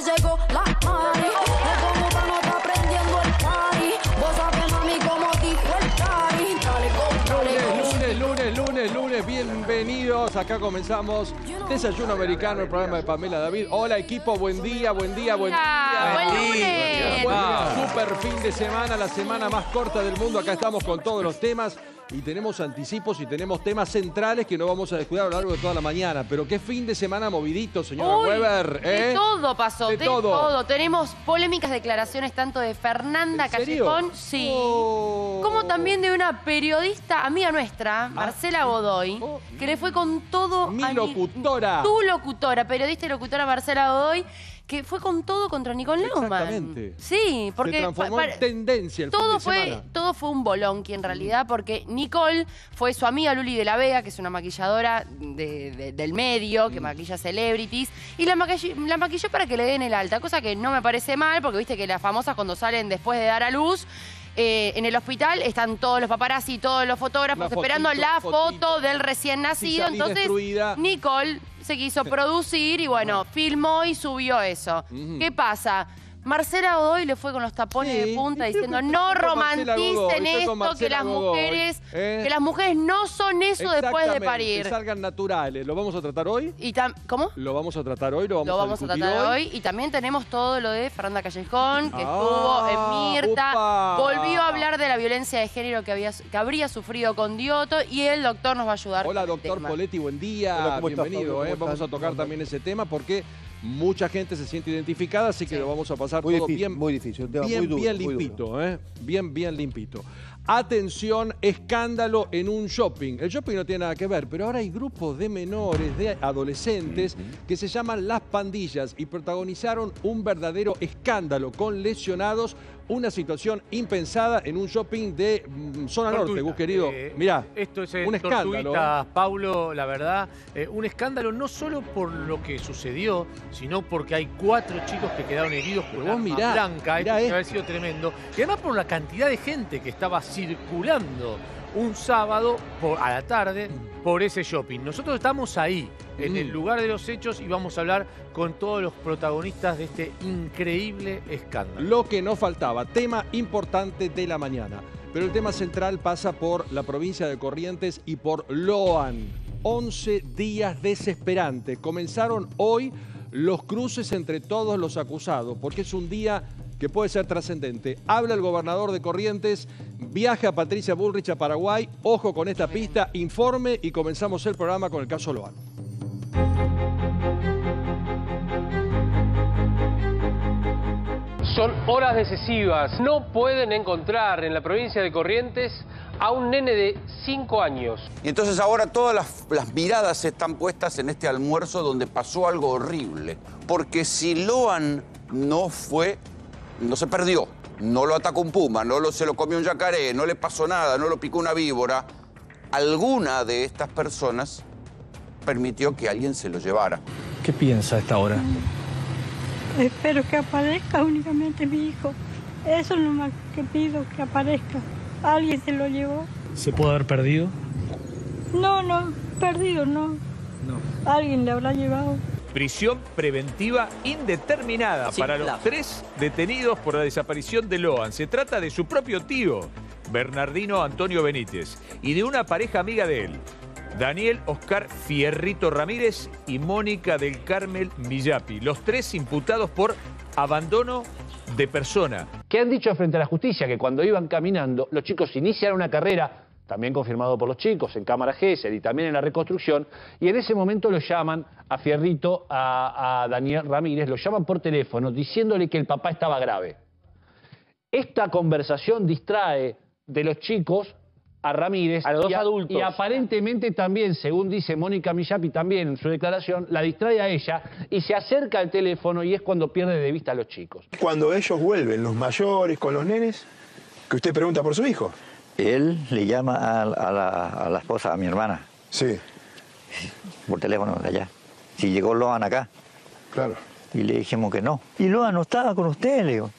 llegó la mari. Me como pa' no estar prendiendo el party. Vos sabés, mami, como dijo el cari. Dale, go, dale, go. Lunes, lunes, lunes, lunes, bienvenidos. Acá comenzamos Desayuno Americano, el programa de Pamela David. Hola equipo, buen día, buen día, buen día. Buen lunes. Wow, super fin de semana, la semana más corta del mundo. Acá estamos con todos los temas y tenemos anticipos y tenemos temas centrales que no vamos a descuidar a lo largo de toda la mañana. Pero qué fin de semana movidito, señora Uy, Weber. De ¿eh? todo pasó, De de, todo. todo. Tenemos polémicas declaraciones tanto de Fernanda. Callejón, sí, Oh. como también de una periodista, amiga nuestra, Marcela Godoy, Oh. que le fue con todo Mi a locutora. Tu locutora, periodista y locutora Marcela Godoy, que fue con todo contra Nicole Neumann. Exactamente. Sí, porque Se transformó en tendencia el fin todo de fue, todo fue un bolonqui en realidad, porque Nicole fue su amiga Luli de la Vega, que es una maquilladora de- de- del medio, Mm. que maquilla celebrities, y la, maquilló, la maquilló para que le den el alta, cosa que no me parece mal, porque viste que las famosas cuando salen después de dar a luz, eh, en el hospital están todos los paparazzi, todos los fotógrafos La esperando fotito, la fotito. foto del recién nacido. Entonces, destruida. Nicole se quiso producir y bueno, filmó y subió eso. ¿Qué pasa? Marcela Godoy le fue con los tapones Sí, de punta diciendo no Godoy, romanticen esto, que las Godoy, mujeres, ¿eh? que las mujeres no son eso después de parir. Que salgan naturales. ¿Lo vamos a tratar hoy? Y tam- ¿Cómo? Lo vamos a tratar hoy, lo vamos, Lo vamos a tratar hoy. Y también tenemos todo lo de Fernanda Callejón, que estuvo Ah, en Mirta. upa. Volvió a hablar de la violencia de género que, había, que habría sufrido con Dioto y el doctor nos va a ayudar. Hola, con el doctor tema. Poletti, buen día. Hola, ¿cómo estás, Bienvenido. Eh. ¿Cómo Vamos a tocar también ese tema porque mucha gente se siente identificada, así que Sí. lo vamos a pasar Muy todo difícil, bien, muy difícil, bien, muy duro, bien muy limpito, ¿eh? Bien, bien limpito. Atención, escándalo en un shopping. El shopping no tiene nada que ver, pero ahora hay grupos de menores, de adolescentes, que se llaman las pandillas y protagonizaron un verdadero escándalo con lesionados, una situación impensada en un shopping de mm, zona norte, Gus querido. eh, Mirá, esto es un escándalo. Tortuguitas, Paulo, la verdad, eh, un escándalo no solo por lo que sucedió, sino porque hay cuatro chicos que quedaron heridos por vos mirá, blanca, mirá esto. haber sido tremendo, y además por la cantidad de gente que estaba circulando un sábado por, a la tarde por ese shopping. Nosotros estamos ahí, en Mm. el lugar de los hechos, y vamos a hablar con todos los protagonistas de este increíble escándalo. Lo que no faltaba, tema importante de la mañana. Pero el tema central pasa por la provincia de Corrientes y por Loan. 11 días desesperantes. Comenzaron hoy los cruces entre todos los acusados, porque es un día que puede ser trascendente. Habla el gobernador de Corrientes, viaja Patricia Bullrich a Paraguay, ojo con esta pista, informe y comenzamos el programa con el caso Loan. Son horas decisivas. No pueden encontrar en la provincia de Corrientes a un nene de 5 años. Y entonces ahora todas las, las miradas están puestas en este almuerzo donde pasó algo horrible. Porque si Loan no fue, no se perdió, no lo atacó un puma, no lo, se lo comió un yacaré, no le pasó nada, no lo picó una víbora, alguna de estas personas permitió que alguien se lo llevara. ¿Qué piensa a esta hora? Espero que aparezca únicamente mi hijo. Eso es lo más que pido, que aparezca. Alguien se lo llevó. ¿Se puede haber perdido? No, no, perdido, no. No. Alguien le habrá llevado. Prisión preventiva indeterminada para los tres detenidos por la desaparición de Loan. Se trata de su propio tío, Bernardino Antonio Benítez, y de una pareja amiga de él, Daniel Oscar Fierrito Ramírez y Mónica del Carmel Millapi. Los tres imputados por abandono de persona. que han dicho frente a la justicia que cuando iban caminando, los chicos inician una carrera, también confirmado por los chicos, en cámara GESER y también en la reconstrucción, y en ese momento lo llaman a Fierrito, a, a Daniel Ramírez, lo llaman por teléfono diciéndole que el papá estaba grave. Esta conversación distrae de los chicos a Ramírez A los dos y adultos. y aparentemente también, según dice Mónica Millapi también en su declaración, la distrae a ella y se acerca al teléfono y es cuando pierde de vista a los chicos. Cuando ellos vuelven, los mayores, con los nenes, que usted pregunta por su hijo. Él le llama a, a la, a la esposa, a mi hermana, Sí, por teléfono de allá. Si llegó Loan acá. claro. Y le dijimos que no. Y Loan no estaba con usted, le digo.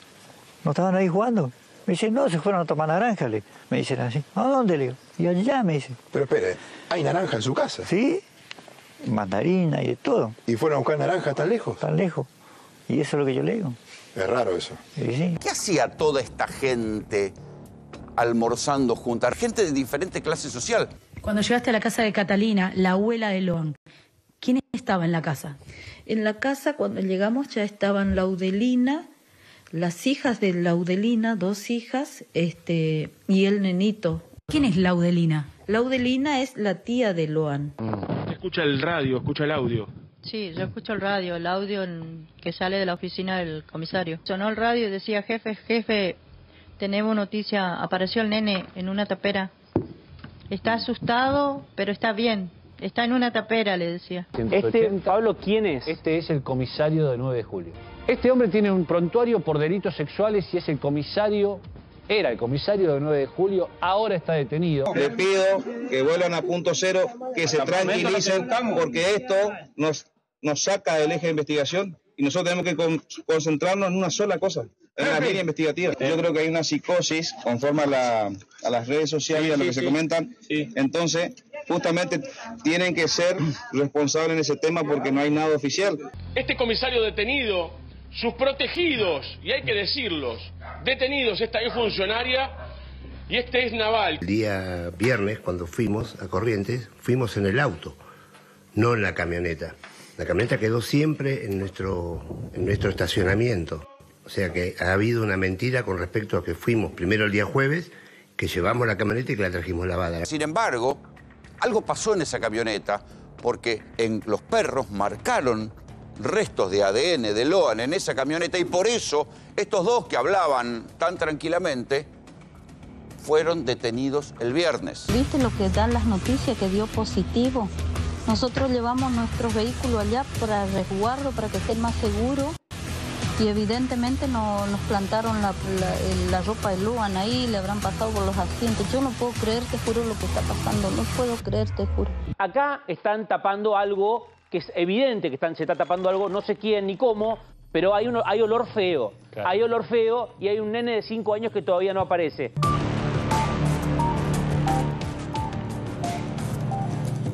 ¿No estaban ahí jugando? Me dice, no, se fueron a tomar naranja, le. Me dicen así. ¿A dónde, le digo? Y allá, me dice. Pero espere, ¿hay naranja en su casa? Sí, mandarina y de todo. ¿Y fueron a buscar naranja tan lejos? Tan lejos. Y eso es lo que yo le digo. Es raro eso. Y sí. ¿Qué hacía toda esta gente almorzando juntas? Gente de diferente clase social. Cuando llegaste a la casa de Catalina, la abuela de Loan, ¿quién estaba en la casa? En la casa, cuando llegamos, ya estaban Laudelina, las hijas de Laudelina, dos hijas, este, y el nenito. ¿Quién es Laudelina? Laudelina es la tía de Loan. Escucha el radio, escucha el audio. Sí, yo escucho el radio, el audio en- que sale de la oficina del comisario. Sonó el radio y decía, jefe, jefe, tenemos noticia, apareció el nene en una tapera. Está asustado, pero está bien. Está en una tapera, le decía. Este, Pablo, ¿quién es? Este es el comisario de 9 de julio. Este hombre tiene un prontuario por delitos sexuales y es el comisario, era el comisario de 9 de julio, ahora está detenido. Le pido que vuelvan a punto cero, que se tranquilicen, porque esto nos, nos saca del eje de investigación y nosotros tenemos que con- concentrarnos en una sola cosa, en la línea investigativa. Yo creo que hay una psicosis conforme a, la- a las redes sociales, a lo que se comentan. Entonces, justamente tienen que ser responsables en ese tema porque no hay nada oficial. Este comisario detenido, sus protegidos, y hay que decirlos, detenidos, esta es funcionaria y este es naval. El día viernes, cuando fuimos a Corrientes, fuimos en el auto, no en la camioneta. La camioneta quedó siempre en nuestro, en nuestro estacionamiento. O sea que ha habido una mentira con respecto a que fuimos primero el día jueves, que llevamos la camioneta y que la trajimos lavada. Sin embargo, algo pasó en esa camioneta porque en los perros marcaron restos de ADN de Loan en esa camioneta y por eso estos dos que hablaban tan tranquilamente fueron detenidos el viernes. ¿Viste lo que dan las noticias que dio positivo? Nosotros llevamos nuestros vehículos allá para resguardo, para que estén más seguros. Y evidentemente no, nos plantaron la, la- ropa de Luan ahí, le habrán pasado por los asientos. Yo no puedo creer, te juro, lo que está pasando. No puedo creer, te juro. Acá están tapando algo que es evidente que están, se está tapando algo, no sé quién ni cómo, pero hay, uno, hay olor feo. Claro. Hay olor feo y hay un nene de 5 años que todavía no aparece.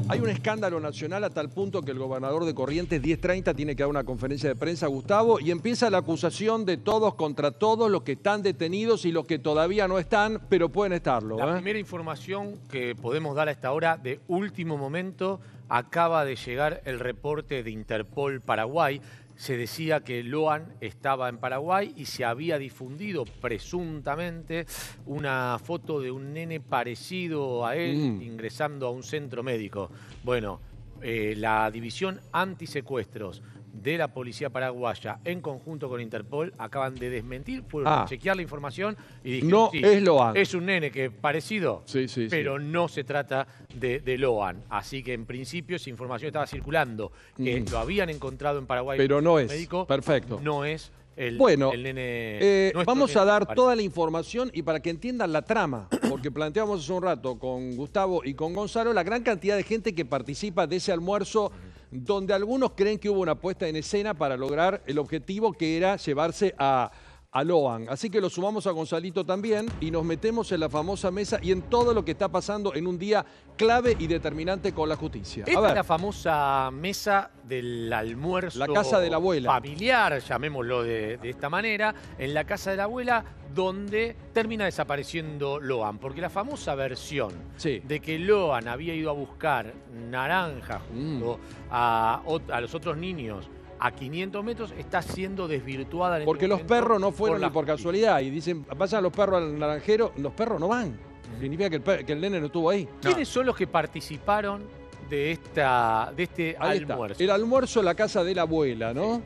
Hay un escándalo nacional a tal punto que el gobernador de Corrientes 1030 tiene que dar una conferencia de prensa, Gustavo, y empieza la acusación de todos contra todos los que están detenidos y los que todavía no están, pero pueden estarlo. La ¿eh? primera información que podemos dar a esta hora de último momento acaba de llegar el reporte de Interpol Paraguay. Se decía que Loan estaba en Paraguay y se había difundido presuntamente una foto de un nene parecido a él Mm. ingresando a un centro médico. Bueno, eh, la división antisecuestros de la policía paraguaya en conjunto con Interpol acaban de desmentir, fueron Ah. a chequear la información y dijeron No sí, es Loan. es un nene que parecido, Sí, sí, sí. pero no se trata de, de Loan. Así que en principio esa información estaba circulando, que Mm. lo habían encontrado en Paraguay. Pero no es. médico, Perfecto. No es el, Bueno, el nene. Eh, vamos nene a dar parecido. toda la información y para que entiendan la trama, porque planteamos hace un rato con Gustavo y con Gonzalo la gran cantidad de gente que participa de ese almuerzo donde algunos creen que hubo una puesta en escena para lograr el objetivo que era llevarse a, a Loan. Así que lo sumamos a Gonzalito también y nos metemos en la famosa mesa y en todo lo que está pasando en un día clave y determinante con la justicia. A Esta ver. es la famosa mesa del almuerzo. La casa de la abuela. Familiar, llamémoslo de, de esta manera, en la casa de la abuela, donde termina desapareciendo Loan. Porque la famosa versión de que Loan había ido a buscar naranja junto Mm. a los otros niños a 500 metros está siendo desvirtuada. en este Porque los perros no fueron ni por casualidad y dicen, vayan los perros al naranjero, los perros no van. Significa que el, pe- que el nene no estuvo ahí. ¿Quiénes son los que participaron de, esta, de este Ahí está. almuerzo? El almuerzo en la casa de la abuela, ¿no?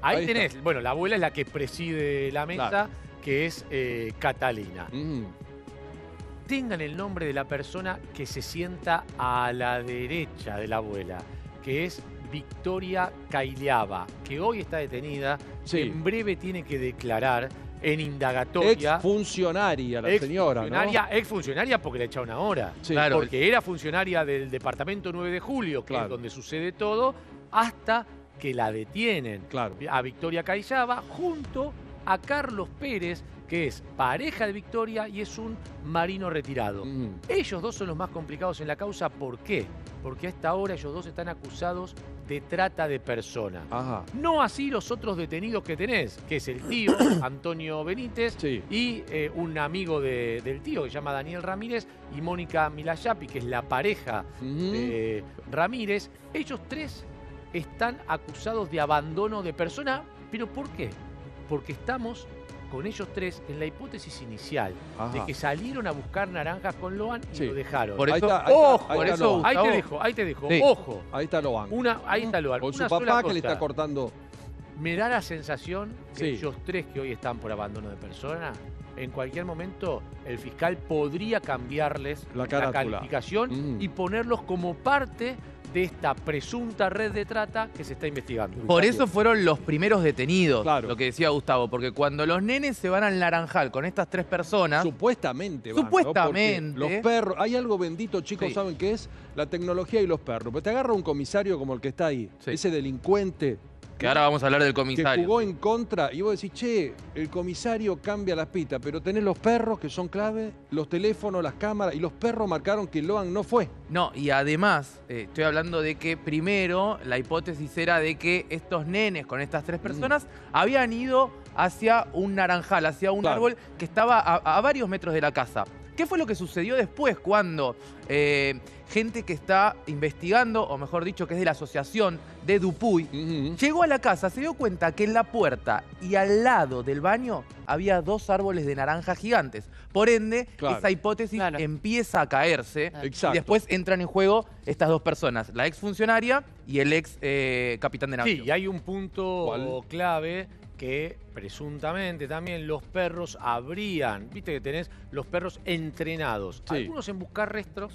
Ahí, Ahí tenés, bueno, la abuela es la que preside la mesa, Claro. que es eh, Catalina. Mm. Tengan el nombre de la persona que se sienta a la derecha de la abuela, que es Victoria Cailiaba, que hoy está detenida, que en breve tiene que declarar en indagatoria. Ex funcionaria la Ex señora, ¿no? funcionaria, ex funcionaria porque le echaron ahora. Sí. Claro, Claro. porque era funcionaria del departamento 9 de julio, que Claro. es donde sucede todo, hasta que la detienen. A Victoria Caillaba junto a Carlos Pérez, que es pareja de Victoria y es un marino retirado. Ellos dos son los más complicados en la causa. ¿Por qué? Porque a esta hora ellos dos están acusados de trata de personas. Ajá. No así los otros detenidos que tenés, que es el tío, Antonio Benítez, y eh, un amigo de- del tío que se llama Daniel Ramírez, y Mónica Milayapi, que es la pareja de Ramírez. Ellos tres están acusados de abandono de persona. ¿Pero por qué? Porque estamos con ellos tres en la hipótesis inicial Ajá. de que salieron a buscar naranjas con Loan y Sí. lo dejaron. Por eso- Ahí está, ahí está, ojo, ahí está eso, ahí te dejo, ahí te dejo. Sí. Ojo. Ahí está Loan. Una, ahí está Loan. Con su papá sola que le está cortando. Me da la sensación que Sí. ellos tres que hoy están por abandono de persona, en cualquier momento el fiscal podría cambiarles La calificación Mm. y ponerlos como parte de esta presunta red de trata que se está investigando. Por eso fueron los primeros detenidos, Claro. lo que decía Gustavo, porque cuando los nenes se van al naranjal con estas tres personas, Supuestamente. van, ¿no? Supuestamente. Porque Los perros. Hay algo bendito, chicos, Sí. ¿saben qué es? La tecnología y los perros. Pero te agarra un comisario como el que está ahí. Ese delincuente. Que ahora vamos a hablar del Que comisario. jugó en contra y vos decís, che, el comisario cambia las pistas, pero tenés los perros que son clave, los teléfonos, las cámaras, y los perros marcaron que Loan no fue. No, y además, eh, estoy hablando de que primero la hipótesis era de que estos nenes con estas tres personas habían ido hacia un naranjal, hacia un Claro. árbol que estaba a, a varios metros de la casa. ¿Qué fue lo que sucedió después cuando eh, gente que está investigando, o mejor dicho, que es de la asociación de Dupuy, llegó a la casa, se dio cuenta que en la puerta y al lado del baño había dos árboles de naranja gigantes. Por ende, Claro. esa hipótesis empieza a caerse. Exacto. Y después entran en juego estas dos personas, la ex funcionaria y el ex eh, capitán de navío. Sí, y hay un punto clave que presuntamente también los perros habrían, viste que tenés los perros entrenados, Sí. algunos en buscar rastros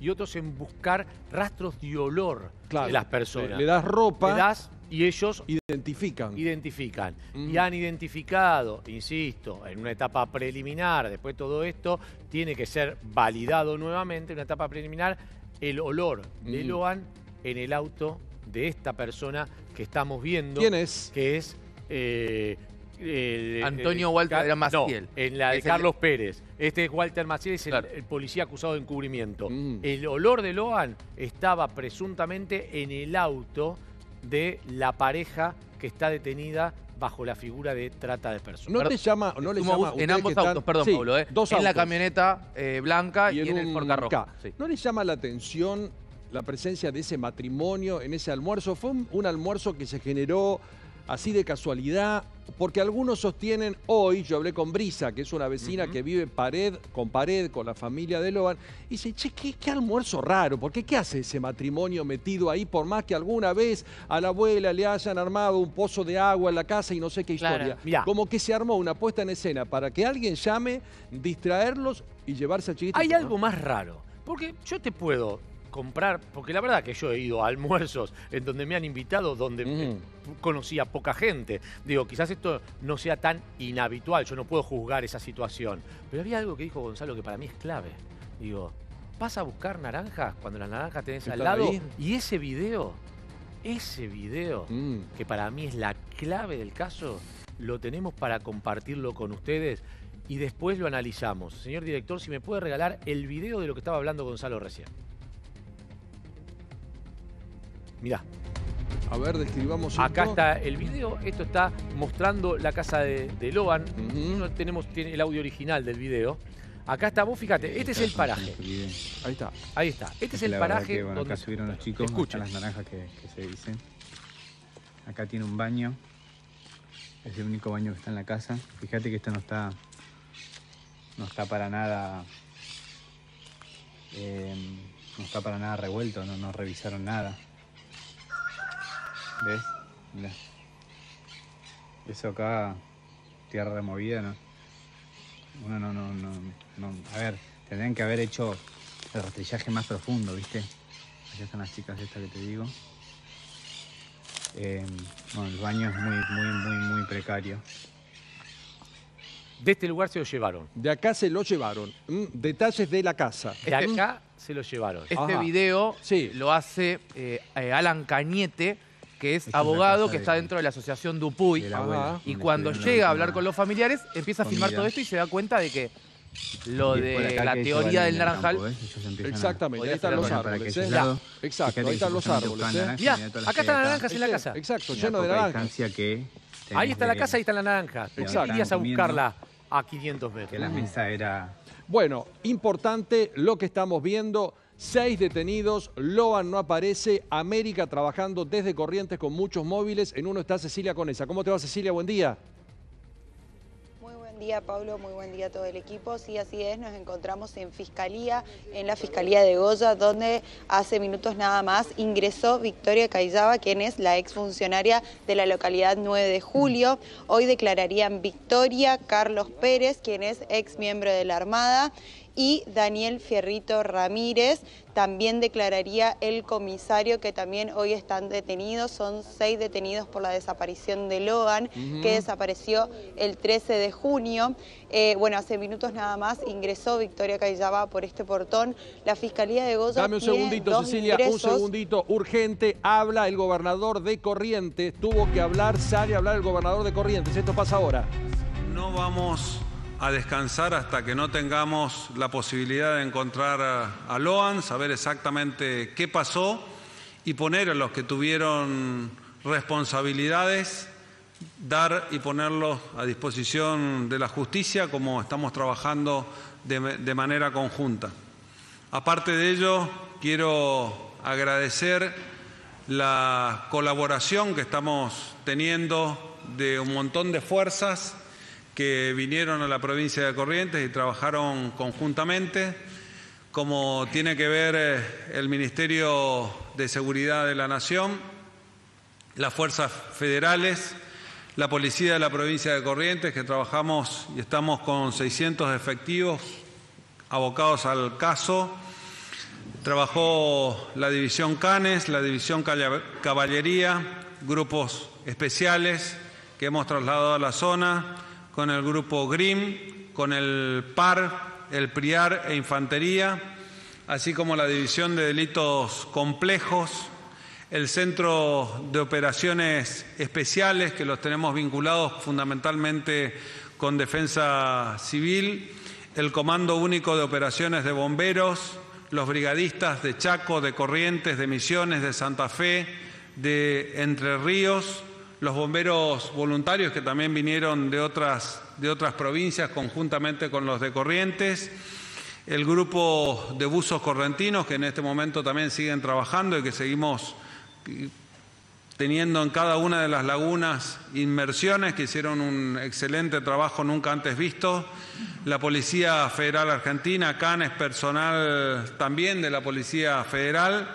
y otros en buscar rastros de olor Claro. de las personas. Le, das ropa. Le das y ellos identifican. identifican. Mm. Y han identificado, insisto, en una etapa preliminar, después todo esto tiene que ser validado nuevamente, en una etapa preliminar, el olor de Mm. Loan en el auto de esta persona que estamos viendo. ¿Quién es? Que es... eh, el- Antonio el- Walter Maciel. No, en la de Es el- Carlos Pérez. Este es Walter Maciel, es el, Claro. el policía acusado de encubrimiento. Mm. El olor de Loan estaba presuntamente en el auto de la pareja que está detenida bajo la figura de trata de personas. No te llama, no le llama. en ambos están- autos, perdón, Sí, Pablo, ¿eh? Dos en la camioneta eh, blanca y, en, el Ford Rojo. K. Sí. ¿No le llama la atención la presencia de ese matrimonio en ese almuerzo? ¿Fue un, un almuerzo que se generó así de casualidad? Porque algunos sostienen hoy, yo hablé con Brisa, que es una vecina que vive pared con pared con la familia de Loan, y dice, che, qué, qué almuerzo raro, porque ¿qué hace ese matrimonio metido ahí por más que alguna vez a la abuela le hayan armado un pozo de agua en la casa y no sé qué Claro. historia? Como que se armó una puesta en escena para que alguien llame, distraerlos y llevarse al chiquitito. Hay algo más raro, porque yo te puedo comprar, porque la verdad que yo he ido a almuerzos en donde me han invitado, donde eh, conocía poca gente. Digo, quizás esto no sea tan inhabitual, yo no puedo juzgar esa situación. Pero había algo que dijo Gonzalo que para mí es clave. Digo, vas a buscar naranjas cuando las naranjas tenés al lado ahí. y ese video, ese video, que para mí es la clave del caso, lo tenemos para compartirlo con ustedes y después lo analizamos. Señor director, si me puede regalar el video de lo que estaba hablando Gonzalo recién. Mirá. A ver, describamos Acá esto. está el video, esto está mostrando la casa de, de Logan. No tenemos tiene el audio original del video. Acá está, vos fíjate, este es el paraje. Ahí está. Ahí está. Este es el paraje que, bueno, donde acá subieron los chicos, Escuchen. las naranjas que, que se dicen. Acá tiene un baño. Es el único baño que está en la casa. Fíjate que esto no está. No está para nada. eh, no está para nada revuelto, no, no revisaron nada. ¿Ves? Mirá. Eso acá, tierra removida, ¿no? Uno no, no, no, no. A ver, tendrían que haber hecho el rastrillaje más profundo, ¿viste? Acá están las chicas estas que te digo. Eh, bueno, el baño es muy, muy, muy, muy precario. De este lugar se lo llevaron. De acá se lo llevaron. Mm, detalles de la casa. De acá se lo llevaron. Este video lo hace eh, eh, Alan Cañete, que es abogado que de- está dentro de la asociación Dupuy. de la abuela, y cuando llega a hablar con los familiares, empieza a filmar todo esto y se da cuenta de que lo de la teoría del naranjal. campo, ¿eh? Exactamente, ahí están los árboles. ¿eh? Exacto, ahí están los árboles. ¿eh? acá están las naranjas en la casa. Exacto, lleno de naranjas. Ahí está la casa, ahí está la naranja. Exacto. Irías a buscarla a 500 metros. Que la mesa era... Bueno, importante lo que estamos viendo. Seis detenidos, Loan no aparece, América trabajando desde Corrientes con muchos móviles. En uno está Cecilia Conesa. ¿Cómo te va Cecilia? Buen día. Muy buen día, Pablo. Muy buen día a todo el equipo. Sí, así es. Nos encontramos en Fiscalía, en la Fiscalía de Goya, donde hace minutos nada más ingresó Victoria Cayaba, quien es la exfuncionaria de la localidad 9 de julio. Hoy declararían Victoria, Carlos Pérez, quien es ex miembro de la Armada, y Daniel Fierrito Ramírez. También declararía el comisario que también hoy están detenidos. Son seis detenidos por la desaparición de Logan, que desapareció el 13 de junio. Eh, bueno, hace minutos nada más ingresó Victoria Cayaba por este portón. La Fiscalía de Goya Dame un tiene segundito, dos Cecilia, un segundito, urgente. Habla el gobernador de Corrientes. Tuvo que hablar, sale a hablar el gobernador de Corrientes. Esto pasa ahora. No vamos a descansar hasta que no tengamos la posibilidad de encontrar a, Loan, saber exactamente qué pasó y poner a los que tuvieron responsabilidades, dar y ponerlos a disposición de la justicia como estamos trabajando de manera conjunta. Aparte de ello, quiero agradecer la colaboración que estamos teniendo de un montón de fuerzas que vinieron a la provincia de Corrientes y trabajaron conjuntamente, como tiene que ver eh, el Ministerio de Seguridad de la Nación, las fuerzas federales, la policía de la provincia de Corrientes, que trabajamos y estamos con 600 efectivos abocados al caso. Trabajó la división Canes, la división Caballería, grupos especiales que hemos trasladado a la zona, con el grupo GRIM, con el PAR, el PRIAR e Infantería, así como la división de delitos complejos, el Centro de Operaciones Especiales, que los tenemos vinculados fundamentalmente con Defensa Civil, el Comando Único de Operaciones de Bomberos, los brigadistas de Chaco, de Corrientes, de Misiones, de Santa Fe, de Entre Ríos, los bomberos voluntarios que también vinieron de otras, de otras provincias conjuntamente con los de Corrientes, el grupo de buzos correntinos que en este momento también siguen trabajando y que seguimos teniendo en cada una de las lagunas inmersiones que hicieron un excelente trabajo nunca antes visto. La Policía Federal Argentina, CANES, personal también de la Policía Federal,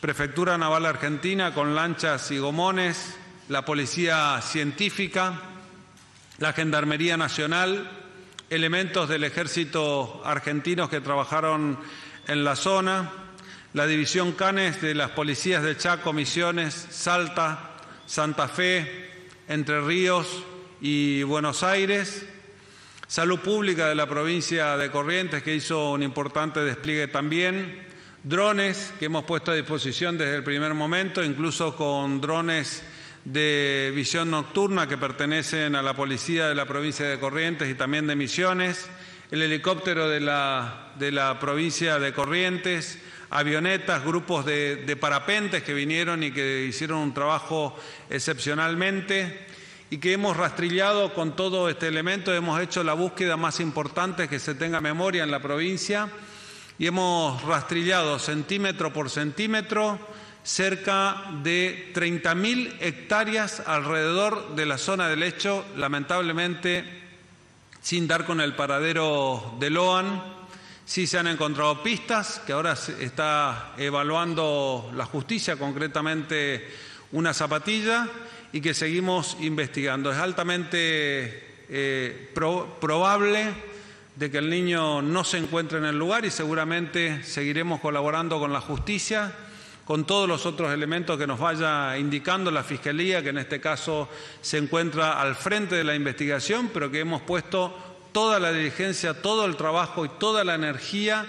Prefectura Naval Argentina con lanchas y gomones, la Policía Científica, la Gendarmería Nacional, elementos del Ejército argentinos que trabajaron en la zona, la División Canes de las Policías de Chaco, Misiones, Salta, Santa Fe, Entre Ríos y Buenos Aires, Salud Pública de la provincia de Corrientes que hizo un importante despliegue también, drones que hemos puesto a disposición desde el primer momento, incluso con drones de visión nocturna que pertenecen a la policía de la provincia de Corrientes y también de Misiones, el helicóptero de la, de la provincia de Corrientes, avionetas, grupos de, de parapentes que vinieron y que hicieron un trabajo excepcionalmente y que hemos rastrillado con todo este elemento, hemos hecho la búsqueda más importante que se tenga memoria en la provincia y hemos rastrillado centímetro por centímetro cerca de 30.000 hectáreas alrededor de la zona del hecho, lamentablemente sin dar con el paradero de Loan. Sí se han encontrado pistas que ahora se está evaluando la justicia, concretamente una zapatilla, y que seguimos investigando. Es altamente eh, pro- probable de que el niño no se encuentre en el lugar y seguramente seguiremos colaborando con la justicia, con todos los otros elementos que nos vaya indicando la Fiscalía, que en este caso se encuentra al frente de la investigación, pero que hemos puesto toda la diligencia, todo el trabajo y toda la energía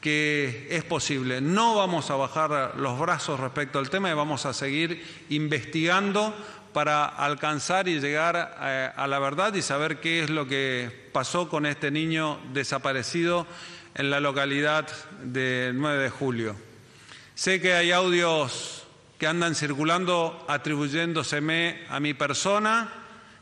que es posible. No vamos a bajar los brazos respecto al tema y vamos a seguir investigando para alcanzar y llegar eh, a la verdad y saber qué es lo que pasó con este niño desaparecido en la localidad del 9 de julio. Sé que hay audios que andan circulando atribuyéndoseme a mi persona,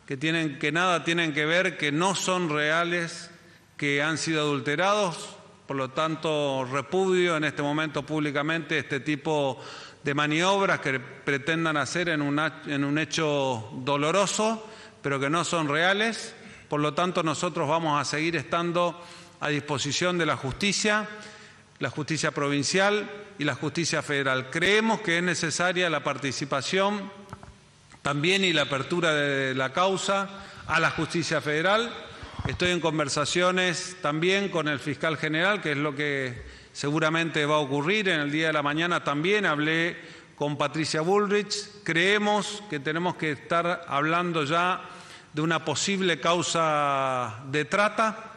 que, tienen, que nada tienen que ver, que no son reales, que han sido adulterados. Por lo tanto, repudio en este momento públicamente este tipo de maniobras que pretendan hacer en un, en un hecho doloroso, pero que no son reales. Por lo tanto, nosotros vamos a seguir estando a disposición de la justicia, la justicia provincial y la justicia federal. Creemos que es necesaria la participación también y la apertura de la causa a la justicia federal. Estoy en conversaciones también con el fiscal general, que es lo que seguramente va a ocurrir. En el día de la mañana también hablé con Patricia Bullrich. Creemos que tenemos que estar hablando ya de una posible causa de trata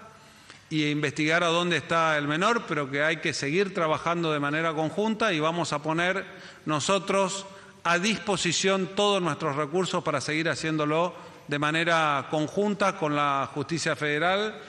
y investigar a dónde está el menor, pero que hay que seguir trabajando de manera conjunta y vamos a poner nosotros a disposición todos nuestros recursos para seguir haciéndolo de manera conjunta con la justicia federal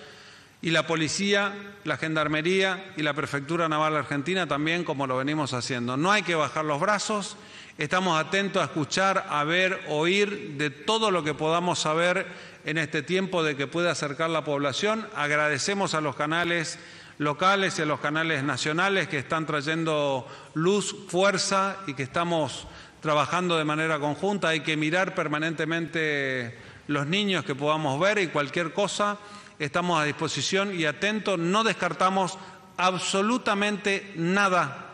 y la policía, la gendarmería y la Prefectura Naval Argentina también como lo venimos haciendo. No hay que bajar los brazos, estamos atentos a escuchar, a ver, oír de todo lo que podamos saber en este tiempo de que pueda acercar la población. Agradecemos a los canales locales y a los canales nacionales que están trayendo luz, fuerza y que estamos trabajando de manera conjunta. Hay que mirar permanentemente los niños que podamos ver y cualquier cosa estamos a disposición y atentos. No descartamos absolutamente nada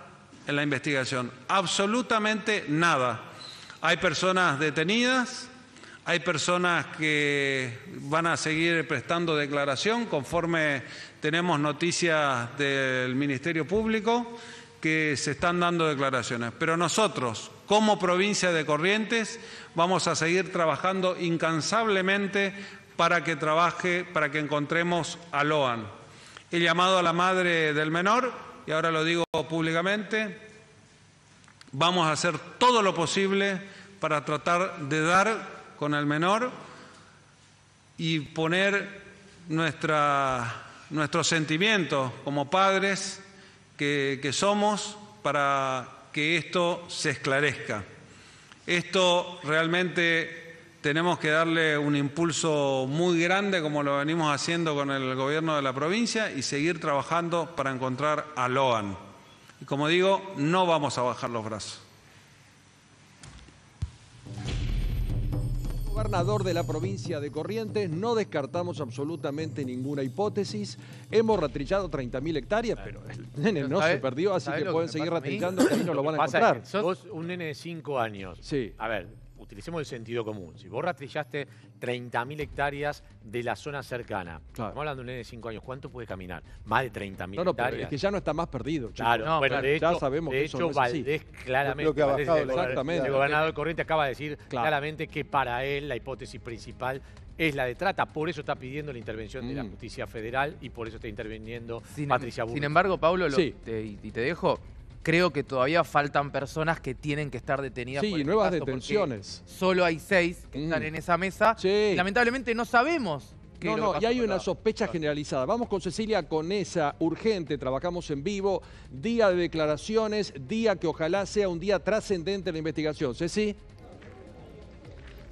en la investigación, absolutamente nada. Hay personas detenidas, hay personas que van a seguir prestando declaración conforme tenemos noticias del Ministerio Público que se están dando declaraciones. Pero nosotros, como provincia de Corrientes, vamos a seguir trabajando incansablemente para que trabaje, para que encontremos a Loan. He llamado a la madre del menor, y ahora lo digo públicamente, vamos a hacer todo lo posible para tratar de dar con el menor y poner nuestra, nuestros sentimientos como padres que, que somos para que esto se esclarezca. Esto realmente tenemos que darle un impulso muy grande como lo venimos haciendo con el gobierno de la provincia y seguir trabajando para encontrar a Loan. Y como digo, no vamos a bajar los brazos. Gobernador de la provincia de Corrientes, no descartamos absolutamente ninguna hipótesis. Hemos ratrillado 30.000 hectáreas, pero el nene no se perdió, así que pueden seguir ratrillando, ahí no lo van a encontrar. Vos, un nene de 5 años. Sí. A ver, utilicemos el sentido común. Si vos rastrillaste 30.000 hectáreas de la zona cercana, estamos hablando de un nene de 5 años, ¿cuánto puede caminar? Más de 30.000 no, no, hectáreas. es que ya no está más perdido. Claro, no, bueno, de hecho, ya sabemos de que hecho, eso no es Valdés claramente, que ha bajado, el, exactamente, el gobernador Corriente acaba de decir claramente que para él la hipótesis principal es la de trata, por eso está pidiendo la intervención de la Mm. justicia federal y por eso está interviniendo Patricia Burri. Sin embargo, Pablo, lo- Sí. te- y te dejo, creo que todavía faltan personas que tienen que estar detenidas. Sí, por este nuevas caso, detenciones. Solo hay seis que están en esa mesa. Y lamentablemente no sabemos. qué No, es lo no, que y hay una sospecha generalizada. Vamos con Cecilia con esa urgente, trabajamos en vivo, día de declaraciones, día que ojalá sea un día trascendente en la investigación. Ceci.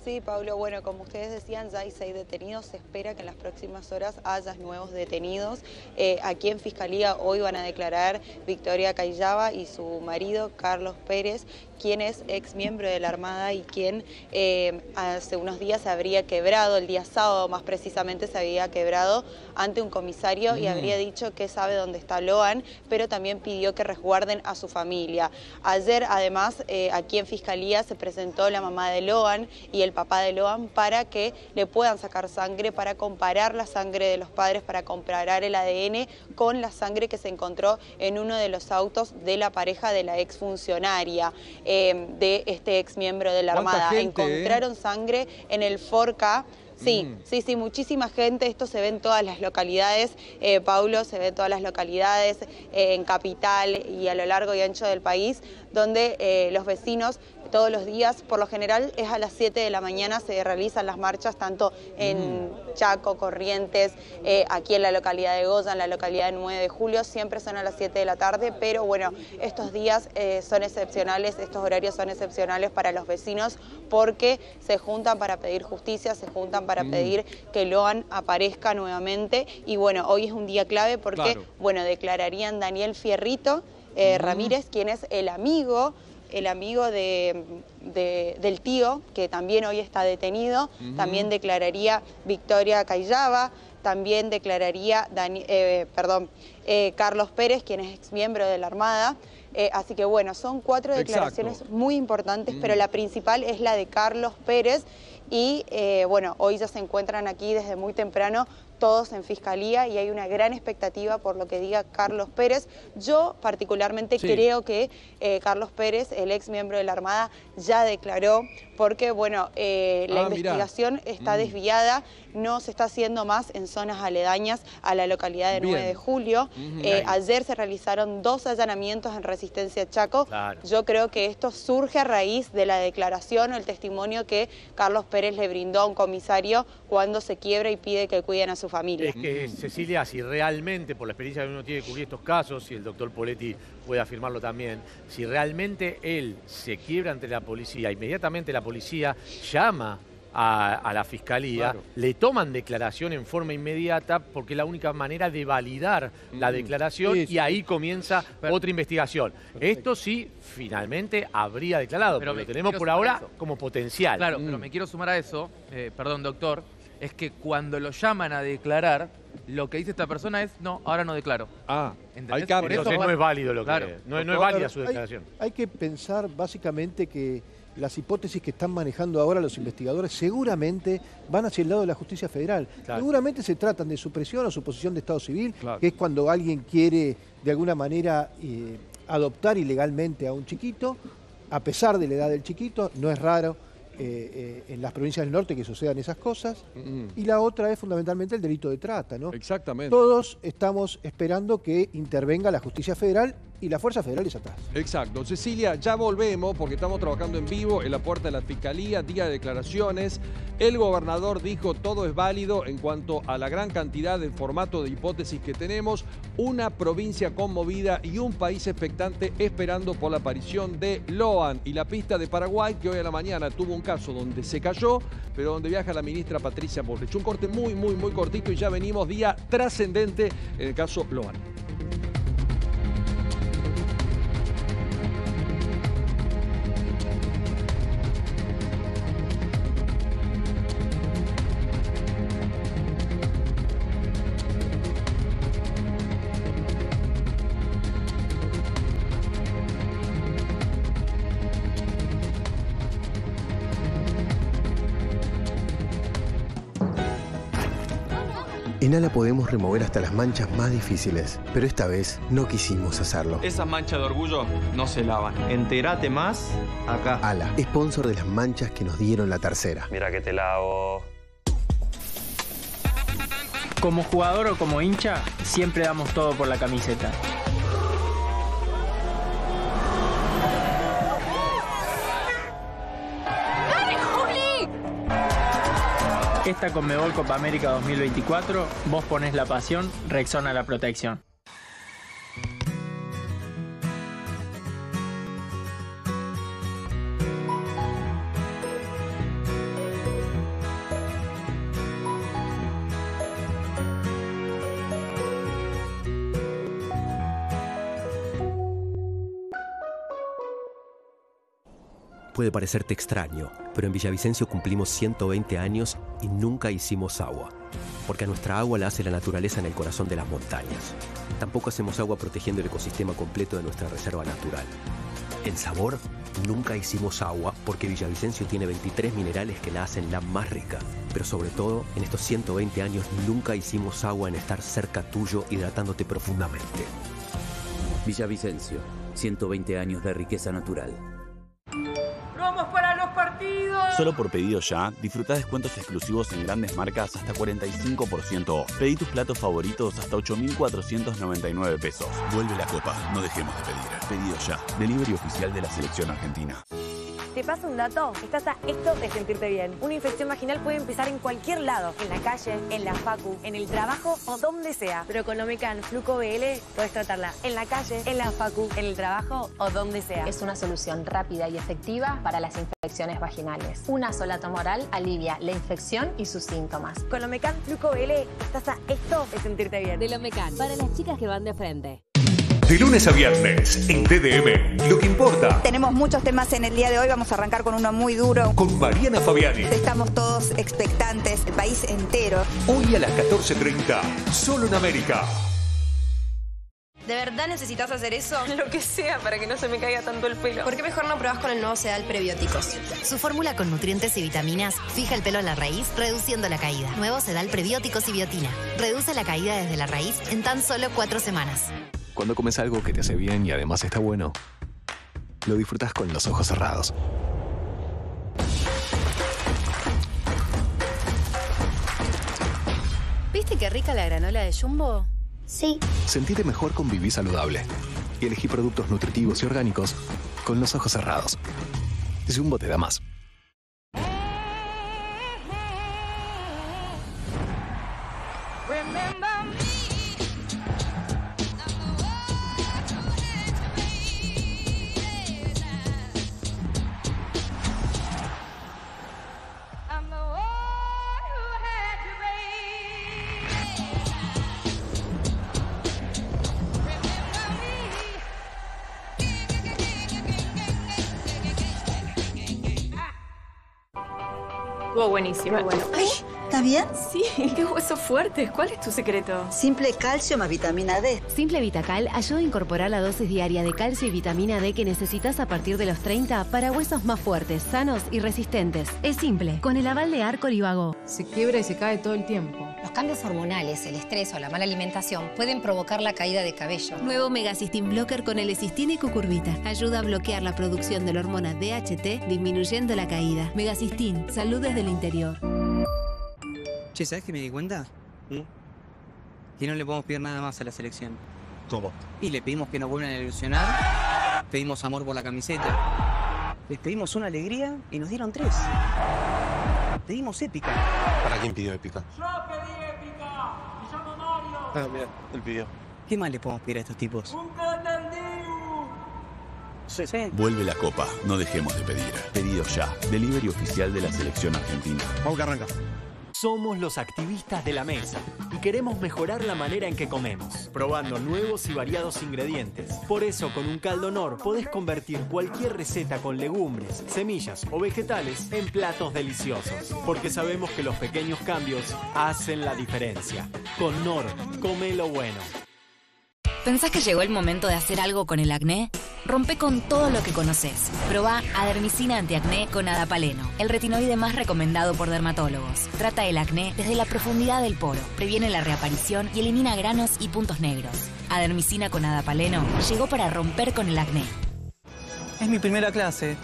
Sí, Pablo, bueno, como ustedes decían, ya hay seis detenidos. Se espera que en las próximas horas haya nuevos detenidos. Eh, aquí en Fiscalía hoy van a declarar Victoria Cayaba y su marido, Carlos Pérez, quien es ex miembro de la Armada y quien eh, hace unos días se habría quebrado, el día sábado más precisamente se había quebrado ante un comisario y Mm. habría dicho que sabe dónde está Loan, pero también pidió que resguarden a su familia. Ayer, además, eh, aquí en Fiscalía se presentó la mamá de Loan y el papá de Loan para que le puedan sacar sangre, para comparar la sangre de los padres, para comparar el ADN con la sangre que se encontró en uno de los autos de la pareja de la exfuncionaria eh, de este ex miembro de la ¿Cuánta Armada. gente, eh? Encontraron sangre en el Forca. Sí, Mm. sí, sí, muchísima gente. Esto se ve en todas las localidades. Eh, Paulo, se ve en todas las localidades, eh, en Capital y a lo largo y ancho del país, donde eh, los vecinos todos los días. Por lo general es a las 7 de la mañana se realizan las marchas tanto en Chaco, Corrientes, eh, aquí en la localidad de Goya, en la localidad de 9 de julio, siempre son a las 7 de la tarde, pero bueno, estos días eh, son excepcionales, estos horarios son excepcionales para los vecinos porque se juntan para pedir justicia, se juntan para Mm. pedir que Loan aparezca nuevamente y bueno, hoy es un día clave porque, Claro. bueno, declararían Daniel Fierrito eh, Mm. Ramírez, quien es el amigo el amigo de, de- del tío, que también hoy está detenido, también declararía Victoria Cayaba, también declararía Dani- eh, perdón, eh, Carlos Pérez, quien es ex miembro de la Armada. Eh, así que bueno, son cuatro Exacto. declaraciones muy importantes, pero la principal es la de Carlos Pérez. Y bueno, hoy ya se encuentran aquí desde muy temprano todos en fiscalía y hay una gran expectativa por lo que diga Carlos Pérez. Yo particularmente Sí. creo que eh, Carlos Pérez, el ex miembro de la Armada, ya declaró porque bueno, eh, la Ah, mirá. investigación está Mm. desviada, no se está haciendo más en zonas aledañas a la localidad de 9 Bien. de julio. Eh, ayer se realizaron dos allanamientos en Resistencia Chaco. Claro. Yo creo que esto surge a raíz de la declaración o el testimonio que Carlos Pérez le brindó a un comisario cuando se quiebra y pide que cuiden a su familia. Es que, Cecilia, si realmente, por la experiencia que uno tiene de cubrir estos casos, y el doctor Poletti puede afirmarlo también, si realmente él se quiebra ante la policía, inmediatamente la policía llama a, a la fiscalía, Claro. le toman declaración en forma inmediata porque es la única manera de validar la Mm. declaración Sí, sí. y ahí comienza otra investigación. Esto sí, finalmente habría declarado, Pero lo tenemos por ahora como potencial. Claro, Mm. pero me quiero sumar a eso, eh, perdón doctor, es que cuando lo llaman a declarar, lo que dice esta persona es, no, ahora no declaro. Ah, ¿Entendés? hay cambios. Entonces no es válido lo que Claro. no, es- no es Doctor, válida su hay- declaración. Hay, que pensar básicamente que las hipótesis que están manejando ahora los investigadores seguramente van hacia el lado de la justicia federal. Claro. Seguramente se tratan de supresión o suposición de Estado civil, Claro. que es cuando alguien quiere de alguna manera eh, adoptar ilegalmente a un chiquito, a pesar de la edad del chiquito, no es raro. eh, eh, en las provincias del norte que sucedan esas cosas. Mm. Y la otra es fundamentalmente el delito de trata, ¿no? Exactamente. Todos estamos esperando que intervenga la justicia federal y la fuerza federal es atrás. Exacto. Cecilia, ya volvemos porque estamos trabajando en vivo en la puerta de la Fiscalía, día de declaraciones. El gobernador dijo todo es válido en cuanto a la gran cantidad de formato de hipótesis que tenemos. Una provincia conmovida y un país expectante esperando por la aparición de Loan y la pista de Paraguay que hoy a la mañana tuvo un caso donde se cayó, pero donde viaja la ministra Patricia Bullrich. Un corte muy, muy, muy cortito y ya venimos día trascendente en el caso Loan. Ala podemos remover hasta las manchas más difíciles, pero esta vez no quisimos hacerlo. Esas manchas de orgullo no se lavan. Entérate más acá. Ala, sponsor de las manchas que nos dieron la tercera. Mira que te lavo. Como jugador o como hincha, siempre damos todo por la camiseta. Esta Conmebol Copa América 2024, vos pones la pasión, Rexona la protección. Puede parecerte extraño, pero en Villavicencio cumplimos 120 años y nunca hicimos agua. Porque a nuestra agua la hace la naturaleza en el corazón de las montañas. Tampoco hacemos agua protegiendo el ecosistema completo de nuestra reserva natural. En sabor, nunca hicimos agua porque Villavicencio tiene 23 minerales que la hacen la más rica. Pero sobre todo, en estos 120 años nunca hicimos agua en estar cerca tuyo hidratándote profundamente. Villavicencio, 120 años de riqueza natural. ¡Promos para los partidos! Solo por pedido ya, disfruta descuentos exclusivos en grandes marcas hasta 45% off. Pedí tus platos favoritos hasta 8.499 pesos. Vuelve la copa, no dejemos de pedir. Pedido ya, delivery oficial de la selección argentina. Te paso un dato. Estás a esto de sentirte bien. Una infección vaginal puede empezar en cualquier lado. En la calle, en la facu, en el trabajo o donde sea. Pero con Lomecan Fluco BL puedes tratarla en la calle, en la facu, en el trabajo o donde sea. Es una solución rápida y efectiva para las infecciones vaginales. Una sola toma oral alivia la infección y sus síntomas. Con Lomecan Fluco BL estás a esto de sentirte bien. De Lomecan, para las chicas que van de frente. De lunes a viernes, en TDM, lo que importa, Tenemos muchos temas en el día de hoy, vamos a arrancar con uno muy duro. con Mariana Fabiani. Estamos todos expectantes, el país entero. Hoy a las 14.30, solo en América. ¿De verdad necesitas hacer eso? Lo que sea para que no se me caiga tanto el pelo. ¿Por qué mejor no probás con el nuevo Sedal Prebióticos? Su fórmula con nutrientes y vitaminas fija el pelo a la raíz, reduciendo la caída. Nuevo Sedal Prebióticos y Biotina. Reduce la caída desde la raíz en tan solo cuatro semanas. Cuando comes algo que te hace bien y además está bueno, lo disfrutas con los ojos cerrados. ¿Viste qué rica la granola de Jumbo? Sí. Sentite mejor con Viví Saludable. Y elegí productos nutritivos y orgánicos con los ojos cerrados. Jumbo te da más. Estuvo buenísimo. Ay, ¿Está bien? Sí, qué huesos fuertes. ¿Cuál es tu secreto? Simple calcio más vitamina D. Simple Vitacal ayuda a incorporar la dosis diaria de calcio y vitamina D que necesitas a partir de los 30 para huesos más fuertes, sanos y resistentes. Es simple, con el aval de Arcor y Vago. Se quiebra y se cae todo el tiempo. Los cambios hormonales, el estrés o la mala alimentación pueden provocar la caída de cabello. Nuevo Megacystin Blocker con el y cucurbita. Ayuda a bloquear la producción de la hormona DHT, disminuyendo la caída. Megacystin, salud desde el interior. Che, ¿sabes qué me di cuenta? Que no le podemos pedir nada más a la selección. ¿Cómo? Y le pedimos que nos vuelvan a ilusionar, pedimos amor por la camiseta, les pedimos una alegría y nos dieron tres. Pedimos épica. ¿Para quién pidió épica? Yo pedí épica. Me llamo Mario. Ah, mira, él pidió. ¿Qué más le podemos pedir a estos tipos? Un. Sí, sí. Vuelve la copa, no dejemos de pedir. Pedido ya. Delivery oficial de la selección argentina. Vamos que arranca. Somos los activistas de la mesa y queremos mejorar la manera en que comemos, probando nuevos y variados ingredientes. Por eso, con un caldo Nor podés convertir cualquier receta con legumbres, semillas o vegetales en platos deliciosos, porque sabemos que los pequeños cambios hacen la diferencia. Con Nor, come lo bueno. ¿Pensás que llegó el momento de hacer algo con el acné? Rompe con todo lo que conoces. Proba Adermicina Antiacné con Adapaleno, el retinoide más recomendado por dermatólogos. Trata el acné desde la profundidad del poro, previene la reaparición y elimina granos y puntos negros. Adermicina con Adapaleno llegó para romper con el acné. Es mi primera clase.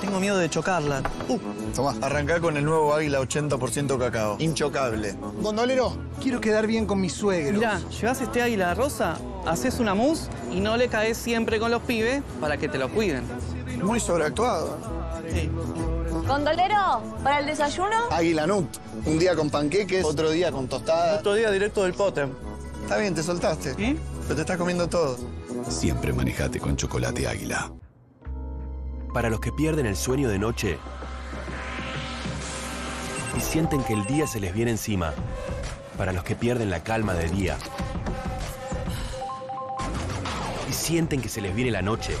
Tengo miedo de chocarla. Uh, tomá, arrancá con el nuevo Águila 80% cacao. Inchocable. Gondolero, quiero quedar bien con mis suegros. Mirá, llevas este águila rosa, haces una mousse y no le caes siempre con los pibes para que te lo cuiden. Muy sobreactuado. Sí. ¿Gondolero? ¿Para el desayuno? Águila Nut. Un día con panqueques, otro día con tostada. Otro día directo del pote. Está bien, te soltaste. Pero te estás comiendo todo. Siempre manejate con chocolate águila. Para los que pierden el sueño de noche y sienten que el día se les viene encima. Para los que pierden la calma de día y sienten que se les viene la noche.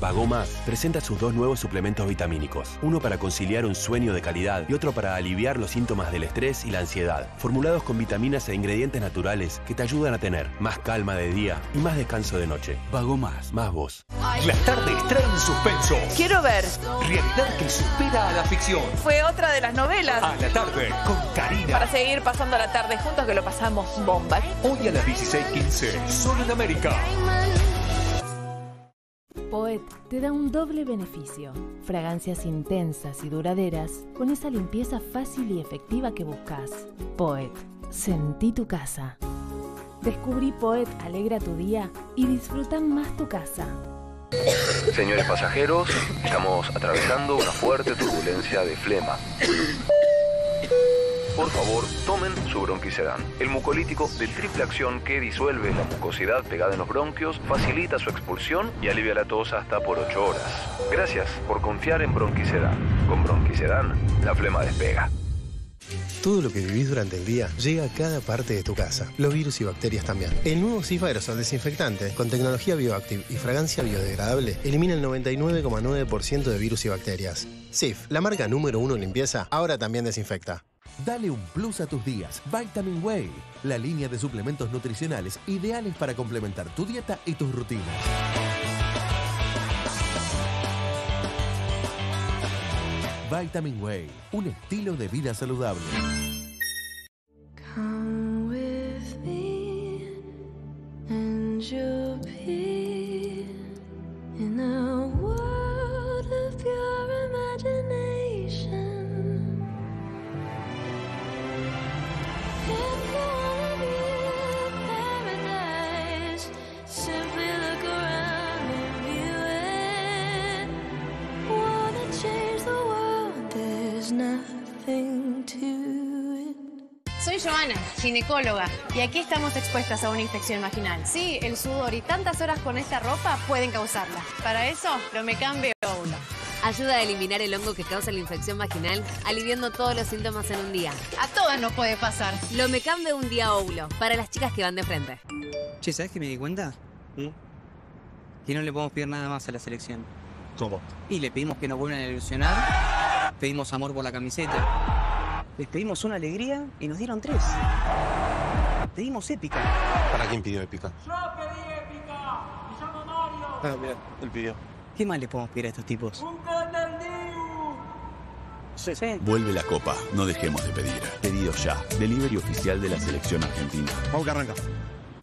Vago Más presenta sus dos nuevos suplementos vitamínicos, uno para conciliar un sueño de calidad y otro para aliviar los síntomas del estrés y la ansiedad, formulados con vitaminas e ingredientes naturales que te ayudan a tener más calma de día y más descanso de noche. Vago Más, más vos. La tarde trae en suspenso. Quiero ver. Realidad que supera a la ficción. Fue otra de las novelas. A la tarde con Karina. Para seguir pasando la tarde juntos que lo pasamos bomba. Hoy a las 16.15, solo en América. Poet te da un doble beneficio. Fragancias intensas y duraderas con esa limpieza fácil y efectiva que buscas. Poet, sentí tu casa. Descubrí Poet alegra tu día y disfruta más tu casa. Señores pasajeros, estamos atravesando una fuerte turbulencia de flema. Por favor, tomen su bronquisedán. El mucolítico de triple acción que disuelve la mucosidad pegada en los bronquios, facilita su expulsión y alivia la tos hasta por 8 horas. Gracias por confiar en bronquisedán. Con bronquisedán, la flema despega. Todo lo que vivís durante el día llega a cada parte de tu casa. Los virus y bacterias también. El nuevo Sif Aerosol Desinfectante, con tecnología bioactive y fragancia biodegradable, elimina el 99,9% de virus y bacterias. Sif, la marca número uno en limpieza, ahora también desinfecta. Dale un plus a tus días. Vitamin Way, la línea de suplementos nutricionales ideales para complementar tu dieta y tus rutinas. Vitamin Way, un estilo de vida saludable. Nothing to it. Soy Joana, ginecóloga, y aquí estamos expuestas a una infección vaginal. Sí, el sudor y tantas horas con esta ropa pueden causarla. Para eso, lo me cambio uno. Ayuda a eliminar el hongo que causa la infección vaginal, aliviando todos los síntomas en un día. A todas nos puede pasar. Lo me cambio un día óvulo, para las chicas que van de frente. Che, ¿sabes qué me di cuenta? Que no le podemos pedir nada más a la selección. ¿Cómo? Y le pedimos que nos vuelvan a ilusionar, pedimos amor por la camiseta, les pedimos una alegría y nos dieron tres. Pedimos épica. ¿Para quién pidió épica? Yo pedí épica. Me llamo Mario. Ah, mira, él pidió. ¿Qué más le podemos pedir a estos tipos? Un sí. Vuelve la copa, no dejemos de pedir. Pedido ya. Delivery oficial de la selección argentina. Vamos que arranca.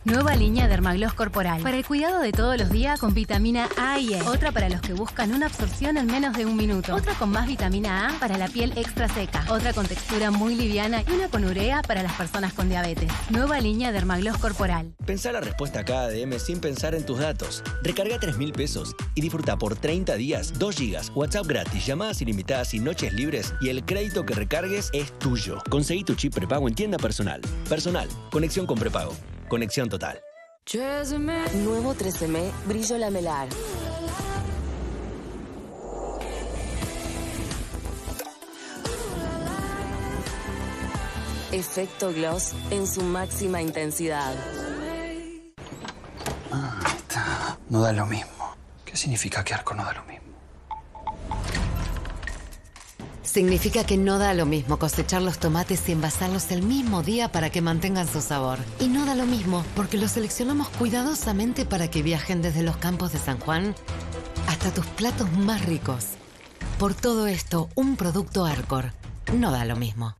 Nueva línea Dermagloss Corporal. Para el cuidado de todos los días con vitamina A y E. Otra para los que buscan una absorción en menos de un minuto. Otra con más vitamina A para la piel extra seca. Otra con textura muy liviana y una con urea para las personas con diabetes. Nueva línea Dermagloss Corporal. Pensá la respuesta a cada DM sin pensar en tus datos. Recarga 3 mil pesos y disfruta por 30 días 2 gigas, WhatsApp gratis, llamadas ilimitadas y noches libres y el crédito que recargues es tuyo. Conseguí tu chip prepago en tienda personal. Personal, conexión con prepago. Conexión total. Nuevo 13M Brillo Lamelar. Efecto gloss en su máxima intensidad. No da lo mismo. ¿Qué significa que arco no da lo mismo? Significa que no da lo mismo cosechar los tomates y envasarlos el mismo día para que mantengan su sabor. Y no da lo mismo porque los seleccionamos cuidadosamente para que viajen desde los campos de San Juan hasta tus platos más ricos. Por todo esto, un producto Arcor no da lo mismo.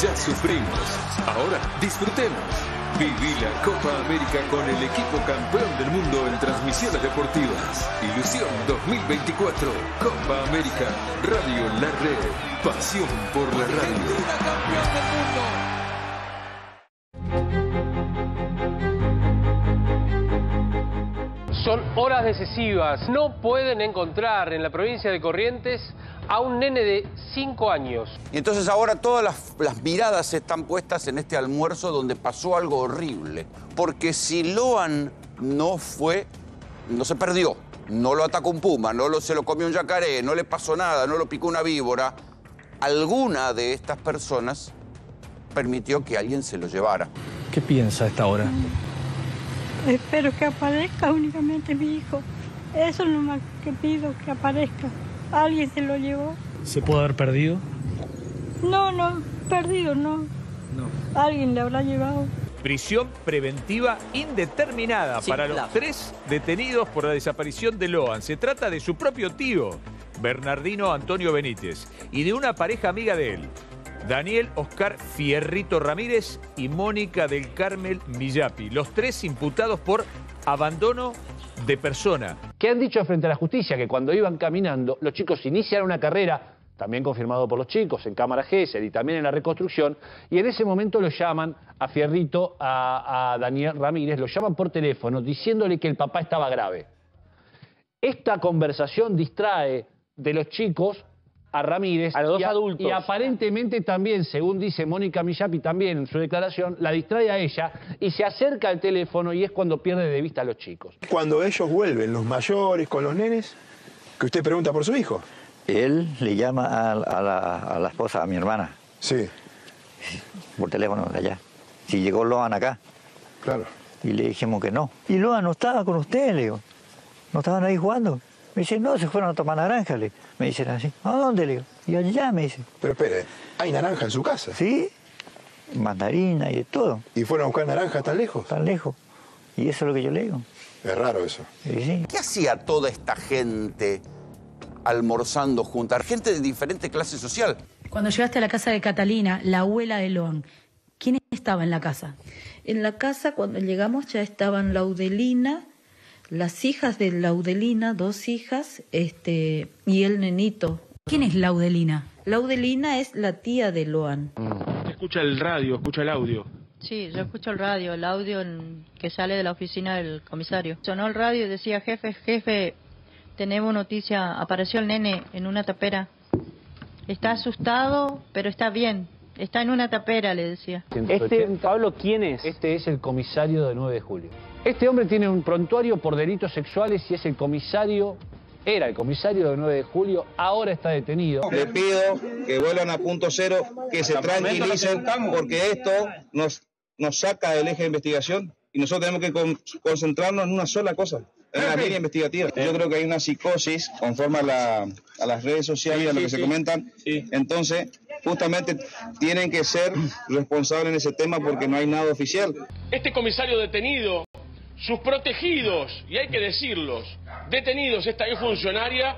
Ya sufrimos. Ahora disfrutemos. Viví la Copa América con el equipo campeón del mundo en transmisiones deportivas. Ilusión 2024. Copa América. Radio La Red. Pasión por la radio. Son horas decisivas. No pueden encontrar en la provincia de Corrientes a un nene de 5 años. Y entonces ahora todas las, las miradas están puestas en este almuerzo donde pasó algo horrible. Porque si Loan no fue, no se perdió, no lo atacó un puma, no lo, se lo comió un yacaré, no le pasó nada, no lo picó una víbora, alguna de estas personas permitió que alguien se lo llevara. ¿Qué piensa a esta hora? Espero que aparezca únicamente mi hijo. Eso es lo más que pido, que aparezca. Alguien se lo llevó. ¿Se puede haber perdido? No, no, perdido, no. No. Alguien le habrá llevado. Prisión preventiva indeterminada Sí, para los tres detenidos por la desaparición de Loan. Se trata de su propio tío, Bernardino Antonio Benítez, y de una pareja amiga de él, Daniel Oscar Fierrito Ramírez y Mónica del Carmel Millapi. Los tres imputados por abandono de persona. que han dicho frente a la justicia que cuando iban caminando, los chicos iniciaron una carrera, también confirmado por los chicos, en cámara GESER y también en la reconstrucción, y en ese momento lo llaman a Fierrito, a, a Daniel Ramírez, lo llaman por teléfono diciéndole que el papá estaba grave. Esta conversación distrae de los chicos a Ramírez. A los dos y adultos. Y aparentemente también, según dice Mónica Millapi también en su declaración, la distrae a ella y se acerca al teléfono y es cuando pierde de vista a los chicos. Cuando ellos vuelven, los mayores, con los nenes, que usted pregunta por su hijo. Él le llama a, a la, a la esposa, a mi hermana. Sí. Por teléfono de allá. Si llegó Loan acá. Claro. Y le dijimos que no. Y Loan no estaba con usted, le digo. ¿No estaban ahí jugando? Me dice, no, se fueron a tomar naranja, le Me dicen así. ¿A dónde, le digo? Y allá, me dice. Pero espere, ¿hay naranja en su casa? Sí. Mandarina y de todo. ¿Y fueron a buscar naranja tan lejos? Tan lejos. Y eso es lo que yo le digo. Es raro eso. ¿Qué hacía toda esta gente almorzando juntas? Gente de diferente clase social. Cuando llegaste a la casa de Catalina, la abuela de Loan, ¿quién estaba en la casa? En la casa, cuando llegamos, ya estaban Laudelina, las hijas de Laudelina, dos hijas, este, y el nenito. ¿Quién es Laudelina? Laudelina es la tía de Loan. Escucha el radio, escucha el audio. Sí, yo escucho el radio, el audio en- que sale de la oficina del comisario. Sonó el radio y decía, jefe, jefe, tenemos noticia, apareció el nene en una tapera. Está asustado, pero está bien. Está en una tapera, le decía. Este, Pablo, ¿quién es? Este es el comisario de 9 de julio. Este hombre tiene un prontuario por delitos sexuales y es el comisario, era el comisario de 9 de julio, ahora está detenido. Le pido que vuelvan a punto cero, que se Hasta tranquilicen, porque esto nos, nos saca del eje de investigación y nosotros tenemos que con- concentrarnos en una sola cosa, en la línea investigativa. Yo creo que hay una psicosis conforme a, la- a las redes sociales, a lo Sí, que sí, se sí. comentan. Entonces, justamente tienen que ser responsables en ese tema porque no hay nada oficial. Este comisario detenido, sus protegidos, y hay que decirlos, detenidos, esta es funcionaria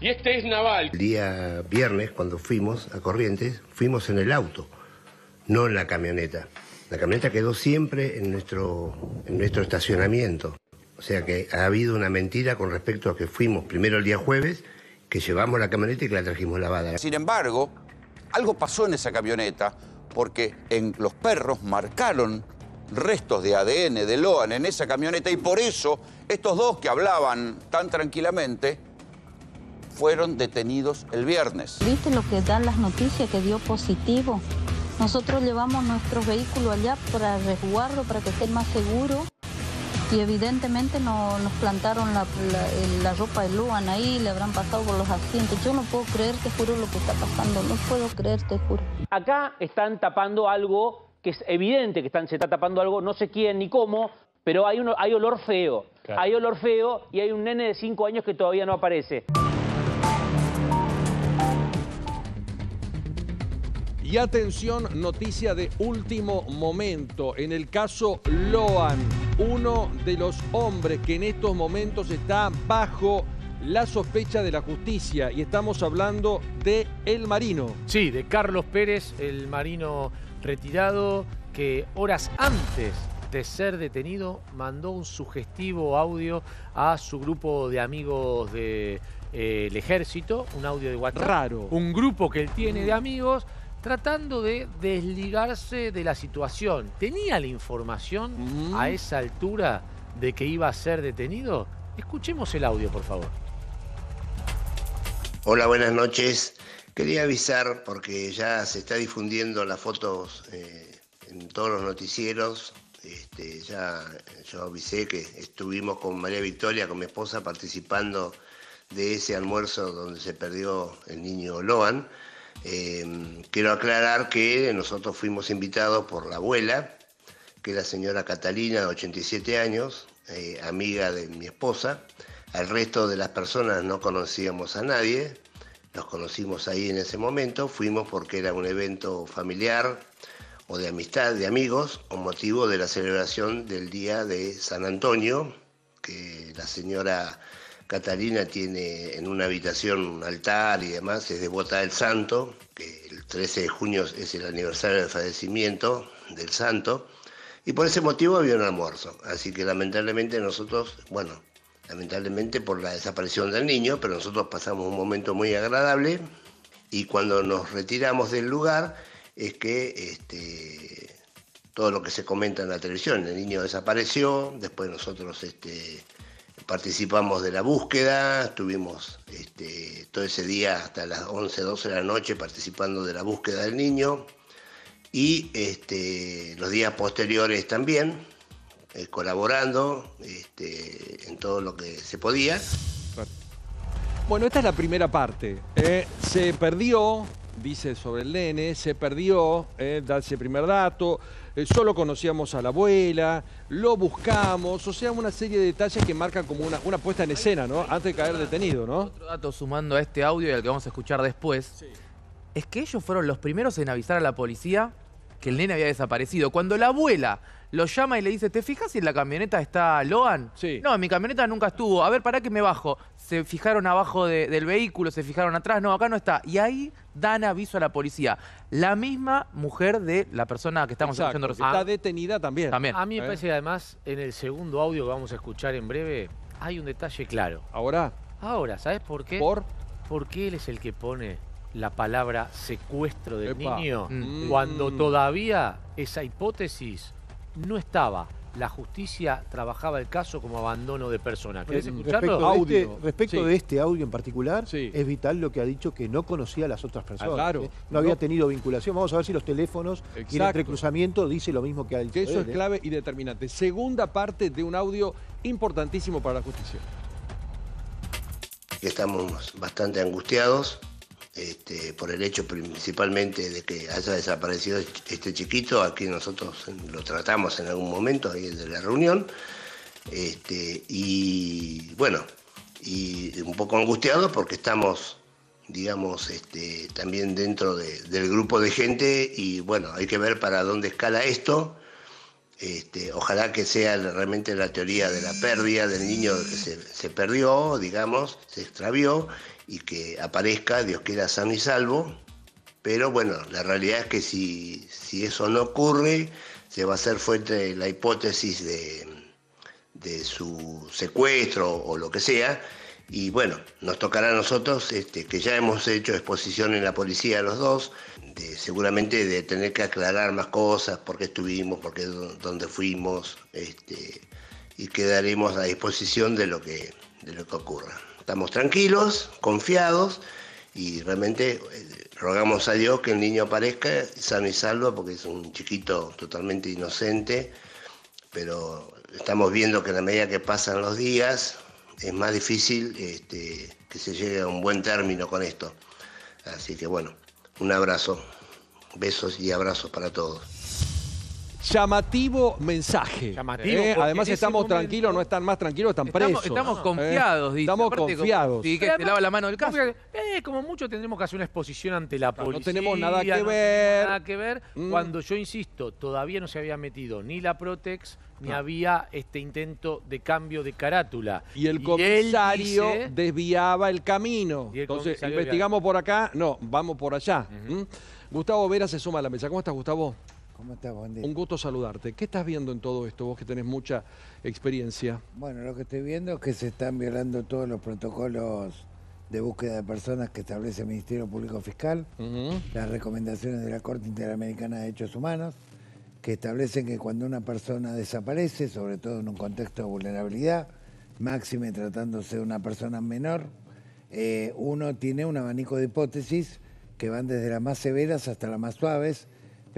y este es naval. El día viernes, cuando fuimos a Corrientes, fuimos en el auto, no en la camioneta. La camioneta quedó siempre en nuestro, en nuestro estacionamiento. O sea que ha habido una mentira con respecto a que fuimos primero el día jueves, que llevamos la camioneta y que la trajimos lavada. Sin embargo, algo pasó en esa camioneta porque en los perros marcaron restos de ADN de Loan en esa camioneta y por eso estos dos que hablaban tan tranquilamente fueron detenidos el viernes. ¿Viste lo que dan las noticias que dio positivo? Nosotros llevamos nuestro vehículo allá para resguardo, para que esté más seguro. Y evidentemente no, nos plantaron la, la- el- la ropa de Luan ahí, le habrán pasado por los asientos. Yo no puedo creer, te juro, lo que está pasando. No puedo creer, te juro. Acá están tapando algo que es evidente que están, se está tapando algo, no sé quién ni cómo, pero hay, uno, hay olor feo. Hay olor feo y hay un nene de 5 años que todavía no aparece. Y atención, noticia de último momento. En el caso Loan, uno de los hombres que en estos momentos está bajo la sospecha de la justicia. Y estamos hablando de El Marino. Sí, de Carlos Pérez, el marino retirado, que horas antes de ser detenido mandó un sugestivo audio a su grupo de amigos del ejército, un audio de WhatsApp. Raro. Un grupo que él tiene de amigos tratando de desligarse de la situación. ¿Tenía la información a esa altura de que iba a ser detenido? Escuchemos el audio, por favor. Hola, buenas noches. Quería avisar porque ya se está difundiendo las fotos eh, en todos los noticieros. Este, ya yo avisé que estuvimos con María Victoria, con mi esposa, participando de ese almuerzo donde se perdió el niño Loan. Eh, quiero aclarar que nosotros fuimos invitados por la abuela, que es la señora Catalina, de 87 años, eh, amiga de mi esposa. Al resto de las personas no conocíamos a nadie, nos conocimos ahí en ese momento, fuimos porque era un evento familiar o de amistad, de amigos, con motivo de la celebración del Día de San Antonio, que la señora Catalina tiene en una habitación un altar y demás, es devota del santo, que el 13 de junio es el aniversario del fallecimiento del santo, y por ese motivo había un almuerzo. Así que lamentablemente nosotros, bueno, lamentablemente por la desaparición del niño, pero nosotros pasamos un momento muy agradable y cuando nos retiramos del lugar es que este, todo lo que se comenta en la televisión, el niño desapareció, después nosotros este, participamos de la búsqueda, estuvimos este, todo ese día hasta las 11, 12 de la noche participando de la búsqueda del niño y los días posteriores también, eh, colaborando este, en todo lo que se podía. Bueno, esta es la primera parte. Eh, se perdió, dice sobre el nene, se perdió, eh, da ese primer dato, eh, solo conocíamos a la abuela, lo buscamos, o sea, una serie de detalles que marcan como una, una puesta en escena, ¿no? Antes de caer detenido, ¿no? Otro dato sumando a este audio y al que vamos a escuchar después, es que ellos fueron los primeros en avisar a la policía que el nene había desaparecido. Cuando la abuela lo llama y le dice, ¿te fijas si en la camioneta está Loan? Sí. No, en mi camioneta nunca estuvo. A ver, ¿para que me bajo? Se fijaron abajo de- del vehículo, se fijaron atrás. No, acá no está. Y ahí dan aviso a la policía. La misma mujer de la persona que estamos Exacto, recién. está detenida también. También. A mí me ¿Eh? parece que además, en el segundo audio que vamos a escuchar en breve, hay un detalle claro. ¿Ahora? Ahora, ¿sabes por qué? ¿Por? Porque él es el que pone la palabra secuestro del Epa. niño Mm. cuando todavía esa hipótesis no estaba. La justicia trabajaba el caso como abandono de persona. ¿Querés escucharlo? Respecto, de este, respecto Sí. de este audio en particular, es vital lo que ha dicho que no conocía a las otras personas. claro. ¿eh? No había tenido vinculación. Vamos a ver si los teléfonos y el entrecruzamiento dice lo mismo que ha dicho Que eso él, es ¿eh? clave y determinante. Segunda parte de un audio importantísimo para la justicia. estamos bastante angustiados este, por el hecho principalmente de que haya desaparecido este chiquito. Aquí nosotros lo tratamos en algún momento ahí de la reunión. Este, y bueno, y un poco angustiados porque estamos, digamos, este, también dentro de- del grupo de gente y bueno, hay que ver para dónde escala esto. Este, ojalá que sea realmente la teoría de la pérdida del niño que se perdió, digamos, se extravió y que aparezca, Dios quiera, sano y salvo. Pero bueno, la realidad es que si, si eso no ocurre, se va a hacer fuerte la hipótesis de, de su secuestro o lo que sea. Y bueno, nos tocará a nosotros, este, que ya hemos hecho exposición en la policía los dos, seguramente de tener que aclarar más cosas, por qué estuvimos, por qué dó- dónde fuimos, este, y quedaremos a disposición de lo que, de lo que ocurra. Estamos tranquilos, confiados, y realmente eh, rogamos a Dios que el niño aparezca sano y salvo, porque es un chiquito totalmente inocente, pero estamos viendo que a medida que pasan los días es más difícil este, que se llegue a un buen término con esto. Así que bueno, un abrazo, besos y abrazos para todos. Llamativo mensaje. Llamativo, ¿eh? Además estamos momento- tranquilos, no están más tranquilos, están Estamos, presos. estamos ¿eh? confiados, dice. Estamos Aparte, confiados. Sí, que te lava la mano del caso. Eh, como mucho tendremos que hacer una exposición ante la Claro, no policía. tenemos nada que no tenemos ver. Nada que ver. Mm. Cuando yo insisto, todavía no se había metido ni la Protex, ni No. había este intento de cambio de carátula. Y el comisario dice- desviaba el camino. Y el Entonces, investigamos por acá, no, vamos por allá. ¿Mm? Gustavo Vera se suma a la mesa. ¿Cómo estás, Gustavo? ¿Cómo estás, buen día? Un gusto saludarte. ¿Qué estás viendo en todo esto, vos que tenés mucha experiencia? Bueno, lo que estoy viendo es que se están violando todos los protocolos de búsqueda de personas que establece el Ministerio Público Fiscal, las recomendaciones de la Corte Interamericana de Derechos Humanos, que establecen que cuando una persona desaparece, sobre todo en un contexto de vulnerabilidad, máxime tratándose de una persona menor, eh, uno tiene un abanico de hipótesis que van desde las más severas hasta las más suaves,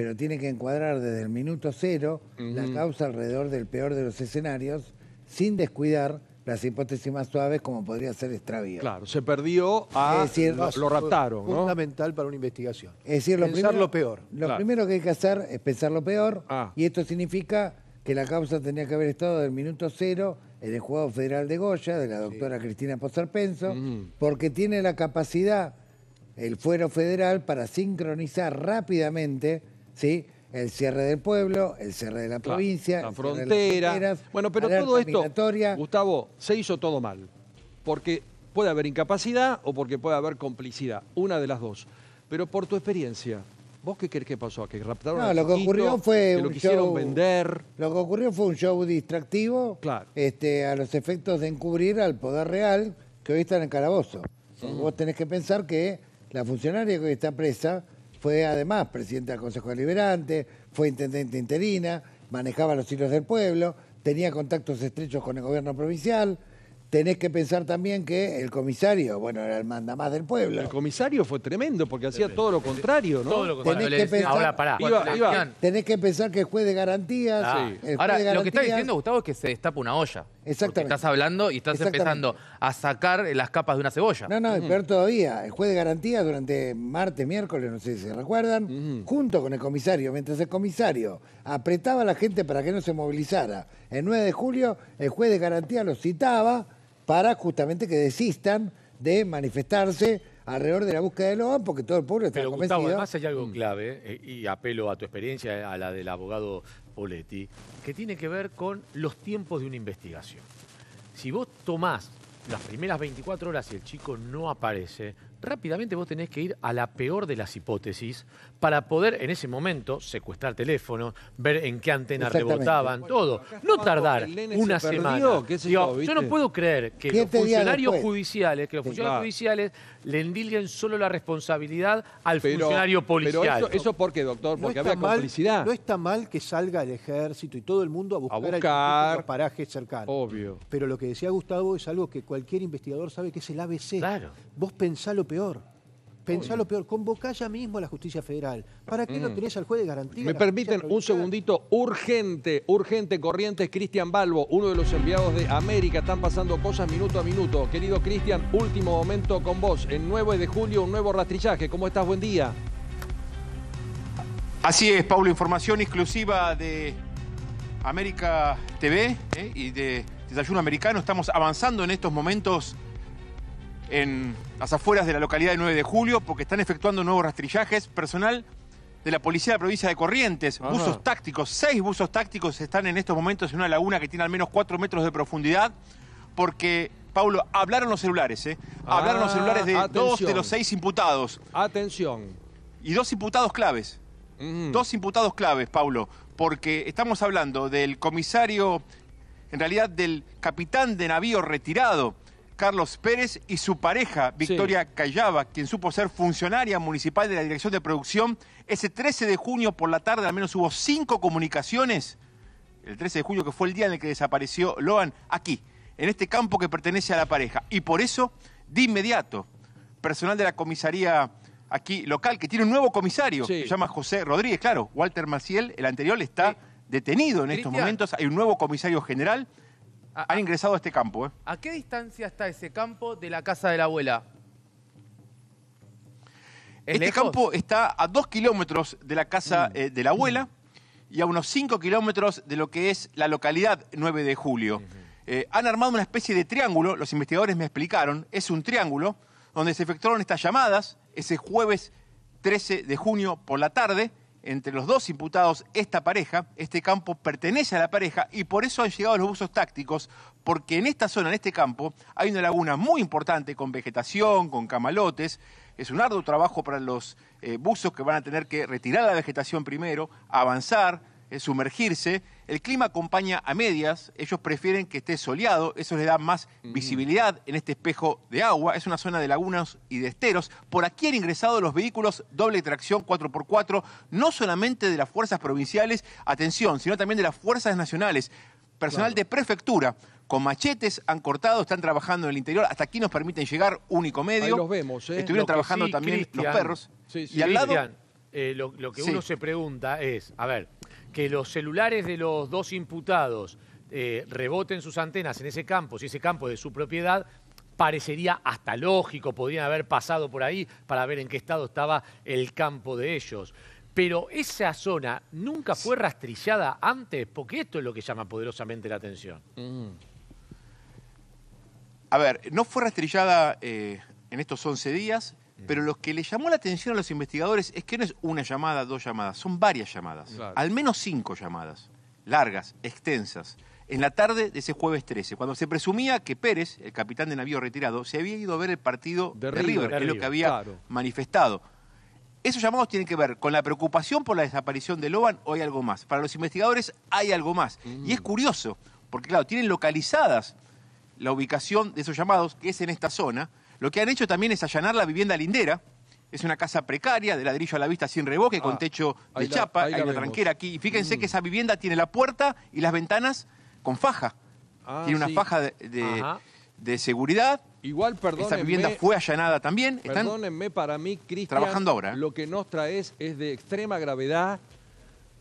pero tiene que encuadrar desde el minuto cero la causa alrededor del peor de los escenarios, sin descuidar las hipótesis más suaves como podría ser extravío. Claro, se perdió a... Es decir, lo, lo raptaron, ¿no? Fundamental para una investigación. Es decir, lo Pensar primero, lo peor. Lo Claro. primero que hay que hacer es pensar lo peor, Ah. y esto significa que la causa tenía que haber estado del minuto cero en el Juzgado Federal de Goya, de la doctora Cristina Pozarpenso, porque tiene la capacidad, el fuero federal, para sincronizar rápidamente ¿sí? el cierre del pueblo, el cierre de la Claro, provincia, la de frontera. Bueno, pero todo esto, migratoria. Gustavo, se hizo todo mal. Porque puede haber incapacidad o porque puede haber complicidad. Una de las dos. Pero por tu experiencia, ¿vos qué crees que pasó? ¿Que raptaron No, al lo que ocurrió fue ¿Que lo un quisieron show- vender? Lo que ocurrió fue un show distractivo este, a los efectos de encubrir al poder real que hoy está en el calabozo. Vos tenés que pensar que la funcionaria que hoy está presa fue además presidenta del Consejo Deliberante, fue intendente interina, manejaba los hilos del pueblo, tenía contactos estrechos con el gobierno provincial, tenés que pensar también que el comisario, bueno, era el mandamás del pueblo. El comisario fue tremendo porque hacía todo lo contrario, ¿no? Todo lo Tenés contrario. que pensar, Ahora, pará. Iba- iba- tenés que pensar que el juez de garantías. Ah, el juez Ahora, de lo que está garantías- diciendo Gustavo es que se destapa una olla. Porque Exactamente. estás hablando y estás empezando a sacar las capas de una cebolla. No, no, peor todavía, el juez de garantía durante martes, miércoles, no sé si se recuerdan, junto con el comisario, mientras el comisario apretaba a la gente para que no se movilizara, el 9 de julio el juez de garantía los citaba para justamente que desistan de manifestarse alrededor de la búsqueda de Loan, porque todo el pueblo está Pero convencido. Gustavo, además hay algo clave, eh, y apelo a tu experiencia, a la del abogado Poletti, que tiene que ver con los tiempos de una investigación. Si vos tomás las primeras 24 horas y el chico no aparece, rápidamente vos tenés que ir a la peor de las hipótesis para poder en ese momento secuestrar teléfono, ver en qué antena rebotaban, todo. No tardar una se perdió, semana. Digo, yo, no puedo creer que los funcionarios judiciales, que los Sí, funcionarios claro. judiciales le endilguen solo la responsabilidad al Pero- funcionario policial. Pero eso, eso ¿por qué, doctor? No Porque está había mal- complicidad. No está mal que salga el ejército y todo el mundo a buscar, al buscar. los parajes cercanos. Obvio. Pero lo que decía Gustavo es algo que cualquier investigador sabe que es el ABC. Vos pensá lo peor. Pensá lo peor. Convocá ya mismo a la justicia federal. ¿Para qué lo Mm. tenés al juez de garantía? Me permiten un segundito, urgente, urgente, Corrientes, Cristian Balbo, uno de los enviados de América, están pasando cosas minuto a minuto. Querido Cristian, último momento con vos, el 9 de julio, un nuevo rastrillaje, ¿cómo estás? Buen día. Así es, Paulo, información exclusiva de América TV ¿eh? y de Desayuno Americano. Estamos avanzando en estos momentos en las afueras de la localidad de 9 de julio porque están efectuando nuevos rastrillajes. Personal de la Policía de la Provincia de Corrientes, Ajá. buzos tácticos, seis buzos tácticos están en estos momentos en una laguna que tiene al menos 4 metros de profundidad porque, Paulo, hablaron los celulares, ¿eh? Hablaron los Ah, celulares de dos de los seis imputados. Atención. Y dos imputados claves. Dos imputados claves, Paulo, porque estamos hablando del comisario, en realidad del capitán de navío retirado, Carlos Pérez, y su pareja, Victoria Callaba, quien supo ser funcionaria municipal de la Dirección de Producción. Ese 13 de junio por la tarde al menos hubo cinco comunicaciones, el 13 de julio que fue el día en el que desapareció Loan, aquí, en este campo que pertenece a la pareja. Y por eso, de inmediato, personal de la comisaría aquí local, que tiene un nuevo comisario, se llama José Rodríguez, claro, Walter Maciel, el anterior, está detenido en estos momentos, hay un nuevo comisario general, han ingresado a este campo. ¿eh? ¿A qué distancia está ese campo de la casa de la abuela? ¿Es Este lejos? campo está a dos kilómetros de la casa eh, de la abuela y a unos cinco kilómetros de lo que es la localidad 9 de julio. Eh, han armado una especie de triángulo, los investigadores me explicaron, es un triángulo donde se efectuaron estas llamadas ese jueves 13 de junio por la tarde entre los dos imputados esta pareja, este campo pertenece a la pareja y por eso han llegado los buzos tácticos, porque en esta zona, en este campo, hay una laguna muy importante con vegetación, con camalotes. Es un arduo trabajo para los eh, buzos que van a tener que retirar la vegetación primero, avanzar, eh, sumergirse. El clima acompaña a medias, ellos prefieren que esté soleado, eso les da más visibilidad en este espejo de agua. Es una zona de lagunas y de esteros. Por aquí han ingresado los vehículos doble tracción 4x4, no solamente de las fuerzas provinciales, atención, sino también de las fuerzas nacionales. Personal de prefectura, con machetes han cortado, están trabajando en el interior. Hasta aquí nos permiten llegar único medio. Ahí los vemos, ¿eh? Estuvieron trabajando sí, también los perros. sí, sí, y al lado. Eh, lo, lo que Sí. uno se pregunta es, a ver, que los celulares de los dos imputados eh, reboten sus antenas en ese campo, si ese campo es de su propiedad, parecería hasta lógico, podrían haber pasado por ahí para ver en qué estado estaba el campo de ellos. Pero esa zona nunca fue rastrillada antes, porque esto es lo que llama poderosamente la atención. A ver, no fue rastrillada eh, en estos 11 días, pero lo que le llamó la atención a los investigadores es que no es una llamada, dos llamadas, son varias llamadas. Claro. Al menos cinco llamadas, largas, extensas, en la tarde de ese jueves 13, cuando se presumía que Pérez, el capitán de navío retirado, se había ido a ver el partido de, River, que es lo que había claro. manifestado. ¿Esos llamados tienen que ver con la preocupación por la desaparición de Loban o hay algo más? Para los investigadores hay algo más. Y es curioso, porque claro, tienen localizadas la ubicación de esos llamados, que es en esta zona. Lo que han hecho también es allanar la vivienda lindera. Es una casa precaria, de ladrillo a la vista sin revoque, con Ah, techo de chapa. la Hay una tranquera aquí. Y fíjense Mm. que esa vivienda tiene la puerta y las ventanas con faja. Ah, tiene una sí. faja de, de- Ajá. de seguridad. Igual, perdónenme. Esta vivienda fue allanada también. Están Perdónenme, para mí, Cristian, trabajando ahora, ¿eh? lo que nos traes es de extrema gravedad,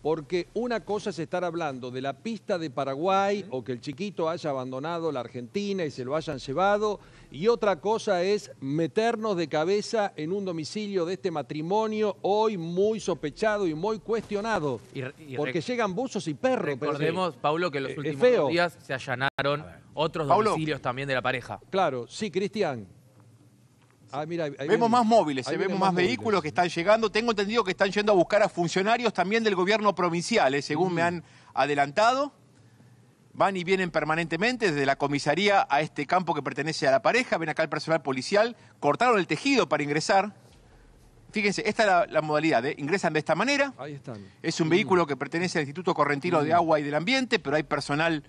porque una cosa es estar hablando de la pista de Paraguay o que el chiquito haya abandonado la Argentina y se lo hayan llevado, y otra cosa es meternos de cabeza en un domicilio de este matrimonio hoy muy sospechado y muy cuestionado, y porque llegan buzos y perros. pero Recordemos, sí. Paulo, que en los Es últimos días se allanaron otros Paulo. domicilios también de la pareja. Claro, sí, Cristian. Ah, mira, ahí Vemos más móviles, eh, vemos más móviles. vehículos que están llegando. Tengo entendido que están yendo a buscar a funcionarios también del gobierno provincial, eh, según Mm. me han adelantado. Van y vienen permanentemente desde la comisaría a este campo que pertenece a la pareja. Ven acá el personal policial. Cortaron el tejido para ingresar. Fíjense, esta es la, la modalidad. eh, Ingresan de esta manera. Ahí están. Es un vehículo que pertenece al Instituto Correntino de Agua y del Ambiente, pero hay personal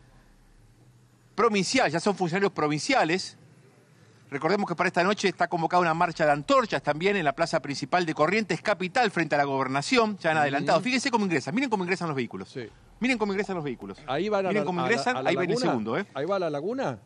provincial, ya son funcionarios provinciales. Recordemos que para esta noche está convocada una marcha de antorchas también en la plaza principal de Corrientes Capital frente a la gobernación. Ya han adelantado. Fíjense cómo ingresan. Miren cómo ingresan los vehículos. Miren cómo ingresan los vehículos. Ahí van a Miren la- cómo a la- ingresan. a la Ahí va en el segundo, ¿eh? Ahí va la laguna.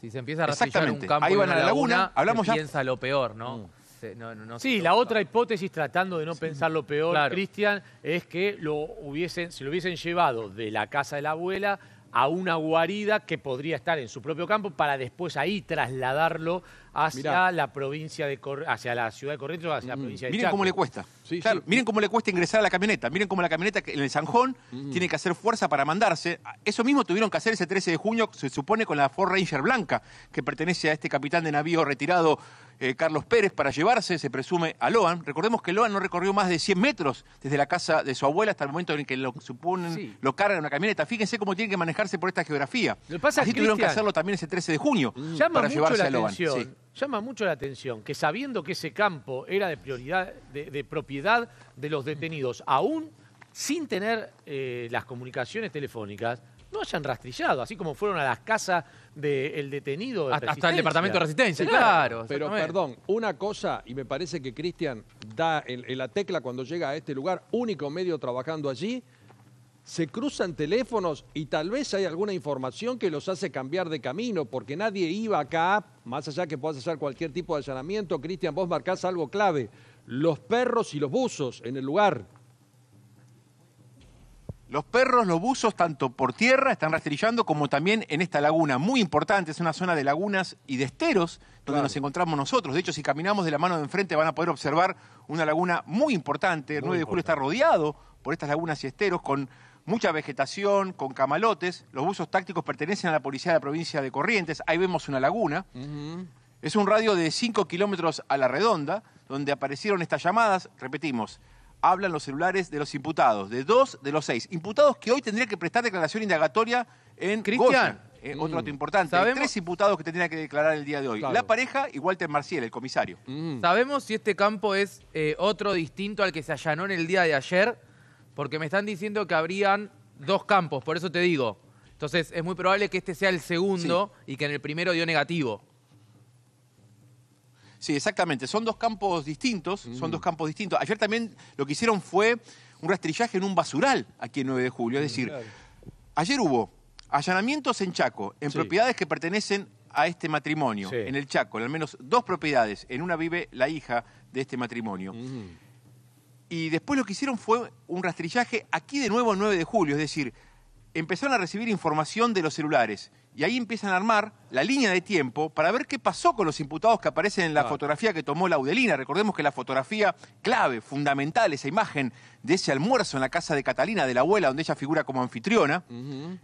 Si se empieza a rastrillar un Exactamente. campo Ahí van una a la laguna. laguna, Hablamos ya- piensa lo peor, ¿no? Se- no, no, no Sí, la otra hipótesis, tratando de no pensar lo peor, Claro. Cristian, es que lo hubiesen, se lo hubiesen llevado de la casa de la abuela a una guarida que podría estar en su propio campo para después ahí trasladarlo hacia Mirá. la provincia de Cor- hacia la ciudad de Corrientes o hacia la provincia de Miren Chaco. cómo le cuesta. Claro, Miren cómo le cuesta ingresar a la camioneta. Miren cómo la camioneta que- en el Zanjón tiene que hacer fuerza para mandarse. Eso mismo tuvieron que hacer ese 13 de junio, se supone, con la Ford Ranger blanca, que pertenece a este capitán de navío retirado, eh, Carlos Pérez, para llevarse, se presume, a Loan. Recordemos que Loan no recorrió más de 100 metros desde la casa de su abuela hasta el momento en que lo suponen, lo cargan en una camioneta. Fíjense cómo tienen que manejarse por esta geografía. Lo que pasa, Así tuvieron que hacerlo también ese 13 de junio Llama para mucho llevarse la a Loan. atención, Sí. Llama mucho la atención que sabiendo que ese campo era de prioridad, de, de propiedad de los detenidos, aún sin tener eh, las comunicaciones telefónicas, no hayan rastrillado, así como fueron a las casas del detenido. de Hasta- hasta el departamento de Resistencia, claro. Pero perdón, una cosa, y me parece que Cristian da en, en la tecla cuando llega a este lugar, único medio trabajando allí, se cruzan teléfonos y tal vez hay alguna información que los hace cambiar de camino, porque nadie iba acá, más allá que puedas hacer cualquier tipo de allanamiento, Cristian, vos marcás algo clave, los perros y los buzos en el lugar. Los perros, los buzos, tanto por tierra, están rastrillando, como también en esta laguna muy importante. Es una zona de lagunas y de esteros donde nos encontramos nosotros. De hecho, si caminamos de la mano de enfrente van a poder observar una laguna muy importante. El 9 de julio está rodeado por estas lagunas y esteros con mucha vegetación, con camalotes. Los buzos tácticos pertenecen a la policía de la provincia de Corrientes. Ahí vemos una laguna. Es un radio de 5 kilómetros a la redonda, donde aparecieron estas llamadas. Repetimos, hablan los celulares de los imputados, de dos de los seis. Imputados que hoy tendrían que prestar declaración indagatoria en Cristian. Eh, otro dato importante. Hay ¿Sabemos? tres imputados que tendrían que declarar el día de hoy. Claro. La pareja y Walter Marciel, el comisario. ¿Sabemos si este campo es eh, otro distinto al que se allanó en el día de ayer? Porque me están diciendo que habrían dos campos, por eso te digo. Entonces es muy probable que este sea el segundo y que en el primero dio negativo. Sí, exactamente. Son dos campos distintos. Son dos campos distintos. Ayer también lo que hicieron fue un rastrillaje en un basural aquí en 9 de julio. Es decir, ayer hubo allanamientos en Chaco, en Sí. propiedades que pertenecen a este matrimonio. Sí. En el Chaco, en al menos dos propiedades. En una vive la hija de este matrimonio. Y después lo que hicieron fue un rastrillaje aquí de nuevo el 9 de julio, es decir, empezaron a recibir información de los celulares y ahí empiezan a armar la línea de tiempo para ver qué pasó con los imputados que aparecen en la fotografía que tomó Laudelina. Recordemos que la fotografía clave, fundamental, esa imagen de ese almuerzo en la casa de Catalina, de la abuela, donde ella figura como anfitriona.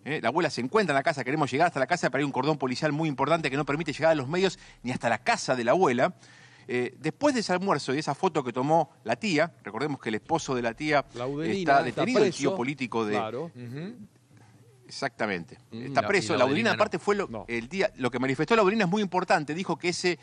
Eh, la abuela se encuentra en la casa, queremos llegar hasta la casa, pero hay un cordón policial muy importante que no permite llegar a los medios ni hasta la casa de la abuela. Eh, después de ese almuerzo y esa foto que tomó la tía, recordemos que el esposo de la tía Laudelina está está detenido, el preso, tío político de... claro. Exactamente. Mm, Está la- preso. Laudrina no. aparte, fue lo, el día, lo que manifestó Laudrina es muy importante. Dijo que ese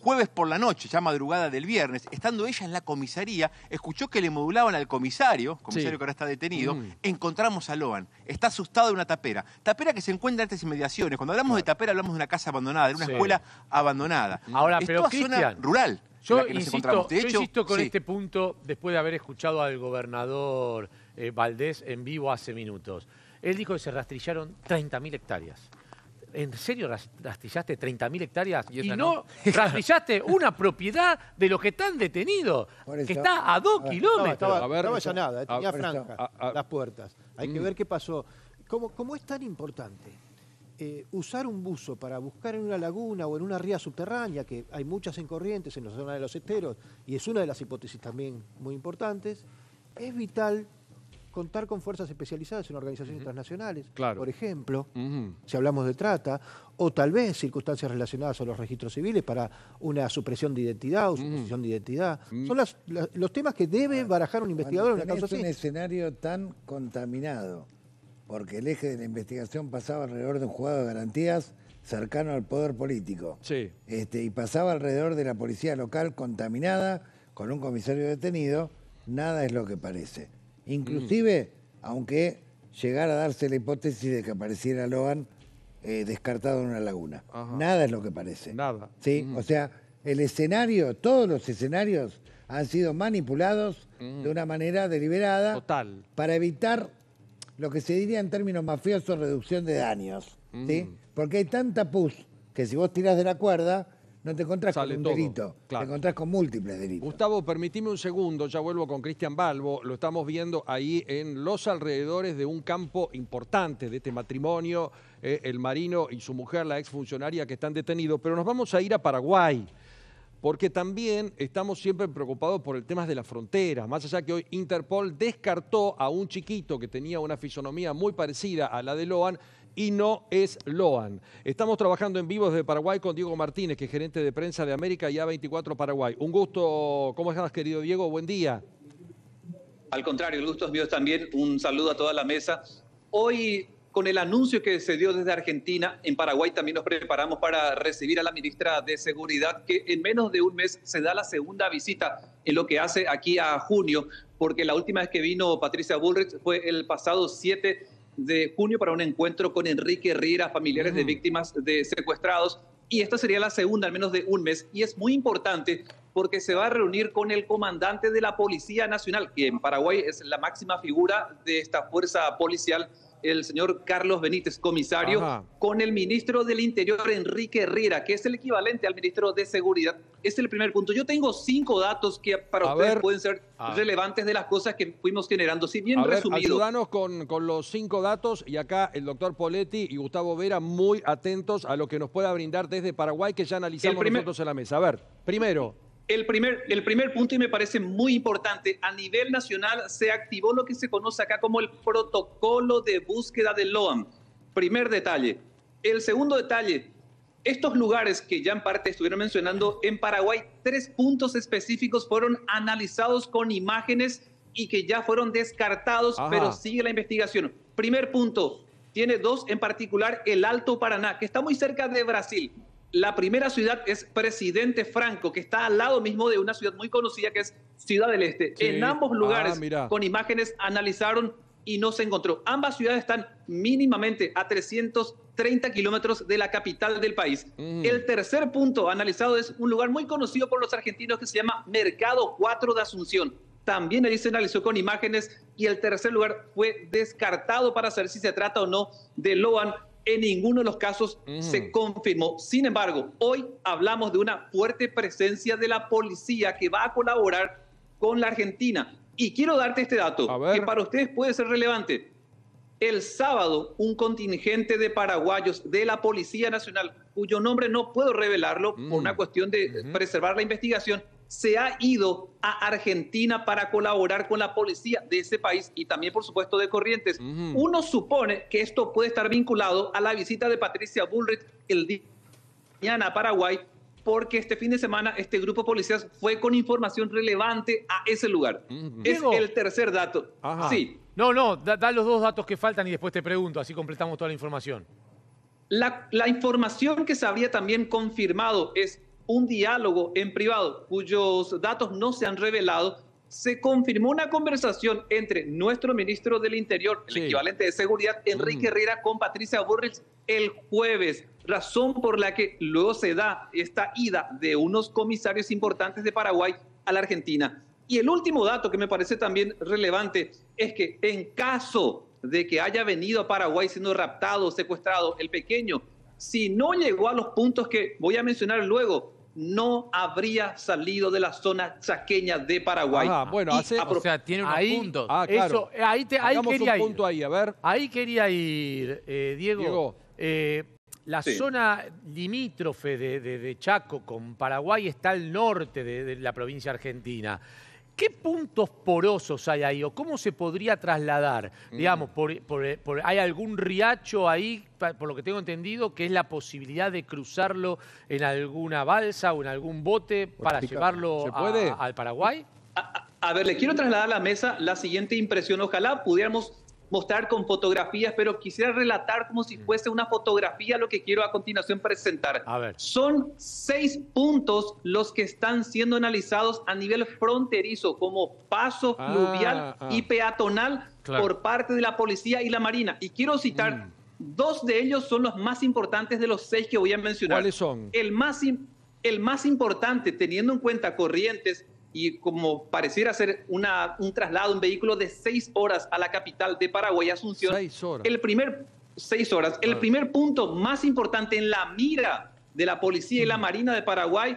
jueves por la noche, ya madrugada del viernes, estando ella en la comisaría, escuchó que le modulaban al comisario, comisario Sí. que ahora está detenido, Mm. encontramos a Loan. Está asustado de una tapera. Tapera que se encuentra en estas inmediaciones. Cuando hablamos de tapera, hablamos de una casa abandonada, de una Sí. escuela abandonada. Ahora, es pero toda zona rural. Yo insisto, yo hecho, insisto con sí. este punto después de haber escuchado al gobernador eh, Valdés en vivo hace minutos. Él dijo que se rastrillaron 30.000 hectáreas. ¿En serio ras- rastrillaste 30.000 hectáreas y, no, no? rastrillaste una propiedad de los que están detenidos, que está a dos No, kilómetros? estaba, A ver, estaba eso- allanada, eh, a- tenía por eso- franja a- a- las puertas. Hay que Mm. ver qué pasó. Como, como es tan importante eh, usar un buzo para buscar en una laguna o en una ría subterránea, que hay muchas en Corrientes, en la zona de los esteros, y es una de las hipótesis también muy importantes, es vital contar con fuerzas especializadas en organizaciones transnacionales, Claro. por ejemplo, si hablamos de trata, o tal vez circunstancias relacionadas a los registros civiles para una supresión de identidad o suposición de identidad. Son las- la- los temas que debe barajar un investigador en una causa así. un escenario tan contaminado, porque el eje de la investigación pasaba alrededor de un juzgado de garantías cercano al poder político. Sí. Este, y pasaba alrededor de la policía local contaminada, con un comisario detenido, nada es lo que parece. Inclusive, aunque llegara a darse la hipótesis de que apareciera Logan eh, descartado en una laguna. Ajá. Nada es lo que parece. Nada. ¿sí? O sea, el escenario, todos los escenarios han sido manipulados de una manera deliberada Total. para evitar lo que se diría en términos mafiosos reducción de daños. ¿sí? Mm. Porque hay tanta pus que si vos tirás de la cuerda, no te encontrás Sale con un todo, delito, claro. te encontrás con múltiples delitos. Gustavo, permitime un segundo, ya vuelvo con Cristian Balbo. Lo estamos viendo ahí en los alrededores de un campo importante de este matrimonio, eh, el marino y su mujer, la exfuncionaria, que están detenidos. Pero nos vamos a ir a Paraguay, porque también estamos siempre preocupados por el tema de la frontera. Más allá que hoy Interpol descartó a un chiquito que tenía una fisonomía muy parecida a la de Loan y no es Loan. Estamos trabajando en vivo desde Paraguay con Diego Martínez, que es gerente de prensa de América y A24 Paraguay. Un gusto, ¿cómo estás, querido Diego? Buen día. Al contrario, el gusto es mío también. Un saludo a toda la mesa. Hoy, con el anuncio que se dio desde Argentina, en Paraguay también nos preparamos para recibir a la ministra de Seguridad, que en menos de un mes se da la segunda visita en lo que hace aquí a junio, porque la última vez que vino Patricia Bullrich fue el pasado 7 de junio para un encuentro con Enrique Riera, familiares de víctimas de secuestrados. Y esta sería la segunda, al menos de un mes. Y es muy importante porque se va a reunir con el comandante de la Policía Nacional, que en Paraguay es la máxima figura de esta fuerza policial, el señor Carlos Benítez, comisario, Ajá. con el ministro del Interior, Enrique Riera, que es el equivalente al ministro de Seguridad. Es el primer punto. Yo tengo cinco datos que para A ustedes ver. pueden ser Ah. relevantes de las cosas que fuimos generando. Si bien A ver, resumido. ayúdanos con, con los cinco datos y acá el doctor Poletti y Gustavo Vera muy atentos a lo que nos pueda brindar desde Paraguay que ya analizamos primer- nosotros en la mesa. A ver, primero, El primer, el primer punto, y me parece muy importante, a nivel nacional se activó lo que se conoce acá como el protocolo de búsqueda del LOAM. Primer detalle. El segundo detalle, estos lugares que ya en parte estuvieron mencionando en Paraguay, tres puntos específicos fueron analizados con imágenes y que ya fueron descartados, Ajá. pero sigue la investigación. Primer punto, tiene dos en particular, el Alto Paraná, que está muy cerca de Brasil. La primera ciudad es Presidente Franco, que está al lado mismo de una ciudad muy conocida que es Ciudad del Este. Sí. En ambos Ah, lugares, mira. con imágenes, analizaron y no se encontró. Ambas ciudades están mínimamente a 330 kilómetros de la capital del país. Mm. El tercer punto analizado es un lugar muy conocido por los argentinos que se llama Mercado 4 de Asunción. También allí se analizó con imágenes y el tercer lugar fue descartado para saber si se trata o no de Loan. En ninguno de los casos se confirmó. Sin embargo, hoy hablamos de una fuerte presencia de la policía que va a colaborar con la Argentina. Y quiero darte este dato, que para ustedes puede ser relevante. El sábado, un contingente de paraguayos de la Policía Nacional, cuyo nombre no puedo revelarlo por una cuestión de preservar la investigación, se ha ido a Argentina para colaborar con la policía de ese país y también, por supuesto, de Corrientes. Uno supone que esto puede estar vinculado a la visita de Patricia Bullrich el día de mañana a Paraguay, porque este fin de semana este grupo de policías fue con información relevante a ese lugar. Es Diego. el tercer dato. Sí. No, no, da, da los dos datos que faltan y después te pregunto, así completamos toda la información. La, la información que se habría también confirmado es un diálogo en privado cuyos datos no se han revelado. Se confirmó una conversación entre nuestro ministro del Interior, el equivalente de seguridad, Enrique Herrera, con Patricia Burrich el jueves, razón por la que luego se da esta ida de unos comisarios importantes de Paraguay a la Argentina. Y el último dato que me parece también relevante es que en caso de que haya venido a Paraguay siendo raptado secuestrado el pequeño, Si no llegó a los puntos que voy a mencionar luego, no habría salido de la zona chaqueña de Paraguay. Ajá, bueno, hace- O sea, tiene unos Ahí- puntos. Ah, claro. Eso, ahí, te, ahí quería un ir. punto ahí, a ver. Ahí quería ir, eh, Diego. Diego. Eh, la Sí. zona limítrofe de, de- de Chaco con Paraguay está al norte de, de la provincia argentina. ¿Qué puntos porosos hay ahí o cómo se podría trasladar? Mm. Digamos, por, por- por- ¿hay algún riacho ahí, por lo que tengo entendido, que es la posibilidad de cruzarlo en alguna balsa o en algún bote para pica- llevarlo ¿Se a- al Paraguay? A ver, le quiero trasladar a la mesa la siguiente impresión. Ojalá pudiéramos mostrar con fotografías, pero quisiera relatar como si fuese una fotografía lo que quiero a continuación presentar. A ver. Son seis puntos los que están siendo analizados a nivel fronterizo como paso Ah, fluvial ah. y peatonal Claro. por parte de la policía y la marina. Y quiero citar, Mm. dos de ellos son los más importantes de los seis que voy a mencionar. ¿Cuáles son? El más, el más importante, teniendo en cuenta corrientes y como pareciera ser una, un traslado, un vehículo de seis horas a la capital de Paraguay, Asunción. Seis horas. El primer, seis horas. El primer punto más importante en la mira de la policía y la marina de Paraguay,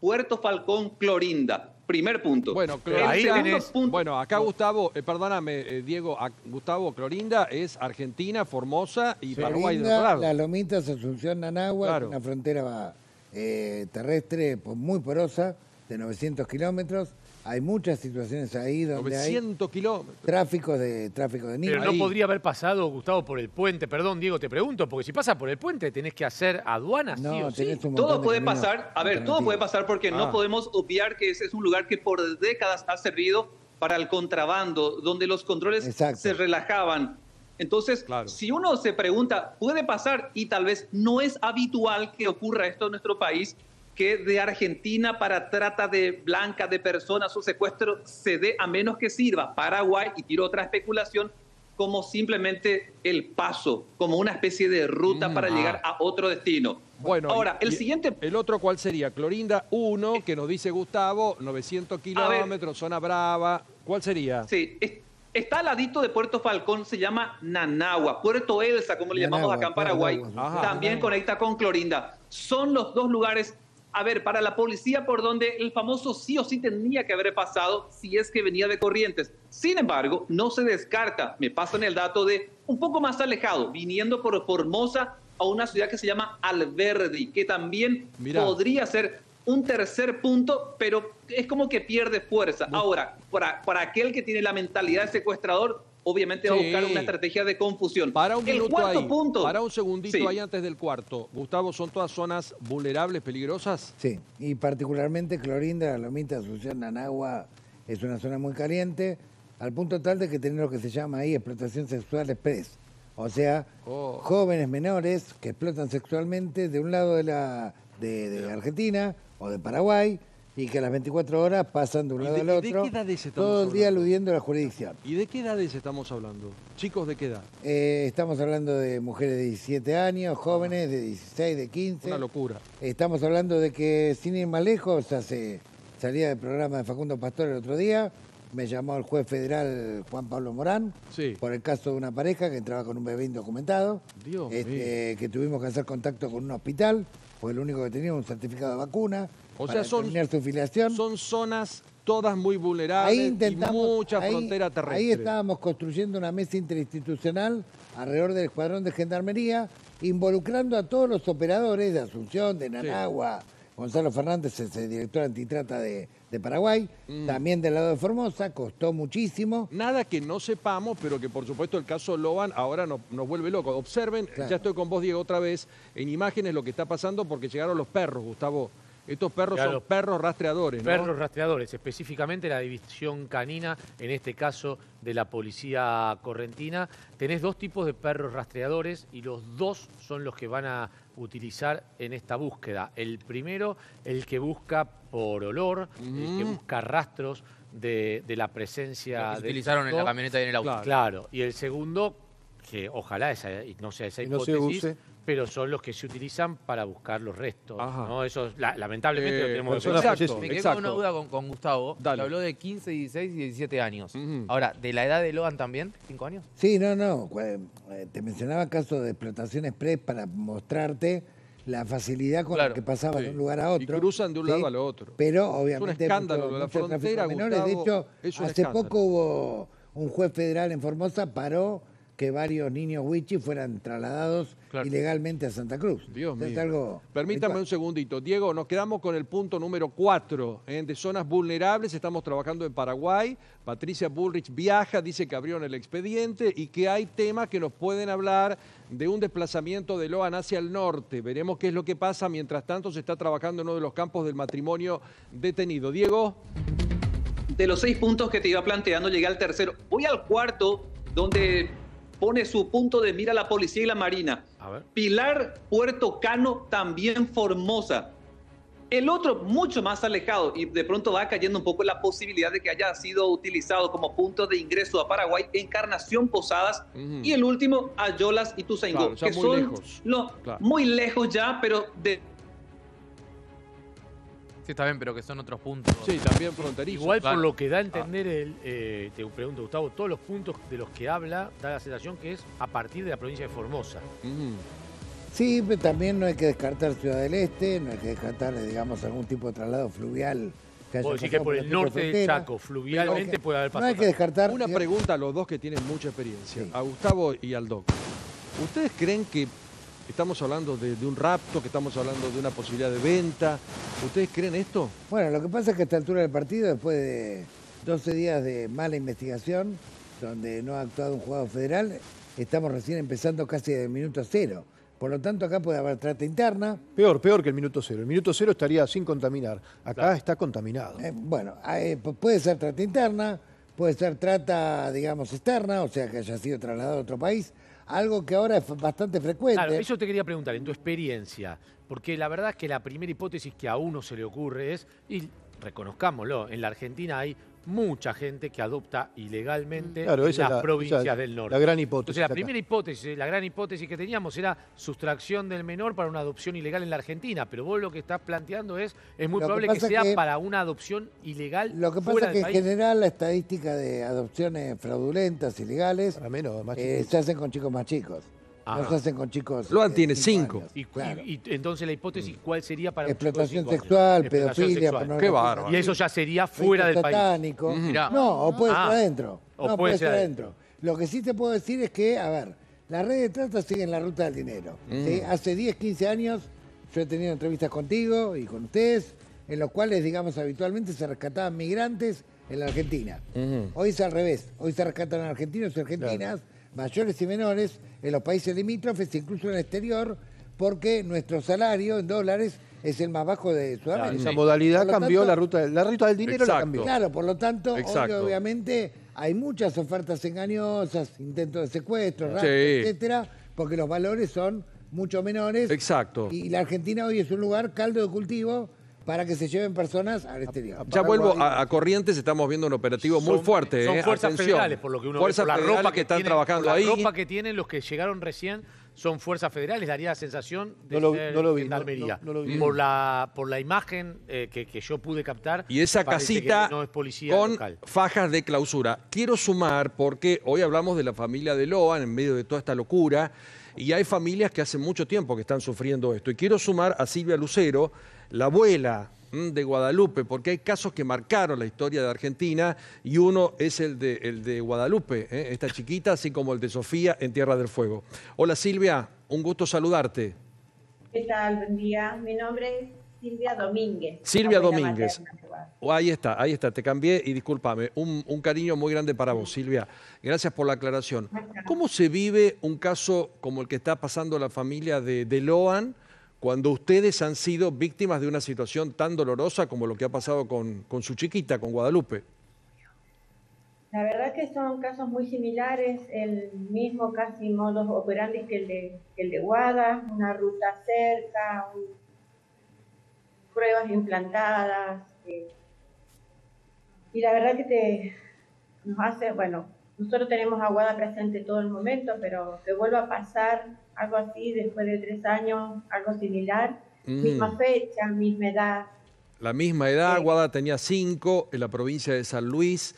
Puerto Falcón, Clorinda. Primer punto. Bueno, Clorinda- tenés- punto- Bueno, acá Gustavo, eh, perdóname, eh, Diego, a- Gustavo Clorinda es Argentina, Formosa y Paraguay del otro lado. Las Lomitas, Asunción, Nanagua, Claro. una frontera eh, terrestre pues, muy porosa, de 900 kilómetros. Hay muchas situaciones ahí donde 900 kilómetros. tráfico de, tráfico de niños. Pero no Ahí. podría haber pasado, Gustavo, por el puente. Perdón, Diego, te pregunto, porque si pasa por el puente tenés que hacer aduanas, sí No, o sí. Todo de puede pasar, a ver, todo puede pasar porque Ah. no podemos obviar que ese es un lugar que por décadas ha servido para el contrabando, donde los controles Exacto. se relajaban. Entonces, Claro. si uno se pregunta, puede pasar y tal vez no es habitual que ocurra esto en nuestro país, que de Argentina para trata de blanca de personas o secuestro se dé a menos que sirva Paraguay y tiro otra especulación como simplemente el paso, como una especie de ruta Mm, para ah. llegar a otro destino. Bueno, Ahora, y- el y- siguiente ¿El otro cuál sería? Clorinda 1, que nos dice Gustavo, 900 kilómetros, zona brava. ¿Cuál sería? Sí, es- está al ladito de Puerto Falcón, se llama Nanagua, Puerto Elsa, como le llamamos acá en Paraguay, Nanagua. Ajá. también conecta con Clorinda. Son los dos lugares, a ver, para la policía por donde el famoso sí o sí tenía que haber pasado si es que venía de Corrientes. Sin embargo, no se descarta, me pasan el dato de un poco más alejado, viniendo por Formosa a una ciudad que se llama Alberdi, que también podría ser un tercer punto, pero es como que pierde fuerza. Ahora, para, para aquel que tiene la mentalidad de secuestrador, obviamente va a buscar una estrategia de confusión. Para un el minuto cuarto ahí, punto. para un segundito Sí. ahí antes del cuarto. Gustavo, ¿son todas zonas vulnerables, peligrosas? Sí, y particularmente Clorinda, la Lomita, Asunción, Nanagua, es una zona muy caliente, al punto tal de que tiene lo que se llama ahí explotación sexual express. O sea, Oh. jóvenes menores que explotan sexualmente de un lado de, la, de, de Argentina o de Paraguay y que a las 24 horas pasan de un ¿Y lado de- al y de otro, qué edades estamos todo el día hablando? aludiendo a la jurisdicción. ¿Y de qué edades estamos hablando? ¿Chicos de qué edad? Eh, estamos hablando de mujeres de 17 años, jóvenes de 16, de 15. Una locura. Estamos hablando de que, sin ir más lejos, hace, salía del programa de Facundo Pastor el otro día, me llamó el juez federal Juan Pablo Morán Sí. por el caso de una pareja que entraba con un bebé indocumentado, Dios este, que tuvimos que hacer contacto con un hospital, porque el único que tenía un certificado de vacuna, O sea, son, filiación. zonas todas muy vulnerables Ahí intentamos, y mucha ahí- frontera terrestre. Ahí estábamos construyendo una mesa interinstitucional alrededor del escuadrón de gendarmería, involucrando a todos los operadores de Asunción, de Nanagua, Gonzalo Fernández es el director antitrata de, de Paraguay, Mm. también del lado de Formosa, costó muchísimo. Nada que no sepamos, pero que por supuesto el caso Loban ahora no- nos vuelve locos. Observen, Claro. ya estoy con vos, Diego, otra vez, en imágenes lo que está pasando porque llegaron los perros, Gustavo. Estos perros Claro. son perros rastreadores, ¿no? Perros rastreadores, específicamente la división canina, en este caso de la policía correntina. Tenés dos tipos de perros rastreadores y los dos son los que van a utilizar en esta búsqueda. El primero, el que busca por olor, el que busca rastros de, de la presencia Lo que se de utilizaron en la camioneta y en el auto. Claro. Y el segundo, que ojalá esa, no sea esa Y no se hipótesis, use. Pero son los que se utilizan para buscar los restos. Ajá. ¿no? Eso es- la- lamentablemente lo Eh, tenemos que pensar. Me quedé con una duda con, con Gustavo. que habló de 15, 16 y 17 años. Ahora, ¿de la edad de Logan también? ¿5 años? Sí, no, no. eh, Te mencionaba casos de explotación express para mostrarte la facilidad con la que pasaban de un lugar a otro. Y cruzan de un ¿sí? lado al otro. Pero Es un obviamente. escándalo mucho- la frontera, de menores. Gustavo, de hecho, es un hace escándalo. poco hubo un juez federal en Formosa paró que varios niños wichis fueran trasladados ilegalmente a Santa Cruz. Dios mío. algo Permítame un segundito. Diego, nos quedamos con el punto número 4 de zonas vulnerables. Estamos trabajando en Paraguay. Patricia Bullrich viaja, dice que abrieron el expediente y que hay temas que nos pueden hablar de un desplazamiento de Loan hacia el norte. Veremos qué es lo que pasa. Mientras tanto, se está trabajando en uno de los campos del matrimonio detenido. Diego. De los seis puntos que te iba planteando, llegué al tercero. Voy al cuarto, donde pone su punto de mira la policía y la marina. Pilar, Puerto Cano, también Formosa. El otro mucho más alejado y de pronto va cayendo un poco la posibilidad de que haya sido utilizado como punto de ingreso a Paraguay, Encarnación Posadas y el último Ayolas y Tuzaingó, Claro, que muy son lejos. lo- Claro. muy lejos ya, pero de Sí, está bien, pero que son otros puntos. Sí, también fronterizos. Igual por lo que da a entender, el, eh, te pregunto, Gustavo, todos los puntos de los que habla da la sensación que es a partir de la provincia de Formosa. Sí, pero también no hay que descartar Ciudad del Este, no hay que descartar, digamos, algún tipo de traslado fluvial. Que haya Vos decís que por el norte del frontera. Chaco, fluvialmente puede haber No pasado. hay que descartar. Una pregunta a los dos que tienen mucha experiencia, a Gustavo y al Doc. ¿Ustedes creen que estamos hablando de, de un rapto, que estamos hablando de una posibilidad de venta? ¿Ustedes creen esto? Bueno, lo que pasa es que a esta altura del partido, después de 12 días de mala investigación, donde no ha actuado un jugador federal, estamos recién empezando casi del minuto cero. Por lo tanto, acá puede haber trata interna. Peor, peor que el minuto cero. El minuto cero estaría sin contaminar. Acá está contaminado. Eh, bueno, eh, pu- puede ser trata interna, puede ser trata, digamos, externa, o sea, que haya sido trasladado a otro país. Algo que ahora es bastante frecuente. Claro, eso te quería preguntar, en tu experiencia, porque la verdad es que la primera hipótesis que a uno se le ocurre es, y reconozcámoslo, en la Argentina hay mucha gente que adopta ilegalmente Claro, las la- provincias es del norte. la gran hipótesis Entonces, la acá. primera hipótesis, la gran hipótesis que teníamos era sustracción del menor para una adopción ilegal en la Argentina, pero vos lo que estás planteando es, es muy Lo probable que, sea que- para una adopción ilegal Lo que fuera pasa es que en general la estadística de adopciones fraudulentas, ilegales, eh, se hacen con chicos más chicos. Ajá. Hacen con chicos. Loan de tiene cinco cinco. años. Y, Claro. y- y entonces la hipótesis, ¿cuál sería para un chico de Explotación cinco años? sexual, Explotación pedofilia, sexual. pornografía. Qué bárbaro. Y eso ya sería fuera del país. satánico. Mirá. No, o puede Ah. ser adentro. O no, puede puede ser adentro. Lo que sí te puedo decir es que, a ver, las redes de trata siguen la ruta del dinero. Mm. ¿sí? Hace 10, 15 años yo he tenido entrevistas contigo y con ustedes, en los cuales, digamos, habitualmente se rescataban migrantes en la Argentina. Hoy es al revés. Hoy se rescatan argentinos y argentinas, mayores y menores, en los países limítrofes, incluso en el exterior, porque nuestro salario en dólares es el más bajo de Sudamérica. Esa modalidad cambió tanto- la ruta, la ruta del dinero la cambió. Claro, por lo tanto, hoy, Exacto. obviamente hay muchas ofertas engañosas, intentos de secuestro, Sí. etcétera, porque los valores son mucho menores. Exacto. Y la Argentina hoy es un lugar caldo de cultivo para que se lleven personas al exterior. Ya vuelvo a, a Corrientes, estamos viendo un operativo muy fuerte. Son eh, fuerzas atención. federales, por lo que uno Fuerzas ve, por la ropa que, están tienen- trabajando por ahí. La ropa que tienen los que llegaron recién son fuerzas federales, daría la sensación de No lo vi- ser no lo vi, no- lo vi. Por la, por la imagen eh, que, que yo pude captar. Y esa casita no es policía con local. fajas de clausura. Quiero sumar porque hoy hablamos de la familia de Loan en medio de toda esta locura y hay familias que hace mucho tiempo que están sufriendo esto. Y quiero sumar a Silvia Lucero, la abuela mm, de Guadalupe, porque hay casos que marcaron la historia de Argentina y uno es el de, el de Guadalupe, ¿eh? esta chiquita, así como el de Sofía en Tierra del Fuego. Hola Silvia, un gusto saludarte. ¿Qué tal? Buen día. Mi nombre es Silvia Domínguez. Silvia Domínguez. Oh, ahí está, ahí está, te cambié y discúlpame. Un, un cariño muy grande para vos, Silvia. Gracias por la aclaración. ¿Cómo se vive un caso como el que está pasando la familia de, de Loan cuando ustedes han sido víctimas de una situación tan dolorosa como lo que ha pasado con, con su chiquita, con Guadalupe? La verdad que son casos muy similares, el mismo casi modus operandi que el de, el de Guada, una ruta cerca, pruebas implantadas. eh, y la verdad que te, nos hace, bueno, nosotros tenemos a Guada presente todo el momento, pero que vuelva a pasar algo así después de tres años, algo similar, Mm. misma fecha, misma edad. La misma edad, Guada tenía cinco en la provincia de San Luis.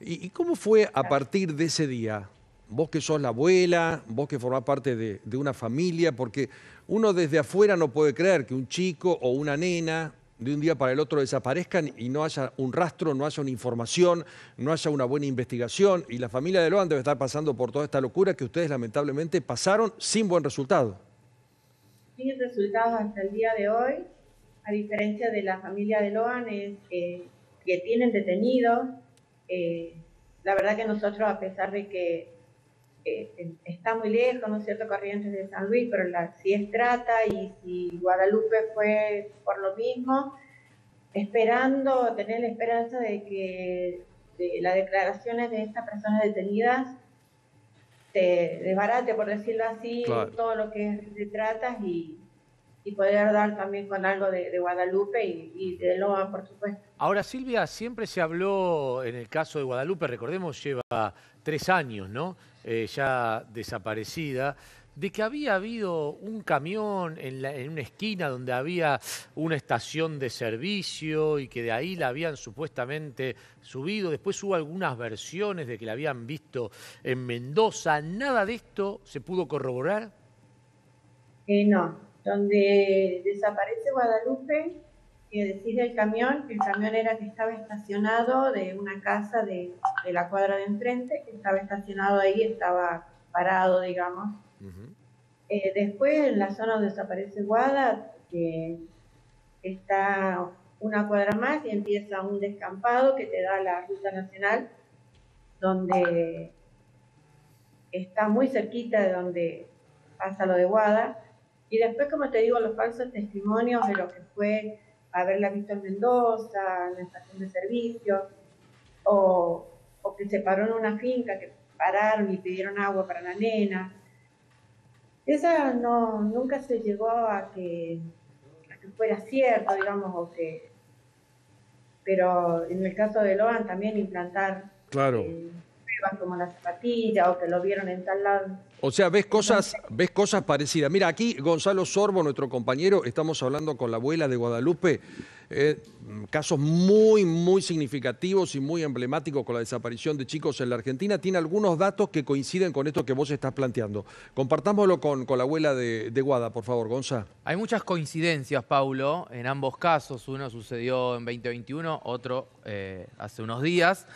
¿Y, y cómo fue a partir de ese día? Vos que sos la abuela, vos que formás parte de, de una familia, porque uno desde afuera no puede creer que un chico o una nena de un día para el otro desaparezcan y no haya un rastro, no haya una información, no haya una buena investigación. Y la familia de Loan debe estar pasando por toda esta locura que ustedes lamentablemente pasaron sin buen resultado. Sin resultados hasta el día de hoy, a diferencia de la familia de Loan, es que, que tienen detenidos. eh, la verdad que nosotros, a pesar de que eh, está muy lejos, ¿no es cierto?, Corrientes de San Luis, pero la, si es trata y si Guadalupe fue por lo mismo, esperando, tener la esperanza de que de las declaraciones de estas personas detenidas te desbarate, por decirlo así, Claro. todo lo que es de tratas y, y poder dar también con algo de, de Guadalupe y, y de Loa, por supuesto. Ahora, Silvia, siempre se habló en el caso de Guadalupe, recordemos, lleva tres años, ¿no? Eh, ya desaparecida, de que había habido un camión en, la- en una esquina donde había una estación de servicio y que de ahí la habían supuestamente subido. Después hubo algunas versiones de que la habían visto en Mendoza. ¿Nada de esto se pudo corroborar? Eh, no, donde desaparece Guadalupe, que decide el camión, que el camión era que estaba estacionado de una casa de, de la cuadra de enfrente, que estaba estacionado ahí, estaba parado, digamos. Eh, después, en la zona donde desaparece Guada, que está una cuadra más y empieza un descampado que te da la ruta nacional, donde está muy cerquita de donde pasa lo de Guada. Y después, como te digo, los falsos testimonios de lo que fue haberla visto en Mendoza, en la estación de servicio, o, o que se paró en una finca, que pararon y pidieron agua para la nena. Esa no, nunca se llegó a que, a que fuera cierto, digamos, o que... Pero en el caso de Loan también implantar Claro. Como la zapatilla o que lo vieron en tal lado. O sea, ves cosas, ves cosas parecidas. Mira, aquí Gonzalo Sorbo, nuestro compañero, estamos hablando con la abuela de Guadalupe. eh, casos muy, muy significativos y muy emblemáticos con la desaparición de chicos en la Argentina. Tiene algunos datos que coinciden con esto que vos estás planteando. Compartámoslo con, con la abuela de, de Guada, por favor, Gonza. Hay muchas coincidencias, Paulo, en ambos casos. Uno sucedió en 2021, otro eh, hace unos días.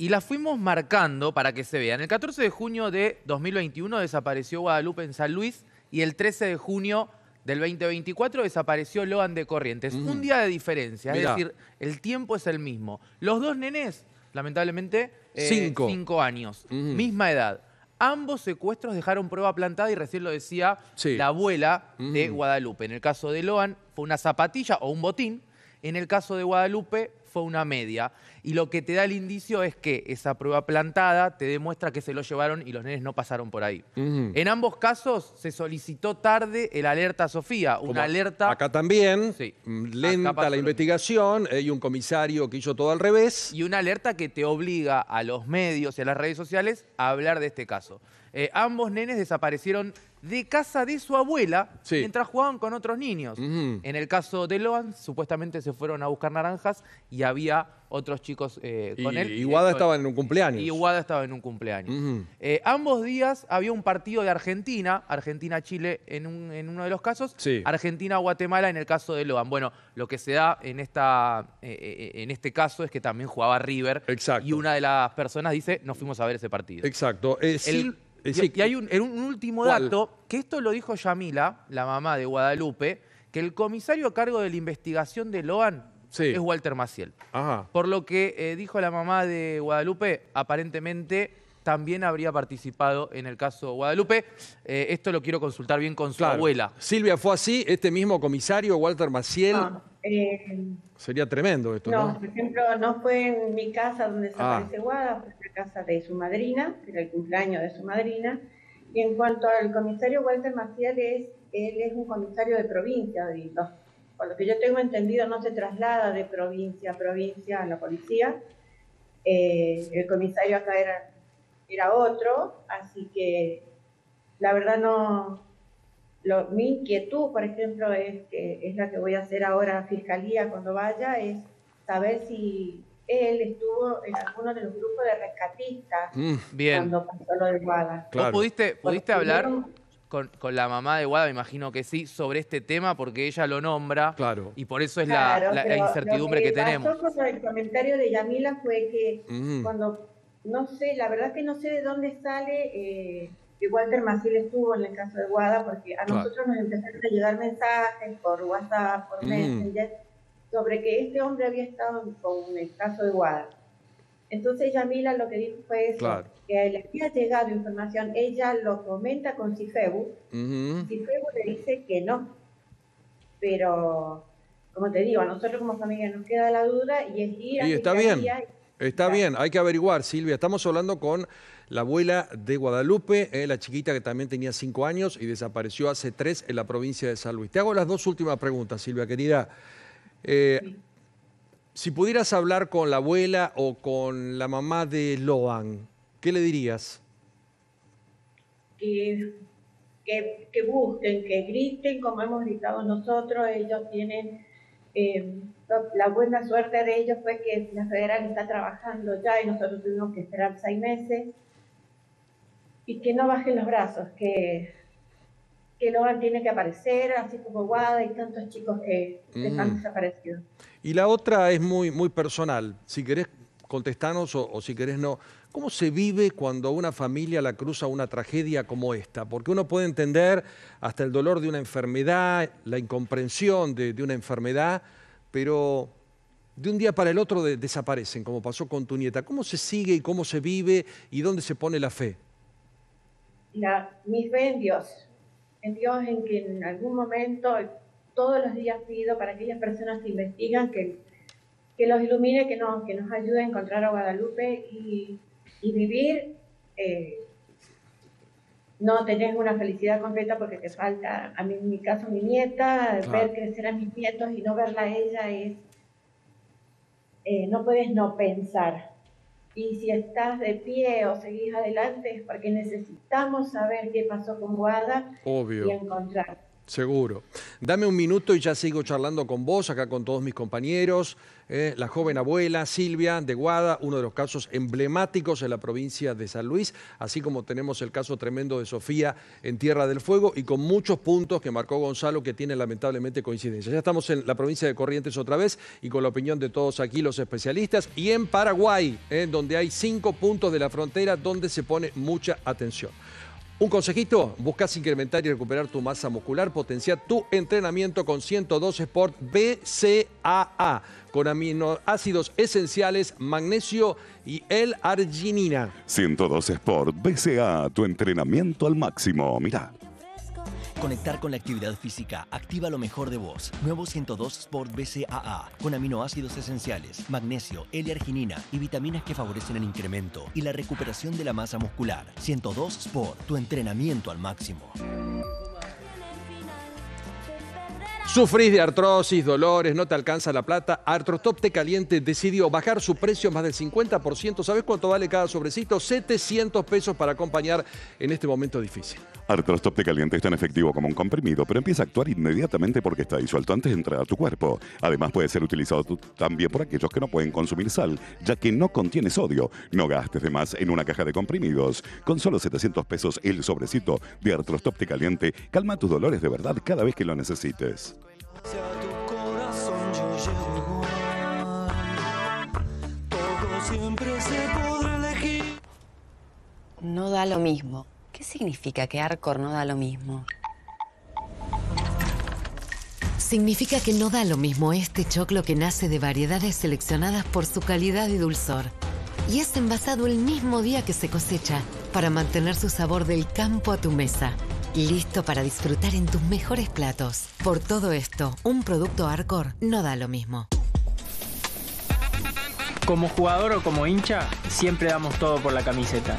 Y las fuimos marcando para que se vean. El 14 de junio de 2021 desapareció Guadalupe en San Luis y el 13 de junio del 2024 desapareció Loan de Corrientes. Mm. Un día de diferencia, Mirá. es decir, el tiempo es el mismo. Los dos nenes, lamentablemente, eh, Cinco. cinco años, misma edad. Ambos secuestros dejaron prueba plantada y recién lo decía la abuela de Guadalupe. En el caso de Loan fue una zapatilla o un botín. En el caso de Guadalupe fue una media. Y lo que te da el indicio es que esa prueba plantada te demuestra que se lo llevaron y los nenes no pasaron por ahí. En ambos casos se solicitó tarde el alerta Sofía, una Como alerta... Acá también, mm, Acá lenta la investigación, hay un comisario que hizo todo al revés. Y una alerta que te obliga a los medios y a las redes sociales a hablar de este caso. Eh, ambos nenes desaparecieron de casa de su abuela mientras jugaban con otros niños. En el caso de Loan, supuestamente se fueron a buscar naranjas y había otros chicos eh, Y, con él. y Guada estaba en un cumpleaños. Y Guada estaba en un cumpleaños. Eh, ambos días había un partido de Argentina, Argentina-Chile en, un- en uno de los casos, Sí. Argentina-Guatemala en el caso de Logan. Bueno, lo que se da en, esta, eh, eh, en este caso es que también jugaba River y una de las personas dice, nos fuimos a ver ese partido. Exacto. Eh, El- Y, sí, y hay un, en un último ¿Cuál? dato, que esto lo dijo Yamila, la mamá de Guadalupe, que el comisario a cargo de la investigación de Loan es Walter Maciel. Ajá. Por lo que eh, dijo la mamá de Guadalupe, aparentemente también habría participado en el caso Guadalupe. Eh, esto lo quiero consultar bien con su Claro. abuela. Silvia, ¿fue así? ¿Este mismo comisario, Walter Maciel? Eh, Sería tremendo esto, no, ¿no? por ejemplo, no fue en mi casa donde Ah. desaparece Guada, fue en la casa de su madrina, que era el cumpleaños de su madrina. Y en cuanto al comisario Walter Maciel, es, él es un comisario de provincia, los- por lo que yo tengo entendido, no se traslada de provincia a provincia a la policía. Eh, el comisario acá era era otro, así que la verdad no, lo- mi inquietud, por ejemplo, es, que es la que voy a hacer ahora a Fiscalía cuando vaya, es saber si él estuvo en alguno de los grupos de rescatistas Mm, Bien. cuando pasó lo de Guada. ¿Vos pudiste, pudiste Porque hablar yo- con, con la mamá de Guada, me imagino que sí, sobre este tema porque ella lo nombra Claro. y por eso es la- Claro, la, la pero incertidumbre lo que, pasó tenemos. con el comentario de Yamila fue que Mm. cuando, no sé, la verdad que no sé de dónde sale, eh, que Walter Maciel estuvo en el caso de Guada, porque a Claro. nosotros nos empezaron a llegar mensajes por WhatsApp, por Mm. Messenger, sobre que este hombre había estado con el caso de Guada. Entonces Yamila lo que dijo fue eso, Claro. que le había llegado información, ella lo comenta con Cifebu, Ujú. Cifebu le dice que no, pero como te digo, a nosotros como familia nos queda la duda y es ir a Y está bien, está bien, hay que averiguar, Silvia. Estamos hablando con la abuela de Guadalupe, eh, la chiquita que también tenía cinco años y desapareció hace tres en la provincia de San Luis. Te hago las dos últimas preguntas, Silvia, querida. Eh, si pudieras hablar con la abuela o con la mamá de Loan, ¿qué le dirías? que, que, que busquen, que griten como hemos gritado nosotros. Ellos tienen, eh, la buena suerte de ellos fue que la federal está trabajando ya y nosotros tuvimos que esperar seis meses. Y que no bajen los brazos, que, que Logan tiene que aparecer, así como Guada y tantos chicos que Mm. están desaparecidos. Y la otra es muy, muy personal. Si querés contestarnos o, o si querés no. ¿Cómo se vive cuando una familia la cruza una tragedia como esta? Porque uno puede entender hasta el dolor de una enfermedad, la incomprensión de, de una enfermedad, pero de un día para el otro de- desaparecen, como pasó con tu nieta. ¿Cómo se sigue y cómo se vive y dónde se pone la fe? La, mi fe en Dios, en Dios en que en algún momento, todos los días pido para aquellas personas que investigan, que, que los ilumine, que nos, que nos ayude a encontrar a Guadalupe y, y vivir. eh, no tenés una felicidad completa porque te falta, a mí en mi caso, mi nieta, Claro. ver crecer a mis nietos y no verla a ella es, eh, no puedes no pensar. Y si estás de pie o seguís adelante es porque necesitamos saber qué pasó con Guada Obvio. y encontrar. Seguro. Dame un minuto y ya sigo charlando con vos, acá con todos mis compañeros. eh, la joven abuela Silvia de Guada, uno de los casos emblemáticos en la provincia de San Luis, así como tenemos el caso tremendo de Sofía en Tierra del Fuego y con muchos puntos que marcó Gonzalo que tienen lamentablemente coincidencia. Ya estamos en la provincia de Corrientes otra vez y con la opinión de todos aquí los especialistas y en Paraguay, eh, donde hay cinco puntos de la frontera donde se pone mucha atención. Un consejito, buscas incrementar y recuperar tu masa muscular, potenciar tu entrenamiento con 102 Sport BCAA, con aminoácidos esenciales, magnesio y L-arginina. 102 Sport BCA, tu entrenamiento al máximo. Mira. Conectar con la actividad física activa lo mejor de vos. Nuevo 102 Sport BCAA con aminoácidos esenciales, magnesio, L-arginina y vitaminas que favorecen el incremento y la recuperación de la masa muscular. 102 Sport, tu entrenamiento al máximo. Sufrís de artrosis, dolores, no te alcanza la plata. Artrostop Te Caliente decidió bajar su precio más del 50%. ¿Sabes cuánto vale cada sobrecito? 700 pesos para acompañar en este momento difícil. Artrostop Te Caliente es tan efectivo como un comprimido, pero empieza a actuar inmediatamente porque está disuelto antes de entrar a tu cuerpo. Además puede ser utilizado también por aquellos que no pueden consumir sal, ya que no contiene sodio. No gastes de más en una caja de comprimidos. Con solo 700 pesos el sobrecito de Artrostop Te Caliente, calma tus dolores de verdad cada vez que lo necesites. Corazón yo llego igual. Todo siempre se podrá elegir. No da lo mismo. ¿Qué significa que Arcor no da lo mismo? Significa que no da lo mismo este choclo que nace de variedades seleccionadas por su calidad y dulzor. Y es envasado el mismo día que se cosecha para mantener su sabor del campo a tu mesa. Listo para disfrutar en tus mejores platos. Por todo esto, un producto Arcor no da lo mismo. Como jugador o como hincha, siempre damos todo por la camiseta.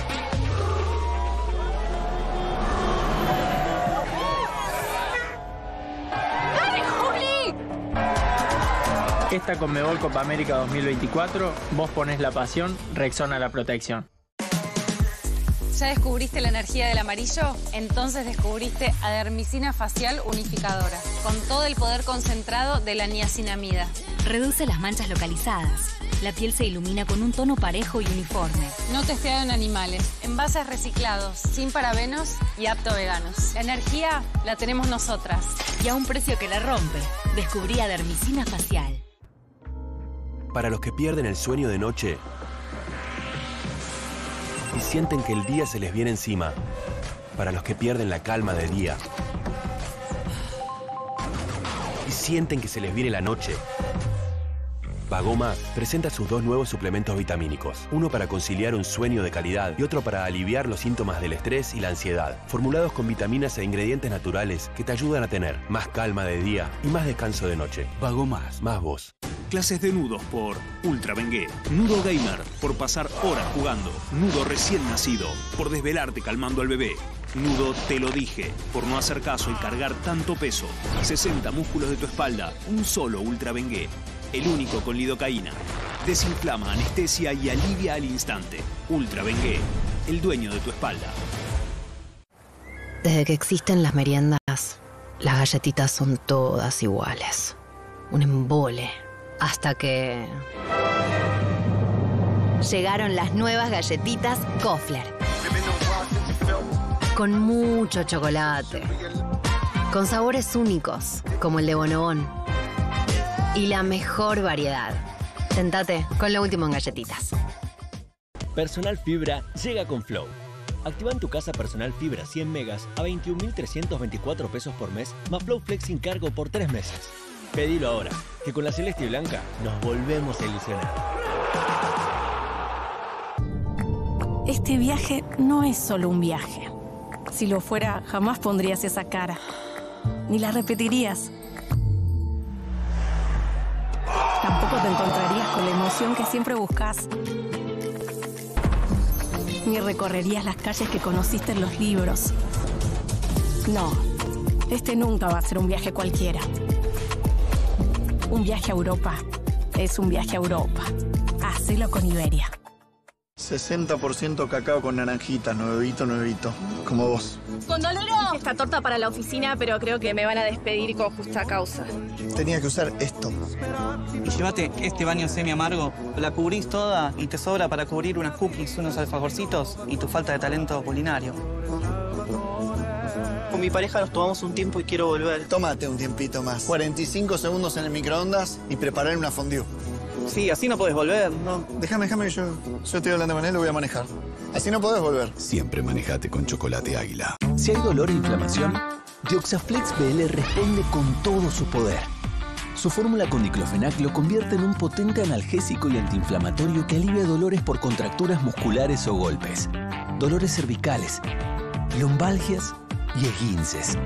Esta Conmebol Copa América 2024, vos ponés la pasión, Rexona la protección. ¿Ya descubriste la energía del amarillo? Entonces descubriste Adermicina Facial Unificadora, con todo el poder concentrado de la niacinamida. Reduce las manchas localizadas. La piel se ilumina con un tono parejo y uniforme. No testeado en animales, envases reciclados, sin parabenos y apto veganos. La energía la tenemos nosotras. Y a un precio que la rompe. Descubrí Adermicina Facial. Para los que pierden el sueño de noche y sienten que el día se les viene encima. Para los que pierden la calma de día y sienten que se les viene la noche. Pagoma presenta sus dos nuevos suplementos vitamínicos, uno para conciliar un sueño de calidad y otro para aliviar los síntomas del estrés y la ansiedad, formulados con vitaminas e ingredientes naturales que te ayudan a tener más calma de día y más descanso de noche. Pago más. Vos. Clases de nudos por Ultra Bengué. Nudo Gamer por pasar horas jugando. Nudo recién nacido por desvelarte calmando al bebé. Nudo Te lo dije por no hacer caso y cargar tanto peso. 60 músculos de tu espalda. Un solo Ultra Bengué. El único con lidocaína. Desinflama, anestesia y alivia al instante. Ultra Bengué. El dueño de tu espalda. Desde que existen las meriendas, las galletitas son todas iguales. Un embole. Hasta que... Llegaron las nuevas galletitas Kofler. Con mucho chocolate. Con sabores únicos, como el de Bonobón. Y la mejor variedad. Tentate con lo último en galletitas. Personal Fibra llega con Flow. Activa en tu casa Personal Fibra 100 megas a 21.324 pesos por mes, más Flow Flex sin cargo por 3 meses. Pedilo ahora, que con la celeste y blanca nos volvemos a ilusionar. Este viaje no es solo un viaje. Si lo fuera, jamás pondrías esa cara. Ni la repetirías. Tampoco te encontrarías con la emoción que siempre buscas. Ni recorrerías las calles que conociste en los libros. No, este nunca va a ser un viaje cualquiera. Un viaje a Europa es un viaje a Europa. Hacelo con Iberia. 60% cacao con naranjitas, nuevito, nuevito. Como vos. Condolero. Esta torta para la oficina, pero creo que me van a despedir con justa causa. Tenía que usar esto. Y llévate este baño semi amargo. La cubrís toda y te sobra para cubrir unas cookies, unos alfajorcitos y tu falta de talento culinario. Con mi pareja nos tomamos un tiempo y quiero volver. Tómate un tiempito más. 45 segundos en el microondas y preparar una fondue. Sí, así no puedes volver, ¿no? Déjame, déjame, yo, yo estoy hablando con él, lo voy a manejar. Así no podés volver. Siempre manejate con chocolate águila. Si hay dolor e inflamación, Dioxaflex BL responde con todo su poder. Su fórmula con diclofenac lo convierte en un potente analgésico y antiinflamatorio que alivia dolores por contracturas musculares o golpes, dolores cervicales, lumbalgias y esguinces.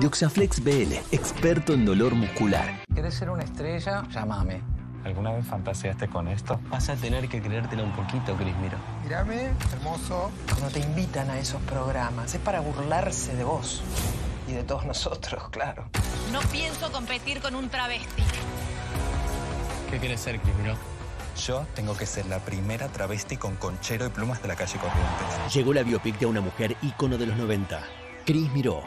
Dioxaflex BL, experto en dolor muscular. ¿Quieres ser una estrella? Llámame. ¿Alguna vez fantaseaste con esto? Vas a tener que creértela un poquito, Cris Miro. Mírame, hermoso. Cuando te invitan a esos programas, es para burlarse de vos. Y de todos nosotros, claro. No pienso competir con un travesti. ¿Qué quieres ser, Cris Miro? Yo tengo que ser la primera travesti con conchero y plumas de la calle Corrientes. Llegó la biopic de una mujer ícono de los 90. Cris Miró.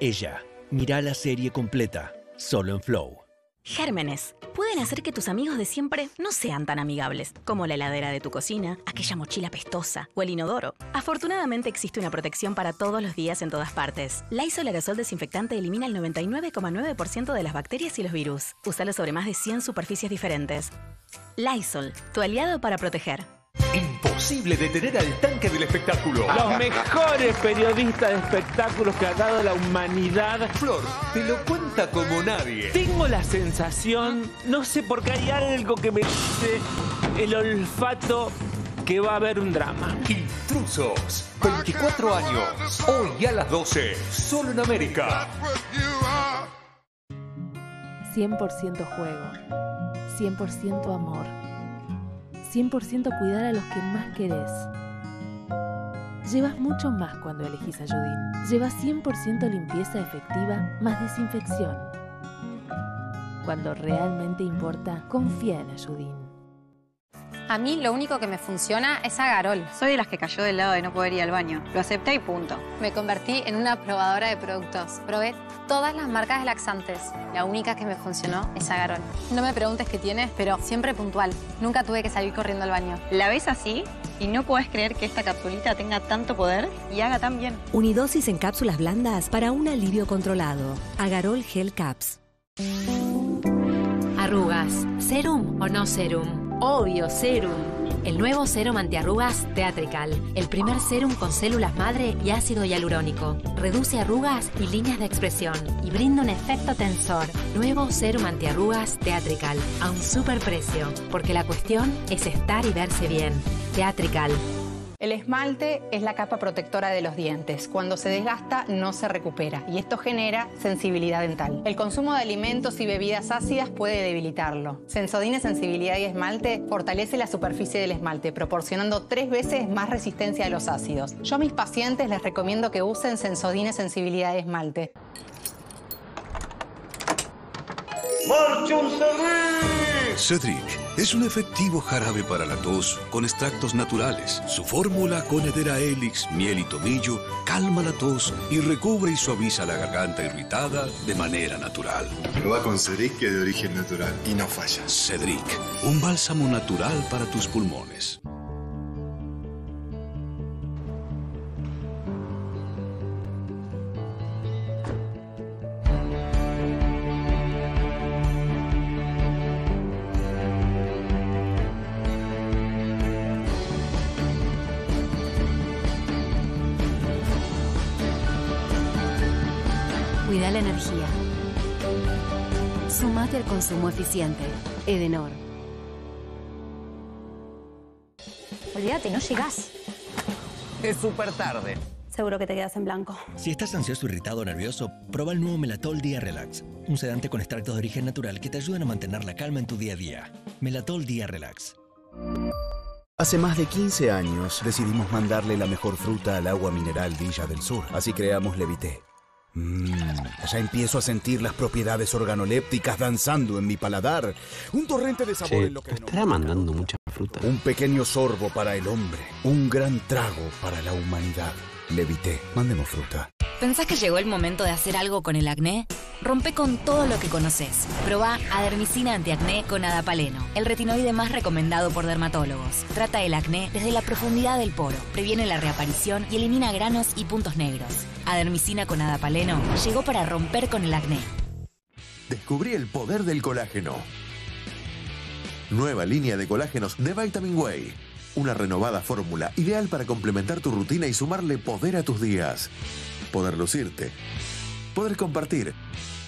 Ella. Mirá la serie completa. Solo en Flow. Gérmenes pueden hacer que tus amigos de siempre no sean tan amigables, como la heladera de tu cocina, aquella mochila pestosa o el inodoro. Afortunadamente existe una protección para todos los días en todas partes. Lysol aerosol desinfectante elimina el 99,9% de las bacterias y los virus. Úsalo sobre más de 100 superficies diferentes. Lysol, tu aliado para proteger. Imposible detener al tanque del espectáculo. Los mejores periodistas de espectáculos que ha dado la humanidad. Flor, te lo cuenta como nadie. Tengo la sensación, no sé por qué hay algo que me dice el olfato que va a haber un drama. Intrusos, 24 años, hoy a las 12, solo en América. 100% juego, 100% amor. 100% cuidar a los que más querés. Llevas mucho más cuando elegís Ayudín. Llevas 100% limpieza efectiva más desinfección. Cuando realmente importa, confía en Ayudín. A mí lo único que me funciona es Agarol. Soy de las que cayó del lado de no poder ir al baño. Lo acepté y punto. Me convertí en una probadora de productos. Probé todas las marcas de laxantes. La única que me funcionó es Agarol. No me preguntes qué tienes, pero siempre puntual. Nunca tuve que salir corriendo al baño. La ves así y no puedes creer que esta capsulita tenga tanto poder y haga tan bien. Unidosis en cápsulas blandas para un alivio controlado. Agarol Gel Caps. Arrugas, serum o no serum. Obvio, serum. El nuevo serum antiarrugas Teatrical. El primer serum con células madre y ácido hialurónico. Reduce arrugas y líneas de expresión y brinda un efecto tensor. Nuevo serum antiarrugas Teatrical. A un super precio. Porque la cuestión es estar y verse bien. Teatrical. El esmalte es la capa protectora de los dientes. Cuando se desgasta no se recupera y esto genera sensibilidad dental. El consumo de alimentos y bebidas ácidas puede debilitarlo. Sensodine Sensibilidad y Esmalte fortalece la superficie del esmalte, proporcionando tres veces más resistencia a los ácidos. Yo a mis pacientes les recomiendo que usen Sensodine Sensibilidad y Esmalte. Cedric es un efectivo jarabe para la tos con extractos naturales. Su fórmula con Edera Helix, miel y tomillo calma la tos y recubre y suaviza la garganta irritada de manera natural. Prueba con Cedric que es de origen natural y no falla. Cedric, un bálsamo natural para tus pulmones. Consumo eficiente. Edenor. Olvídate, no llegás. Es súper tarde. Seguro que te quedas en blanco. Si estás ansioso, irritado o nervioso, prueba el nuevo Melatol Día Relax, un sedante con extractos de origen natural que te ayudan a mantener la calma en tu día a día. Melatol Día Relax. Hace más de 15 años decidimos mandarle la mejor fruta al agua mineral Villa del Sur. Así creamos Levité. Mmm, ya empiezo a sentir las propiedades organolépticas danzando en mi paladar. Un torrente de sabor Che, en lo que ¿te estará mandando mucha fruta? Un pequeño sorbo para el hombre, un gran trago para la humanidad. Levité, mandemos fruta. ¿Pensás que llegó el momento de hacer algo con el acné? Rompe con todo lo que conoces. Proba Adermicina Antiacné con Adapaleno, el retinoide más recomendado por dermatólogos. Trata el acné desde la profundidad del poro, previene la reaparición y elimina granos y puntos negros. Adermicina con Adapaleno llegó para romper con el acné. Descubrí el poder del colágeno. Nueva línea de colágenos de Vitamin Way. Una renovada fórmula ideal para complementar tu rutina y sumarle poder a tus días. Poder lucirte. Poder compartir.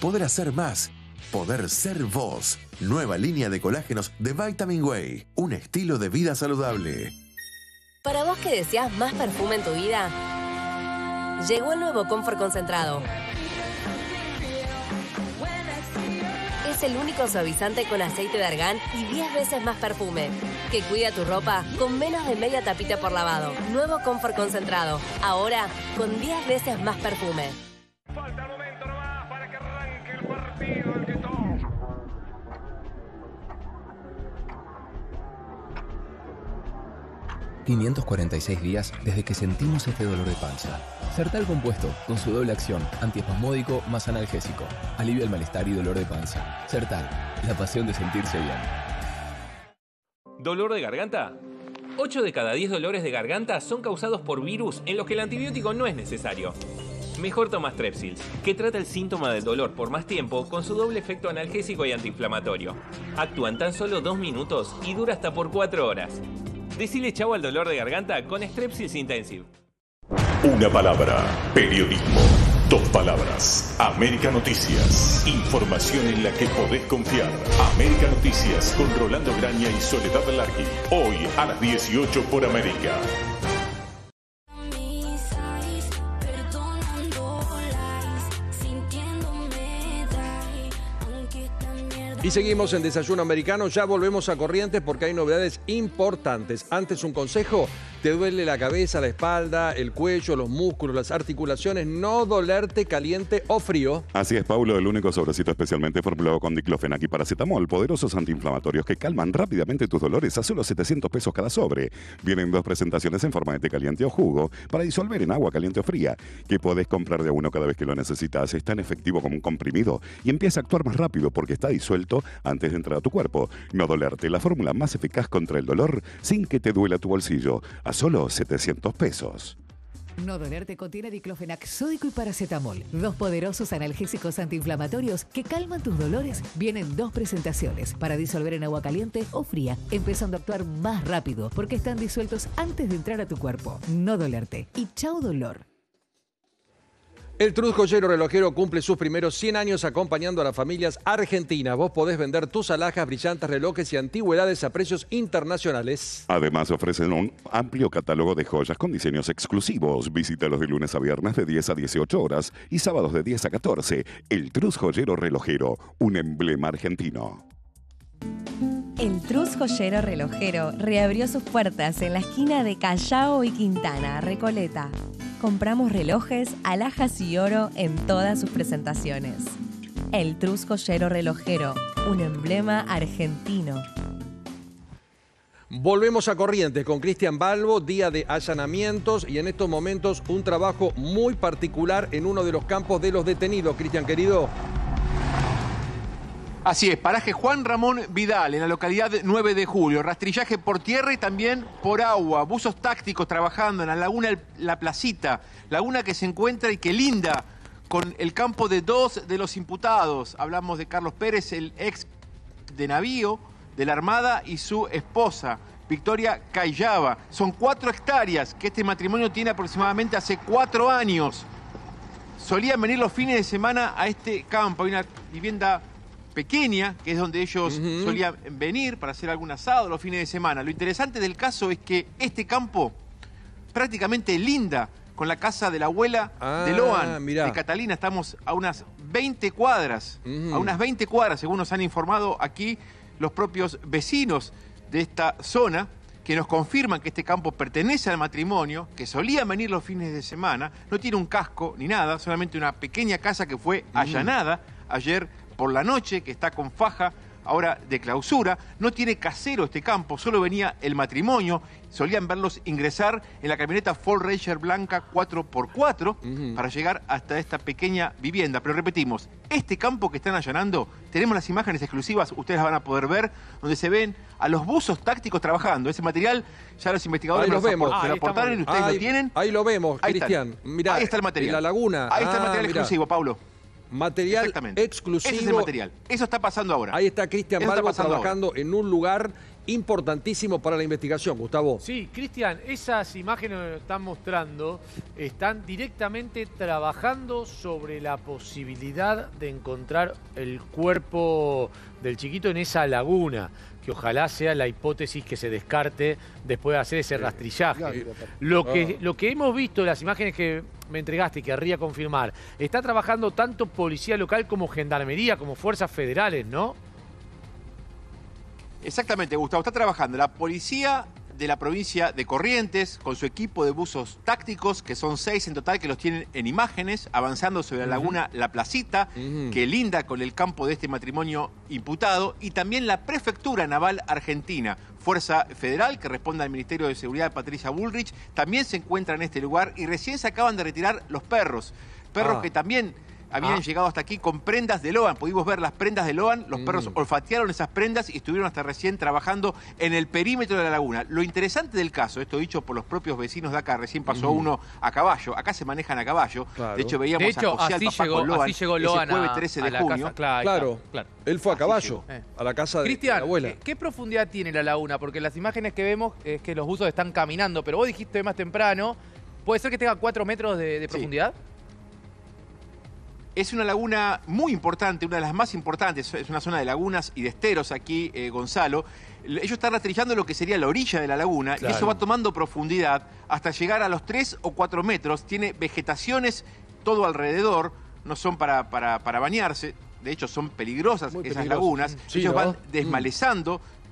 Poder hacer más. Poder ser vos. Nueva línea de colágenos de Vitamin Way. Un estilo de vida saludable. Para vos que deseas más perfume en tu vida, llegó el nuevo Comfort Concentrado. Es el único suavizante con aceite de argán y 10 veces más perfume, que cuida tu ropa con menos de media tapita por lavado. Nuevo Comfort Concentrado, ahora con 10 veces más perfume. 546 días desde que sentimos este dolor de panza. Sertal compuesto, con su doble acción, antiespasmódico más analgésico. Alivia el malestar y dolor de panza. Sertal, la pasión de sentirse bien. ¿Dolor de garganta? 8 de cada 10 dolores de garganta son causados por virus en los que el antibiótico no es necesario. Mejor toma Strepsils, que trata el síntoma del dolor por más tiempo con su doble efecto analgésico y antiinflamatorio. Actúa en tan solo 2 minutos y dura hasta por 4 horas. Decile chau al dolor de garganta con Strepsils Intensive. Una palabra, periodismo. Dos palabras, América Noticias. Información en la que podés confiar. América Noticias con Rolando Graña y Soledad Largui. Hoy a las 18 por América. Y seguimos en Desayuno Americano, ya volvemos a Corrientes porque hay novedades importantes. Antes un consejo, te duele la cabeza, la espalda, el cuello, los músculos, las articulaciones, no dolerte caliente o frío. Así es, Paulo, el único sobrecito especialmente formulado con diclofenac y paracetamol, poderosos antiinflamatorios que calman rápidamente tus dolores a solo 700 pesos cada sobre. Vienen dos presentaciones en forma de té caliente o jugo para disolver en agua caliente o fría, que podés comprar de uno cada vez que lo necesitas. Es tan efectivo como un comprimido y empieza a actuar más rápido porque está disuelto antes de entrar a tu cuerpo. No dolerte, la fórmula más eficaz contra el dolor sin que te duela tu bolsillo, solo 700 pesos. No dolerte contiene diclofenac sódico y paracetamol, dos poderosos analgésicos antiinflamatorios que calman tus dolores. Vienen dos presentaciones para disolver en agua caliente o fría, empezando a actuar más rápido porque están disueltos antes de entrar a tu cuerpo. No dolerte y chao dolor. El Truz Joyero Relojero cumple sus primeros 100 años acompañando a las familias argentinas. Vos podés vender tus alhajas, brillantes, relojes y antigüedades a precios internacionales. Además ofrecen un amplio catálogo de joyas con diseños exclusivos. Visítalos de lunes a viernes de 10 a 18 horas y sábados de 10 a 14. El Truz Joyero Relojero, un emblema argentino. El Truz Joyero Relojero reabrió sus puertas en la esquina de Callao y Quintana, Recoleta. Compramos relojes, alhajas y oro en todas sus presentaciones. El Truz Joyero Relojero, un emblema argentino. Volvemos a Corrientes con Cristian Balbo, día de allanamientos y en estos momentos un trabajo muy particular en uno de los campos de los detenidos. Cristian, querido. Así es, paraje Juan Ramón Vidal en la localidad 9 de julio. Rastrillaje por tierra y también por agua. Buzos tácticos trabajando en la laguna La Placita. Laguna que se encuentra y que linda con el campo de dos de los imputados. Hablamos de Carlos Pérez, el ex de navío de la Armada y su esposa. Victoria Cayaba. Son cuatro hectáreas que este matrimonio tiene aproximadamente hace cuatro años. Solían venir los fines de semana a este campo. Hay una vivienda pequeña, que es donde ellos solían venir para hacer algún asado los fines de semana. Lo interesante del caso es que este campo prácticamente linda con la casa de la abuela de Ah, Loan, mirá. de Catalina. Estamos a unas 20 cuadras, a unas 20 cuadras, según nos han informado aquí los propios vecinos de esta zona, que nos confirman que este campo pertenece al matrimonio, que solían venir los fines de semana, no tiene un casco ni nada, solamente una pequeña casa que fue allanada ayer por la noche, que está con faja ahora de clausura. No tiene casero este campo, solo venía el matrimonio. Solían verlos ingresar en la camioneta Ford Ranger blanca 4x4 para llegar hasta esta pequeña vivienda. Pero repetimos, este campo que están allanando, tenemos las imágenes exclusivas, ustedes las van a poder ver, donde se ven a los buzos tácticos trabajando. Ese material ya los investigadores Ahí los vemos. se lo aportaron y ustedes Ahí- lo tienen. Ahí lo vemos, Ahí. Cristian. Mirá, Ahí está el material. en la laguna. Ahí está el Ah, material mirá. exclusivo, Pablo. Material exclusivo. Ese es el material. Eso está pasando ahora. Ahí está Cristian Balbo trabajando en un lugar importantísimo para la investigación, Gustavo. Sí, Cristian, esas imágenes que nos están mostrando están directamente trabajando sobre la posibilidad de encontrar el cuerpo del chiquito en esa laguna, que ojalá sea la hipótesis que se descarte después de hacer ese rastrillaje. Lo que, lo que hemos visto, las imágenes que me entregaste y querría confirmar, está trabajando tanto policía local como gendarmería, como fuerzas federales, ¿no? Exactamente, Gustavo. Está trabajando la policía de la provincia de Corrientes con su equipo de buzos tácticos, que son seis en total, que los tienen en imágenes, avanzando sobre la laguna La Placita, que linda con el campo de este matrimonio imputado, y también la Prefectura Naval Argentina, Fuerza Federal, que responde al Ministerio de Seguridad de Patricia Bullrich, también se encuentra en este lugar y recién se acaban de retirar los perros. Perros Ah. que también habían Ah. llegado hasta aquí con prendas de Loan. Pudimos ver las prendas de Loan, los perros olfatearon esas prendas y estuvieron hasta recién trabajando en el perímetro de la laguna. Lo interesante del caso, esto dicho por los propios vecinos de acá, recién pasó uno a caballo, acá se manejan a caballo. Claro. De hecho, veíamos De hecho, a José así al papá llegó- con Loan, así llegó Loan ese jueves a- 13 a de la junio. casa. Claro, Claro, claro. él fue a caballo. Eh. a la casa de Cristian, la abuela. ¿qué, qué profundidad tiene la laguna? Porque las imágenes que vemos es que los buzos están caminando, pero vos dijiste más temprano, ¿puede ser que tenga cuatro metros de, de profundidad? Es una laguna muy importante, una de las más importantes. Es una zona de lagunas y de esteros aquí, eh, Gonzalo. Ellos están rastrillando lo que sería la orilla de la laguna Claro. y eso va tomando profundidad hasta llegar a los 3 o 4 metros. Tiene vegetaciones todo alrededor, no son para, para, para bañarse. De hecho, son peligrosas Muy esas peligroso. lagunas. Sí, Ellos ¿no? van Mm.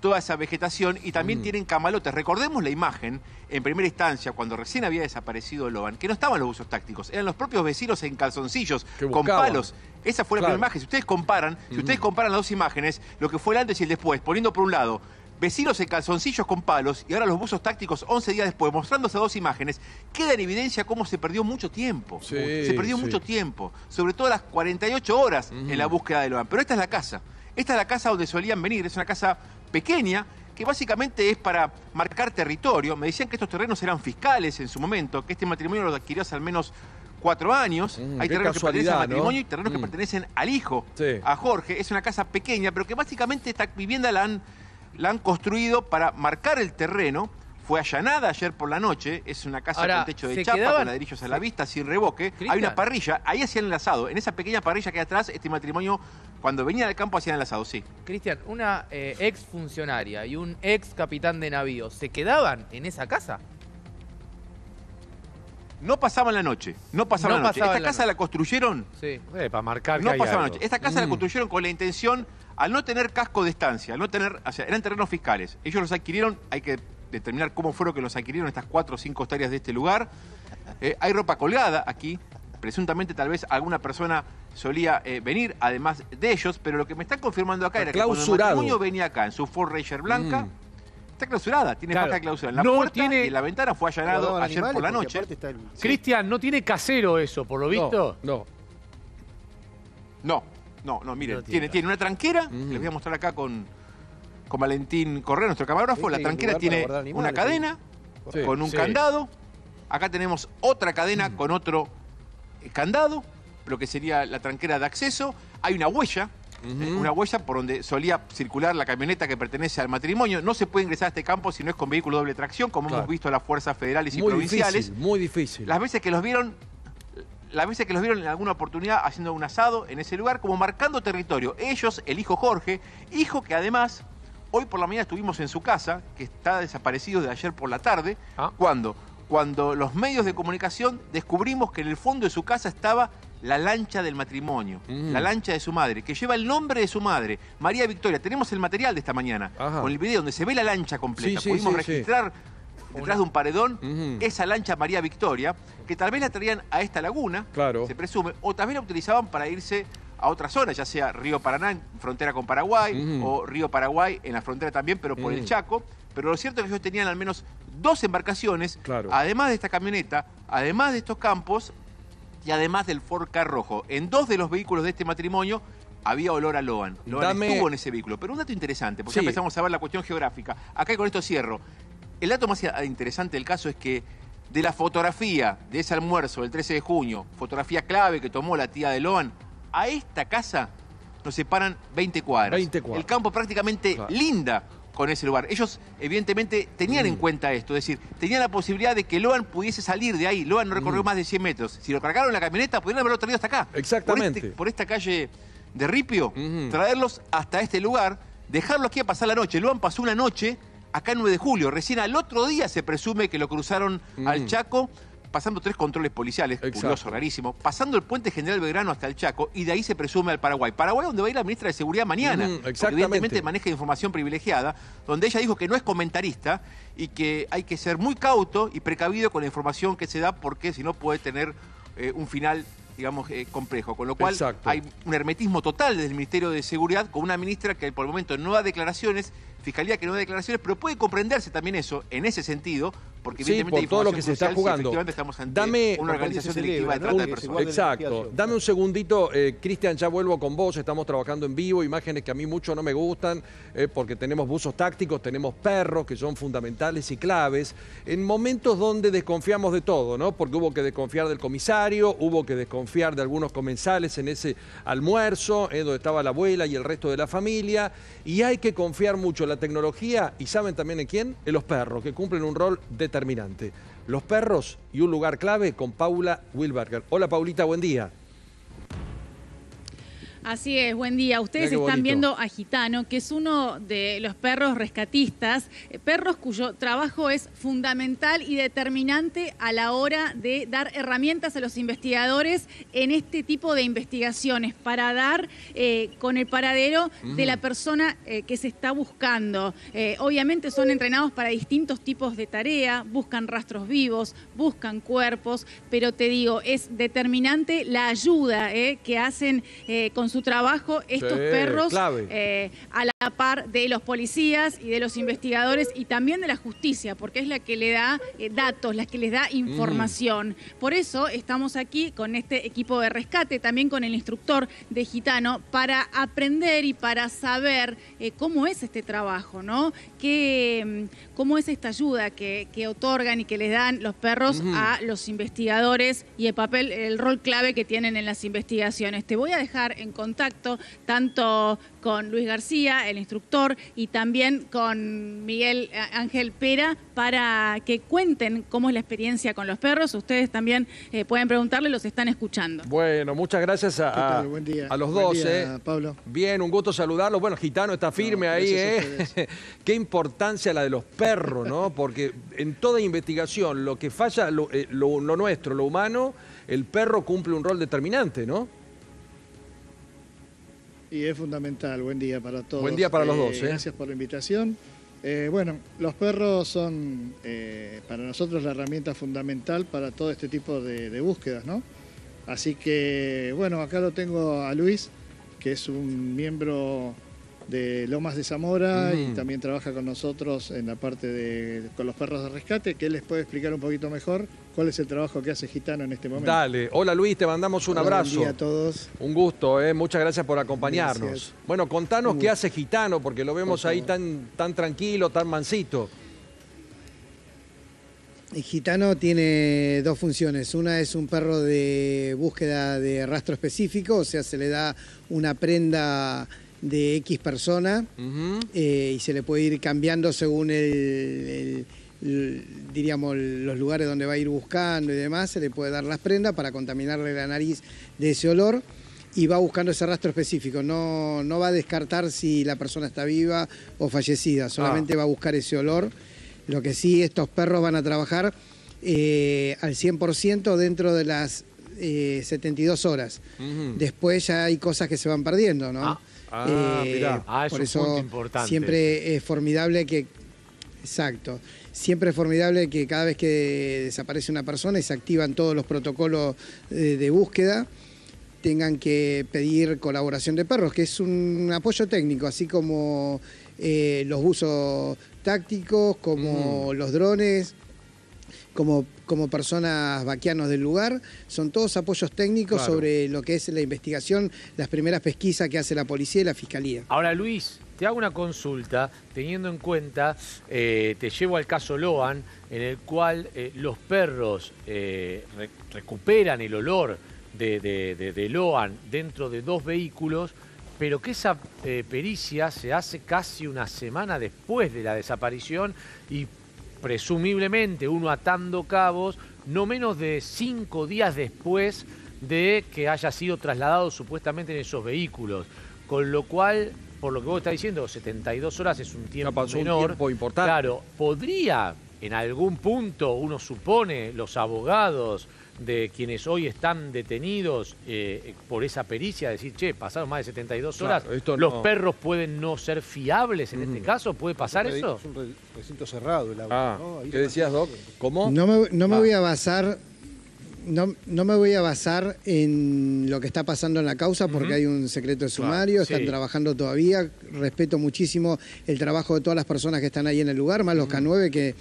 Toda esa vegetación y también Mm. tienen camalotes. Recordemos la imagen, en primera instancia, cuando recién había desaparecido Loan, que no estaban los buzos tácticos, eran los propios vecinos en calzoncillos, con palos. Esa fue la Claro. primera imagen. Si ustedes comparan, si ustedes comparan las dos imágenes, lo que fue el antes y el después, poniendo por un lado vecinos en calzoncillos con palos y ahora los buzos tácticos 11 días después, mostrando esas dos imágenes, queda en evidencia cómo se perdió mucho tiempo. Sí, se perdió sí. mucho tiempo, sobre todo las 48 horas en la búsqueda de Loan. Pero esta es la casa. Esta es la casa donde solían venir. Es una casa pequeña que básicamente es para marcar territorio. Me decían que estos terrenos eran fiscales en su momento, que este matrimonio lo adquirió hace al menos cuatro años. Mm, Hay terrenos que pertenecen al matrimonio y terrenos que Mm. pertenecen al hijo, Sí. a Jorge. Es una casa pequeña, pero que básicamente esta vivienda la han, la han construido para marcar el terreno. Fue allanada ayer por la noche. Es una casa Ahora, con techo de ¿se chapa, quedaban- con ladrillos a la vista, sin revoque. Hay Cristian. una parrilla. Ahí hacían el asado. En esa pequeña parrilla que hay atrás, este matrimonio, cuando venía del campo, hacían el asado, sí. Cristian, una eh, ex funcionaria y un ex capitán de navío, ¿se quedaban en esa casa? No pasaban la noche. No pasaban No la noche. pasaban Esta la casa la construyeron. Sí. Eh, para marcar que No hay pasaba la noche. Esta casa la Mm. construyeron con la intención, al no tener casco de estancia, al no tener, o sea, eran terrenos fiscales. Ellos los adquirieron, hay que determinar cómo fueron que los adquirieron estas cuatro o cinco hectáreas de este lugar. Eh, hay ropa colgada aquí, presuntamente tal vez alguna persona solía eh, venir, además de ellos, pero lo que me están confirmando acá era que cuando el matrimonio venía acá en su Ford Ranger blanca, Mm. está clausurada, tiene Claro. faja de clausura. En la No puerta tiene- y en la ventana fue allanado ayer por la noche. Cristian, no tiene casero eso, por lo visto. No. No, no, no, miren, No tiene, tiene. tiene una tranquera, les voy a mostrar acá con, con Valentín Correa, nuestro camarógrafo, Sí, la tranquera tiene una cadena Sí. con un Sí. candado, acá tenemos otra cadena con otro eh, candado, lo que sería la tranquera de acceso, hay una huella, eh, una huella por donde solía circular la camioneta que pertenece al matrimonio, no se puede ingresar a este campo si no es con vehículo doble tracción, como Claro. hemos visto las fuerzas federales y Muy provinciales. difícil, muy difícil. Las veces que los vieron, las veces que los vieron en alguna oportunidad haciendo un asado en ese lugar, como marcando territorio. Ellos, el hijo Jorge, hijo que además hoy por la mañana estuvimos en su casa, que está desaparecido de ayer por la tarde, Ah. cuando cuando los medios de comunicación descubrimos que en el fondo de su casa estaba la lancha del matrimonio, Mm. la lancha de su madre, que lleva el nombre de su madre, María Victoria. Tenemos el material de esta mañana, Ajá. con el video donde se ve la lancha completa. Sí, Pudimos sí, sí. registrar detrás de un paredón esa lancha María Victoria, que tal vez la traían a esta laguna, Claro. se presume, o tal vez la utilizaban para irse a otra zona, ya sea Río Paraná, en frontera con Paraguay, o Río Paraguay en la frontera también, pero por el. Chaco. Pero lo cierto es que ellos tenían al menos dos embarcaciones, Claro. además de esta camioneta, además de estos campos y además del Ford Car rojo. En dos de los vehículos de este matrimonio había olor a Loan. Loan Dame- estuvo en ese vehículo. Pero un dato interesante, porque Sí. ya empezamos a ver la cuestión geográfica. Acá con esto cierro. El dato más interesante del caso es que de la fotografía de ese almuerzo del 13 de junio, fotografía clave que tomó la tía de Loan, a esta casa nos separan 20 cuadras. 20 cuadras. El campo prácticamente Claro. linda con ese lugar. Ellos, evidentemente, tenían en Mm. cuenta esto, es decir, tenían la posibilidad de que Loan pudiese salir de ahí. Loan no recorrió Mm. más de 100 metros. Si lo cargaron en la camioneta, pudieron haberlo traído hasta acá. Exactamente. Por, este- por esta calle de Ripio, traerlos hasta este lugar, dejarlo aquí a pasar la noche. Loan pasó una noche acá en 9 de julio. Recién al otro día se presume que lo cruzaron al Mm. Chaco pasando tres controles policiales, Exacto. curioso, rarísimo, pasando el puente General Belgrano hasta el Chaco y de ahí se presume al Paraguay. Paraguay donde va a ir la ministra de Seguridad mañana, Ujú, porque evidentemente maneja información privilegiada, donde ella dijo que no es comentarista y que hay que ser muy cauto y precavido con la información que se da porque si no puede tener eh, un final digamos, eh, complejo. Con lo cual Exacto. hay un hermetismo total desde el Ministerio de Seguridad con una ministra que por el momento no da declaraciones, Fiscalía que no da declaraciones, pero puede comprenderse también eso en ese sentido, porque Sí, evidentemente por todo lo que se está si jugando. efectivamente estamos ante Dame- una organización delictiva de celebra, trata de personas. Exacto. Dame un segundito, eh, Cristian, ya vuelvo con vos. Estamos trabajando en vivo, imágenes que a mí mucho no me gustan, eh, porque tenemos buzos tácticos, tenemos perros que son fundamentales y claves, en momentos donde desconfiamos de todo, ¿no? Porque hubo que desconfiar del comisario, hubo que desconfiar de algunos comensales en ese almuerzo, eh, donde estaba la abuela y el resto de la familia, y hay que confiar mucho en la tecnología, y ¿saben también en quién? En los perros, que cumplen un rol determinante. Los perros y un lugar clave con Paula Wilberger. Hola Paulita, buen día. Así es, buen día. Ustedes están bonito. viendo a Gitano, que es uno de los perros rescatistas, eh, perros cuyo trabajo es fundamental y determinante a la hora de dar herramientas a los investigadores en este tipo de investigaciones para dar eh, con el paradero de la persona eh, que se está buscando. Eh, obviamente son entrenados para distintos tipos de tarea, buscan rastros vivos, buscan cuerpos, pero te digo, es determinante la ayuda que hacen con su trabajo estos Sí, perros eh, a la par de los policías y de los investigadores y también de la justicia, porque es la que le da eh, datos, la que les da información. Por eso estamos aquí con este equipo de rescate, también con el instructor de Gitano, para aprender y para saber eh, cómo es este trabajo, ¿no? Qué, mm, cómo es esta ayuda que, que otorgan y que les dan los perros a los investigadores y el papel, el rol clave que tienen en las investigaciones. Te voy a dejar en contacto tanto con Luis García, el instructor, y también con Miguel eh, Ángel Pera para que cuenten cómo es la experiencia con los perros. Ustedes también eh, pueden preguntarle, los están escuchando. Bueno, muchas gracias a, a- Buen día. a los Buen dos. día, eh. Pablo. Bien, un gusto saludarlos. Bueno, Gitano está firme ahí. ¿eh? Qué importancia la de los perros, ¿no? Porque en toda investigación, lo que falla, lo, eh, lo- lo nuestro, lo humano, el perro cumple un rol determinante, ¿no? Y es fundamental. Buen día para todos. Buen día para los dos, ¿eh? Gracias por la invitación. Eh, bueno, los perros son eh, para nosotros la herramienta fundamental para todo este tipo de, de búsquedas, ¿no? Así que, bueno, acá lo tengo a Luis, que es un miembro de Lomas de Zamora y Mm. también trabaja con nosotros en la parte de con los perros de rescate, que él les puede explicar un poquito mejor cuál es el trabajo que hace Gitano en este momento. Dale. Hola Luis, te mandamos un Hola, buen abrazo. día a todos. Un gusto, ¿eh? muchas gracias por acompañarnos. Gracias. Bueno, contanos qué hace Gitano, porque lo vemos ahí tan, tan tranquilo, tan mansito. El gitano tiene dos funciones. Una es un perro de búsqueda de rastro específico, o sea, se le da una prenda de X persona eh, y se le puede ir cambiando según el- diríamos, los lugares donde va a ir buscando y demás. Se le puede dar las prendas para contaminarle la nariz de ese olor y va buscando ese rastro específico. No, no va a descartar si la persona está viva o fallecida, solamente va a buscar ese olor. Lo que sí, estos perros van a trabajar eh, al 100% dentro de las eh, 72 horas. Después ya hay cosas que se van perdiendo, ¿no? Ah, mirá. Ah, es por un eso punto importante. siempre es formidable que... Exacto. Siempre es formidable que cada vez que desaparece una persona y se activan todos los protocolos de búsqueda, tengan que pedir colaboración de perros, que es un apoyo técnico, así como eh, los buzos tácticos, como los drones, como, como personas vaquianos del lugar, son todos apoyos técnicos Claro. sobre lo que es la investigación, las primeras pesquisas que hace la policía y la fiscalía. Ahora, Luis, te hago una consulta teniendo en cuenta, eh, te llevo al caso Loan, en el cual eh, los perros eh, re- recuperan el olor de, Loan dentro de dos vehículos, pero que esa pericia se hace casi una semana después de la desaparición y presumiblemente uno atando cabos, no menos de cinco días después de que haya sido trasladado supuestamente en esos vehículos. Con lo cual, por lo que vos estás diciendo, 72 horas es un tiempo pasó un menor. tiempo importante. Claro, podría en algún punto, uno supone, los abogados de quienes hoy están detenidos eh, por esa pericia, decir, che, pasaron más de 72 Claro, horas, esto los no. perros pueden no ser fiables en este caso, ¿puede pasar Es un eso? Es un re- recinto cerrado el agua. Ah, ¿qué decías, Doc? ¿Cómo? No me, no me Ah. voy a basar. No, no me voy a basar en lo que está pasando en la causa porque hay un secreto de Claro, sumario, están sí. trabajando todavía. Respeto muchísimo el trabajo de todas las personas que están ahí en el lugar, más los K9 que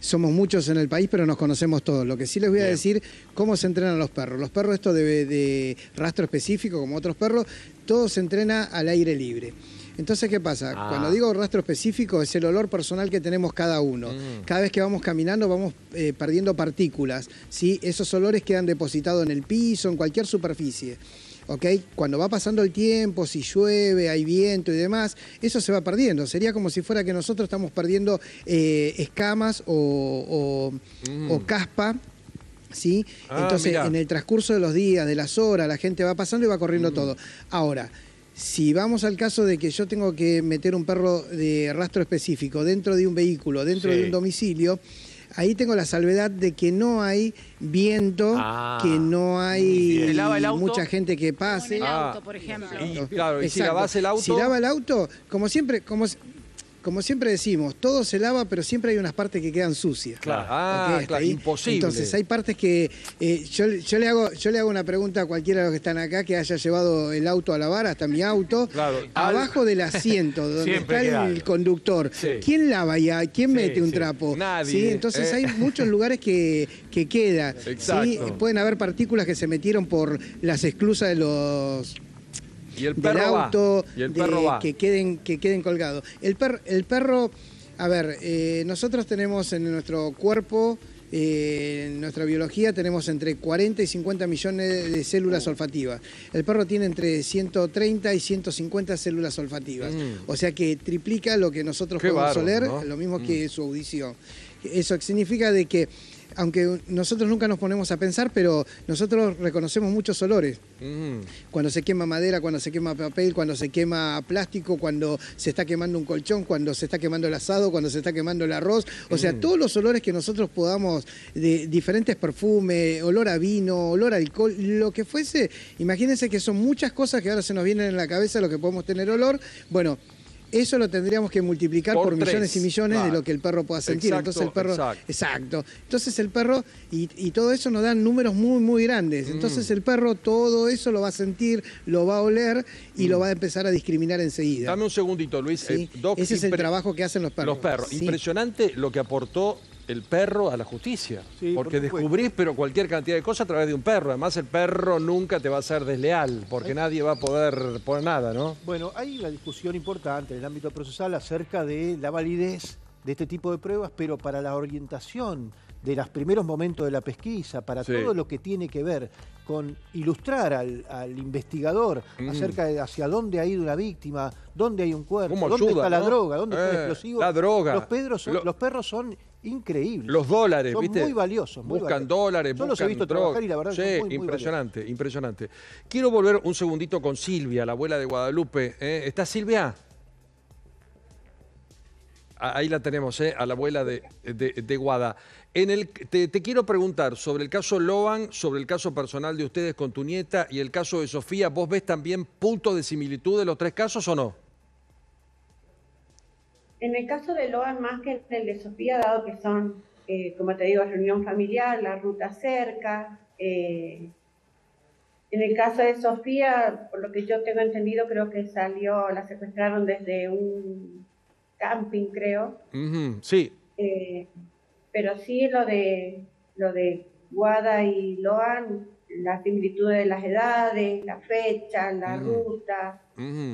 somos muchos en el país, pero nos conocemos todos. Lo que sí les voy a decir, cómo se entrenan los perros. Los perros, esto de, de rastro específico, como otros perros, todo se entrena al aire libre. Entonces, ¿qué pasa? Ah. Cuando digo rastro específico, es el olor personal que tenemos cada uno. Cada vez que vamos caminando, vamos eh, perdiendo partículas. ¿sí? Esos olores quedan depositados en el piso, en cualquier superficie. ¿ok? Cuando va pasando el tiempo, si llueve, hay viento y demás, eso se va perdiendo. Sería como si fuera que nosotros estamos perdiendo eh, escamas o, o- o caspa. ¿Sí? Ah, Entonces, mirá. en el transcurso de los días, de las horas, la gente va pasando y va corriendo todo. Ahora, Si vamos al caso de que yo tengo que meter un perro de rastro específico dentro de un vehículo, dentro Sí. de un domicilio, ahí tengo la salvedad de que no hay viento, Ah. que no hay mucha gente que pase. el Ah. auto, por ejemplo. Y claro, y si lavas el auto. Si lava el auto, como siempre, como, como siempre decimos, todo se lava, pero siempre hay unas partes que quedan sucias. Claro. Ah, claro, ahí. imposible. Entonces hay partes que eh, yo, yo le hago, yo le hago una pregunta a cualquiera de los que están acá que haya llevado el auto a lavar, hasta mi auto, Claro. abajo del asiento donde está el algo. conductor. Sí. ¿Quién lava allá? ¿Quién Sí, mete un sí. trapo? Nadie, ¿Sí? Entonces eh. hay muchos lugares que, que queda. ¿sí? Exacto. Pueden haber partículas que se metieron por las esclusas de los Y el del perro auto Y el de- perro va. que queden que queden colgados. El, per- el perro, a ver, eh, nosotros tenemos en nuestro cuerpo, eh, en nuestra biología, tenemos entre 40 y 50 millones de células olfativas. El perro tiene entre 130 y 150 células olfativas. Mm. O sea que triplica lo que nosotros Qué podemos bárbaro, oler, ¿no? lo mismo Mm. que su audición. Eso significa de que aunque nosotros nunca nos ponemos a pensar, pero nosotros reconocemos muchos olores Mm. cuando se quema madera, cuando se quema papel, cuando se quema plástico, cuando se está quemando un colchón, cuando se está quemando el asado, cuando se está quemando el arroz. O sea, Mm. todos los olores que nosotros podamos, de diferentes perfumes, olor a vino, olor a alcohol, lo que fuese, imagínense que son muchas cosas que ahora se nos vienen en la cabeza, lo que podemos tener olor. Bueno. Eso lo tendríamos que multiplicar Por por, millones y millones claro. de lo que el perro pueda sentir. Exacto, Entonces el perro, exacto. exacto. Entonces el perro y, y todo eso nos dan números muy muy grandes. Entonces Mm. el perro todo eso lo va a sentir, lo va a oler y lo va a empezar a discriminar enseguida. Mm. Dame un segundito, Luis. Sí, Eh, Doc, Ese es el trabajo que hacen los perros. Los perros. Sí. Impresionante lo que aportó el perro a la justicia. Sí, por porque supuesto. descubrís pero cualquier cantidad de cosas a través de un perro. Además, el perro nunca te va a ser desleal, porque nadie va a poder poner nada, ¿no? Bueno, hay una discusión importante en el ámbito procesal acerca de la validez de este tipo de pruebas, pero para la orientación de los primeros momentos de la pesquisa, para Sí. todo lo que tiene que ver con ilustrar al, al investigador Mm. acerca de hacia dónde ha ido una víctima, dónde hay un cuerpo, ¿Cómo dónde ayuda, está la droga, dónde está el Eh, explosivo. la droga. Los, pedros son- Lo- los perros son increíbles. Los dólares, son ¿viste? muy valiosos. muy buscan valiosos. dólares, Yo los he buscan visto trabajar y la verdad Sí, son muy, muy impresionante, impresionante. Quiero volver un segundito con Silvia, la abuela de Guadalupe. ¿eh? ¿Está Silvia? Ah, Ahí la tenemos, ¿eh? a la abuela de, de- de Guada. En el, te, te quiero preguntar sobre el caso Loan, sobre el caso personal de ustedes con tu nieta y el caso de Sofía. ¿Vos ves también puntos de similitud de los tres casos o no? En el caso de Loan, más que en el de Sofía, dado que son, eh, como te digo, reunión familiar, la ruta cerca. eh, en el caso de Sofía, por lo que yo tengo entendido, creo que salió, la secuestraron desde un camping, creo. Sí, Eh, pero sí lo de lo de Guada y Loan, la similitud de las edades, la fecha, la ruta,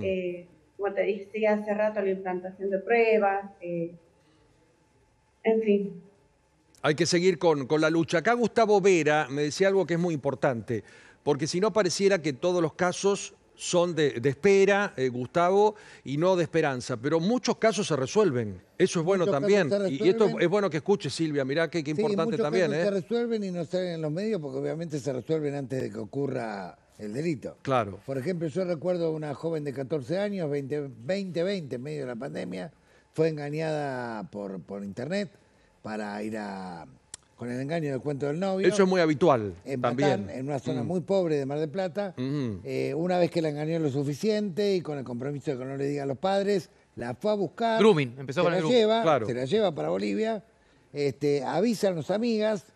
eh, como te decía hace rato, la implantación de pruebas, eh, en fin. Hay que seguir con, con la lucha. Acá Gustavo Vera me decía algo que es muy importante, porque si no pareciera que todos los casos son de, de espera, eh, Gustavo, y no de esperanza, pero muchos casos se resuelven. Eso es bueno Muchos también. Y, y esto es bueno que escuche Silvia, mirá qué, qué Sí, importante muchos también. casos ¿eh? se resuelven y no salen en los medios porque obviamente se resuelven antes de que ocurra el delito. Claro. Por ejemplo, yo recuerdo una joven de 14 años, 20, 20, 20, en medio de la pandemia, fue engañada por, por internet para ir a con el engaño del cuento del novio. Eso es muy habitual en también. En una zona Mm. muy pobre de Mar del Plata. Eh, una vez que la engañó lo suficiente y con el compromiso de que no le diga a los padres, la fue a buscar. Grooming, empezó se con la el grooming. lleva, Claro. Se la lleva para Bolivia, este, avisan los amigas, eh,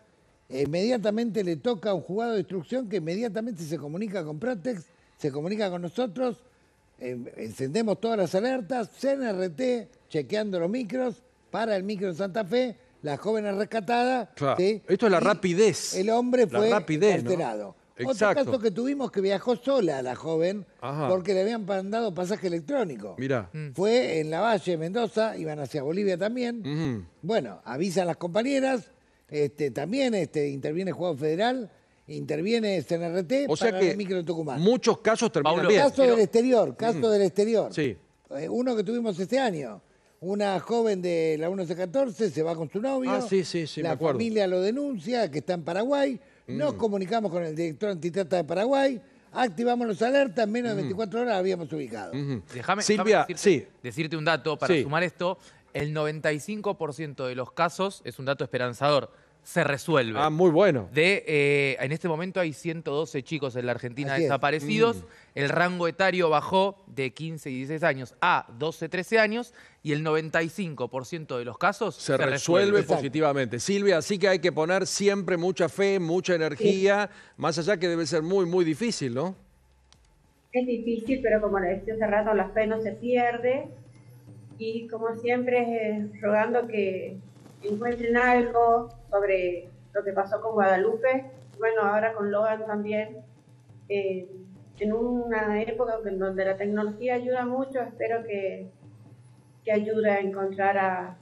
inmediatamente le toca un jugado de instrucción que inmediatamente se comunica con Protex, se comunica con nosotros, eh, encendemos todas las alertas, CNRT chequeando los micros, para el micro de Santa Fe, la joven es rescatada. Claro. ¿sí? Esto es la Y rapidez. El hombre fue rapidez, ¿no? Otro caso que tuvimos que viajó sola la joven Ajá. porque le habían mandado pasaje electrónico. Mirá. Fue en la Valle, Mendoza, iban hacia Bolivia también. Bueno, avisan las compañeras, este, también este, interviene el Juego Federal, interviene CNRT O sea para que el micro de Tucumán. muchos casos terminan Paulo, bien. caso del exterior, caso Ujú. del exterior. Sí. Eh, Uno que tuvimos este año. Una joven de la 1114 se va con su novio. Ah, sí, sí, sí, me La acuerdo. familia lo denuncia, que está en Paraguay. Nos Mm. comunicamos con el director antitrata de Paraguay. activamos los alertas, en menos de 24 horas la habíamos ubicado. Déjame, Silvia, déjame decirte, sí. decirte un dato para Sí. sumar esto. El 95% de los casos, es un dato esperanzador, se resuelve. Ah, muy bueno. De, eh, en este momento hay 112 chicos en la Argentina Así desaparecidos. Mm. El rango etario bajó de 15 y 16 años a 12, 13 años. Y el 95% de los casos Se, resuelve Exacto. positivamente. Silvia, así que hay que poner siempre mucha fe, mucha energía, más allá que debe ser muy, muy difícil, ¿no? Es difícil, pero como le decía hace rato, la fe no se pierde. Y como siempre, eh, rogando que encuentren algo sobre lo que pasó con Guadalupe. Bueno, ahora con Logan también. Eh, en una época en donde la tecnología ayuda mucho, espero que, que ayude a encontrar a,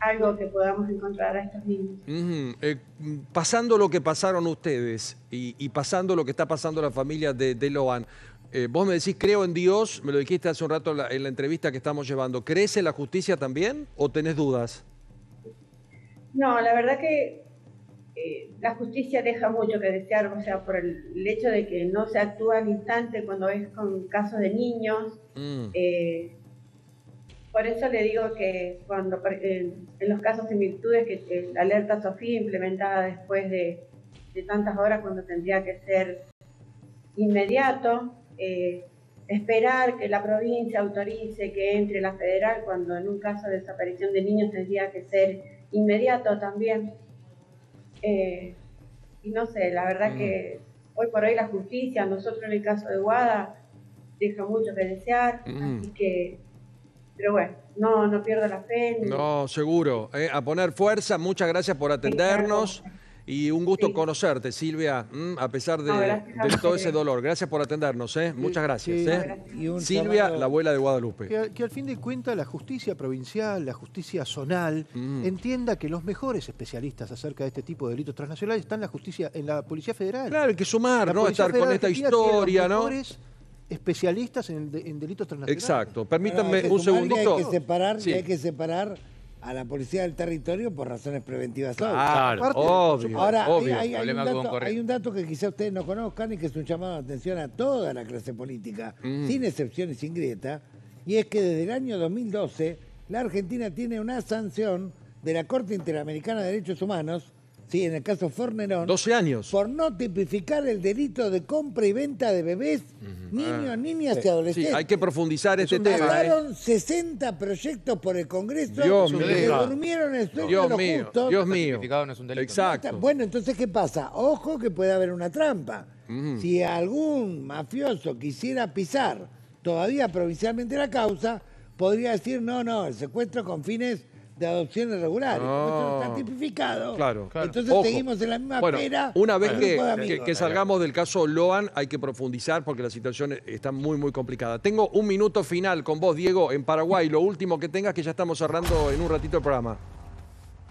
algo que podamos encontrar a estos niños. Ujú. Eh, mm, pasando lo que pasaron ustedes y, y pasando lo que está pasando la familia de, de Loan, eh, vos me decís, creo en Dios, me lo dijiste hace un rato en la, en la entrevista que estamos llevando. ¿Crees en la justicia también o tenés dudas? No, la verdad que eh, la justicia deja mucho que desear, o sea, por el, el hecho de que no se actúa al instante cuando es con casos de niños. Mm. eh, por eso le digo que cuando en, en los casos de que que la alerta Sofía implementada después de, de tantas horas cuando tendría que ser inmediato, eh, esperar que la provincia autorice que entre la federal cuando en un caso de desaparición de niños tendría que ser inmediato también. Eh, y no sé, la verdad Mm. que hoy por hoy la justicia, nosotros en el caso de Guada, deja mucho que desear, Mm. así que, pero bueno, no, no pierdo la fe. ni- No, seguro. eh, a poner fuerza, muchas gracias por atendernos y un gusto conocerte, Silvia, mm, a pesar de, No, todo ese dolor. Gracias por atendernos, ¿eh? muchas gracias. sí. ¿eh? Y un Silvia, llamado- la abuela de Guadalupe. Que, al- que al fin de cuentas la justicia provincial, la justicia zonal, Mm. entienda que los mejores especialistas acerca de este tipo de delitos transnacionales están en la justicia, en la Policía Federal. Claro, hay que sumar, La ¿no? Policía Estar con esta historia, ¿no? mejores especialistas en, de- en delitos transnacionales. Exacto. Permítanme un sumar que segundito. Hay que separar, Sí. que hay que separar a la policía del territorio por razones preventivas. Claro, Aparte, obvio, Ahora, obvio. hay, hay un Problema con dato, corre- hay un dato que quizá ustedes no conozcan y que es un llamado de atención a toda la clase política, Mm. sin excepción y sin grieta, y es que desde el año 2012 la Argentina tiene una sanción de la Corte Interamericana de Derechos Humanos, sí, en el caso Fornerón, 12 años. por no tipificar el delito de compra y venta de bebés, niños, niñas y Sí, adolescentes. hay que profundizar este tema. ¿eh? Pasaron 60 proyectos por el Congreso Dios que mío. durmieron el sueño Dios de los mío, justos. Dios mío. Tipificado no es un delito. Exacto. Bueno, entonces, ¿qué pasa? Ojo que puede haber una trampa. Ujú. Si algún mafioso quisiera pisar todavía provincialmente la causa, podría decir, no, no, el secuestro con fines de adopción irregular. Y como eso no está No. tipificado. Claro. Entonces Ojo. seguimos en la misma Bueno, pera. una vez que salgamos del caso Loan, hay que profundizar porque la situación está muy, muy complicada. Tengo un minuto final con vos, Diego, en Paraguay. Lo último que tengas, que ya estamos cerrando en un ratito el programa.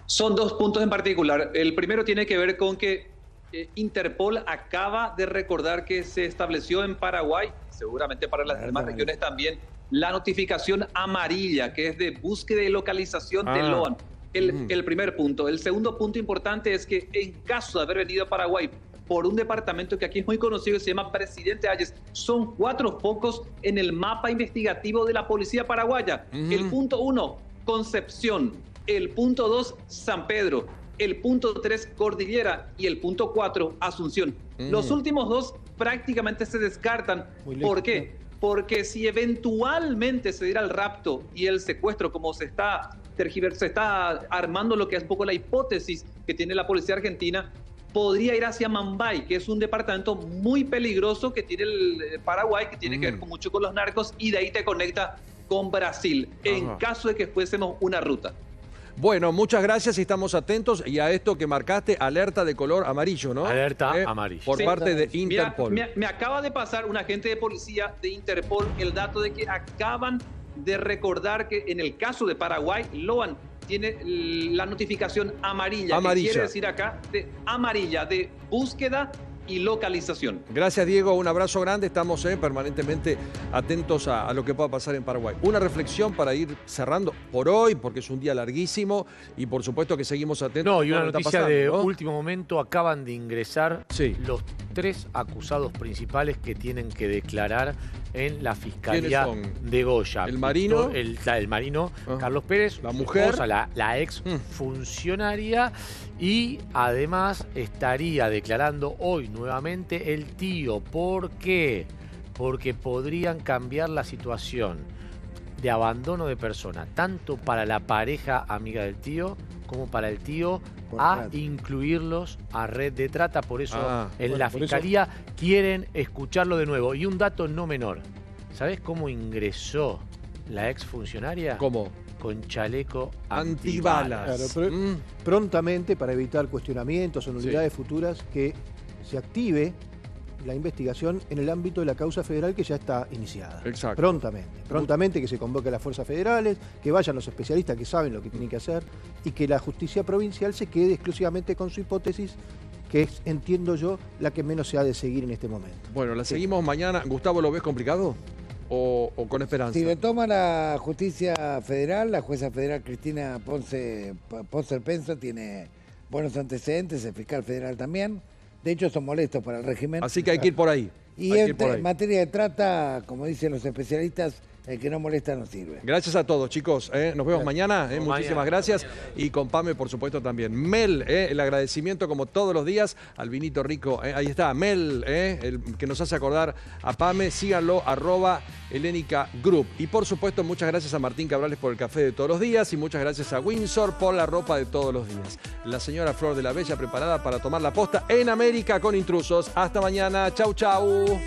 Son dos puntos en particular. El primero tiene que ver con que eh, Interpol acaba de recordar que se estableció en Paraguay, seguramente para las demás regiones también, la notificación amarilla, que es de búsqueda y localización de Ah. LOAN. El, primer punto. El segundo punto importante es que en caso de haber venido a Paraguay por un departamento que aquí es muy conocido, se llama Presidente Ayes, son cuatro focos en el mapa investigativo de la policía paraguaya. El punto uno, Concepción. El punto dos, San Pedro. El punto tres, Cordillera. Y el punto cuatro, Asunción. Los últimos dos prácticamente se descartan. ¿Por qué? Porque si eventualmente se diera el rapto y el secuestro, como se está se está armando lo que es un poco la hipótesis que tiene la policía argentina, podría ir hacia Mambay, que es un departamento muy peligroso que tiene el eh, Paraguay, que tiene que ver Mm. con mucho con los narcos y de ahí te conecta con Brasil, en caso de que fuésemos una ruta. Bueno, muchas gracias y estamos atentos. Y a esto que marcaste, alerta de color amarillo, ¿no? Alerta Eh, amarillo. Por Sí. parte de Mira, Interpol. me, me acaba de pasar un agente de policía de Interpol el dato de que acaban de recordar que en el caso de Paraguay, Loan tiene la notificación amarilla. Amarilla. Que quiere decir acá de amarilla, de búsqueda y localización. Gracias, Diego. Un abrazo grande. Estamos eh, permanentemente atentos a, a lo que pueda pasar en Paraguay. Una reflexión para ir cerrando por hoy, porque es un día larguísimo y por supuesto que seguimos atentos. No, a y una noticia pasando, de ¿no? último momento, acaban de ingresar los tres acusados principales que tienen que declarar en la Fiscalía de Goya. ¿El marino? El, marino Ah. Carlos Pérez, La mujer. esposa, la, la ex funcionaria y además estaría declarando hoy nuevamente el tío. ¿Por qué? Porque podrían cambiar la situación de abandono de persona, tanto para la pareja amiga del tío como para el tío Por a incluirlos a red de trata. Por eso Ah, en bueno, la eso- fiscalía quieren escucharlo de nuevo. Y un dato no menor. ¿Sabes cómo ingresó la ex funcionaria? ¿Cómo? Con chaleco Antibalas. antibalas. Claro, pero Mm. prontamente, para evitar cuestionamientos o nulidades futuras, que se active la investigación en el ámbito de la causa federal que ya está iniciada. Exacto. Prontamente. Prontamente que se convoque a las fuerzas federales, que vayan los especialistas que saben lo que tienen que hacer y que la justicia provincial se quede exclusivamente con su hipótesis, que es, entiendo yo, la que menos se ha de seguir en este momento. Bueno, la seguimos mañana. Gustavo, ¿lo ves complicado? ¿O, o con esperanza? Si lo toma la justicia federal, la jueza federal Cristina Ponce, Ponce Penso tiene buenos antecedentes, el fiscal federal también. De hecho, son molestos para el régimen. Así que hay que ir por ahí. Y en materia de trata, como dicen los especialistas, el que no molesta no sirve. Gracias a todos, chicos. ¿eh? Nos vemos mañana. ¿eh? Muchísimas mañana. gracias. Y con Pame, por supuesto, también. Mel, ¿eh? el agradecimiento como todos los días al vinito rico. ¿eh? Ahí está, Mel, ¿eh? el que nos hace acordar a Pame. Síganlo, arroba Helénica Group. Y por supuesto, muchas gracias a Martín Cabrales por el café de todos los días. Y muchas gracias a Windsor por la ropa de todos los días. La señora Flor de la Bella preparada para tomar la posta en América con intrusos. Hasta mañana. Chau, chau.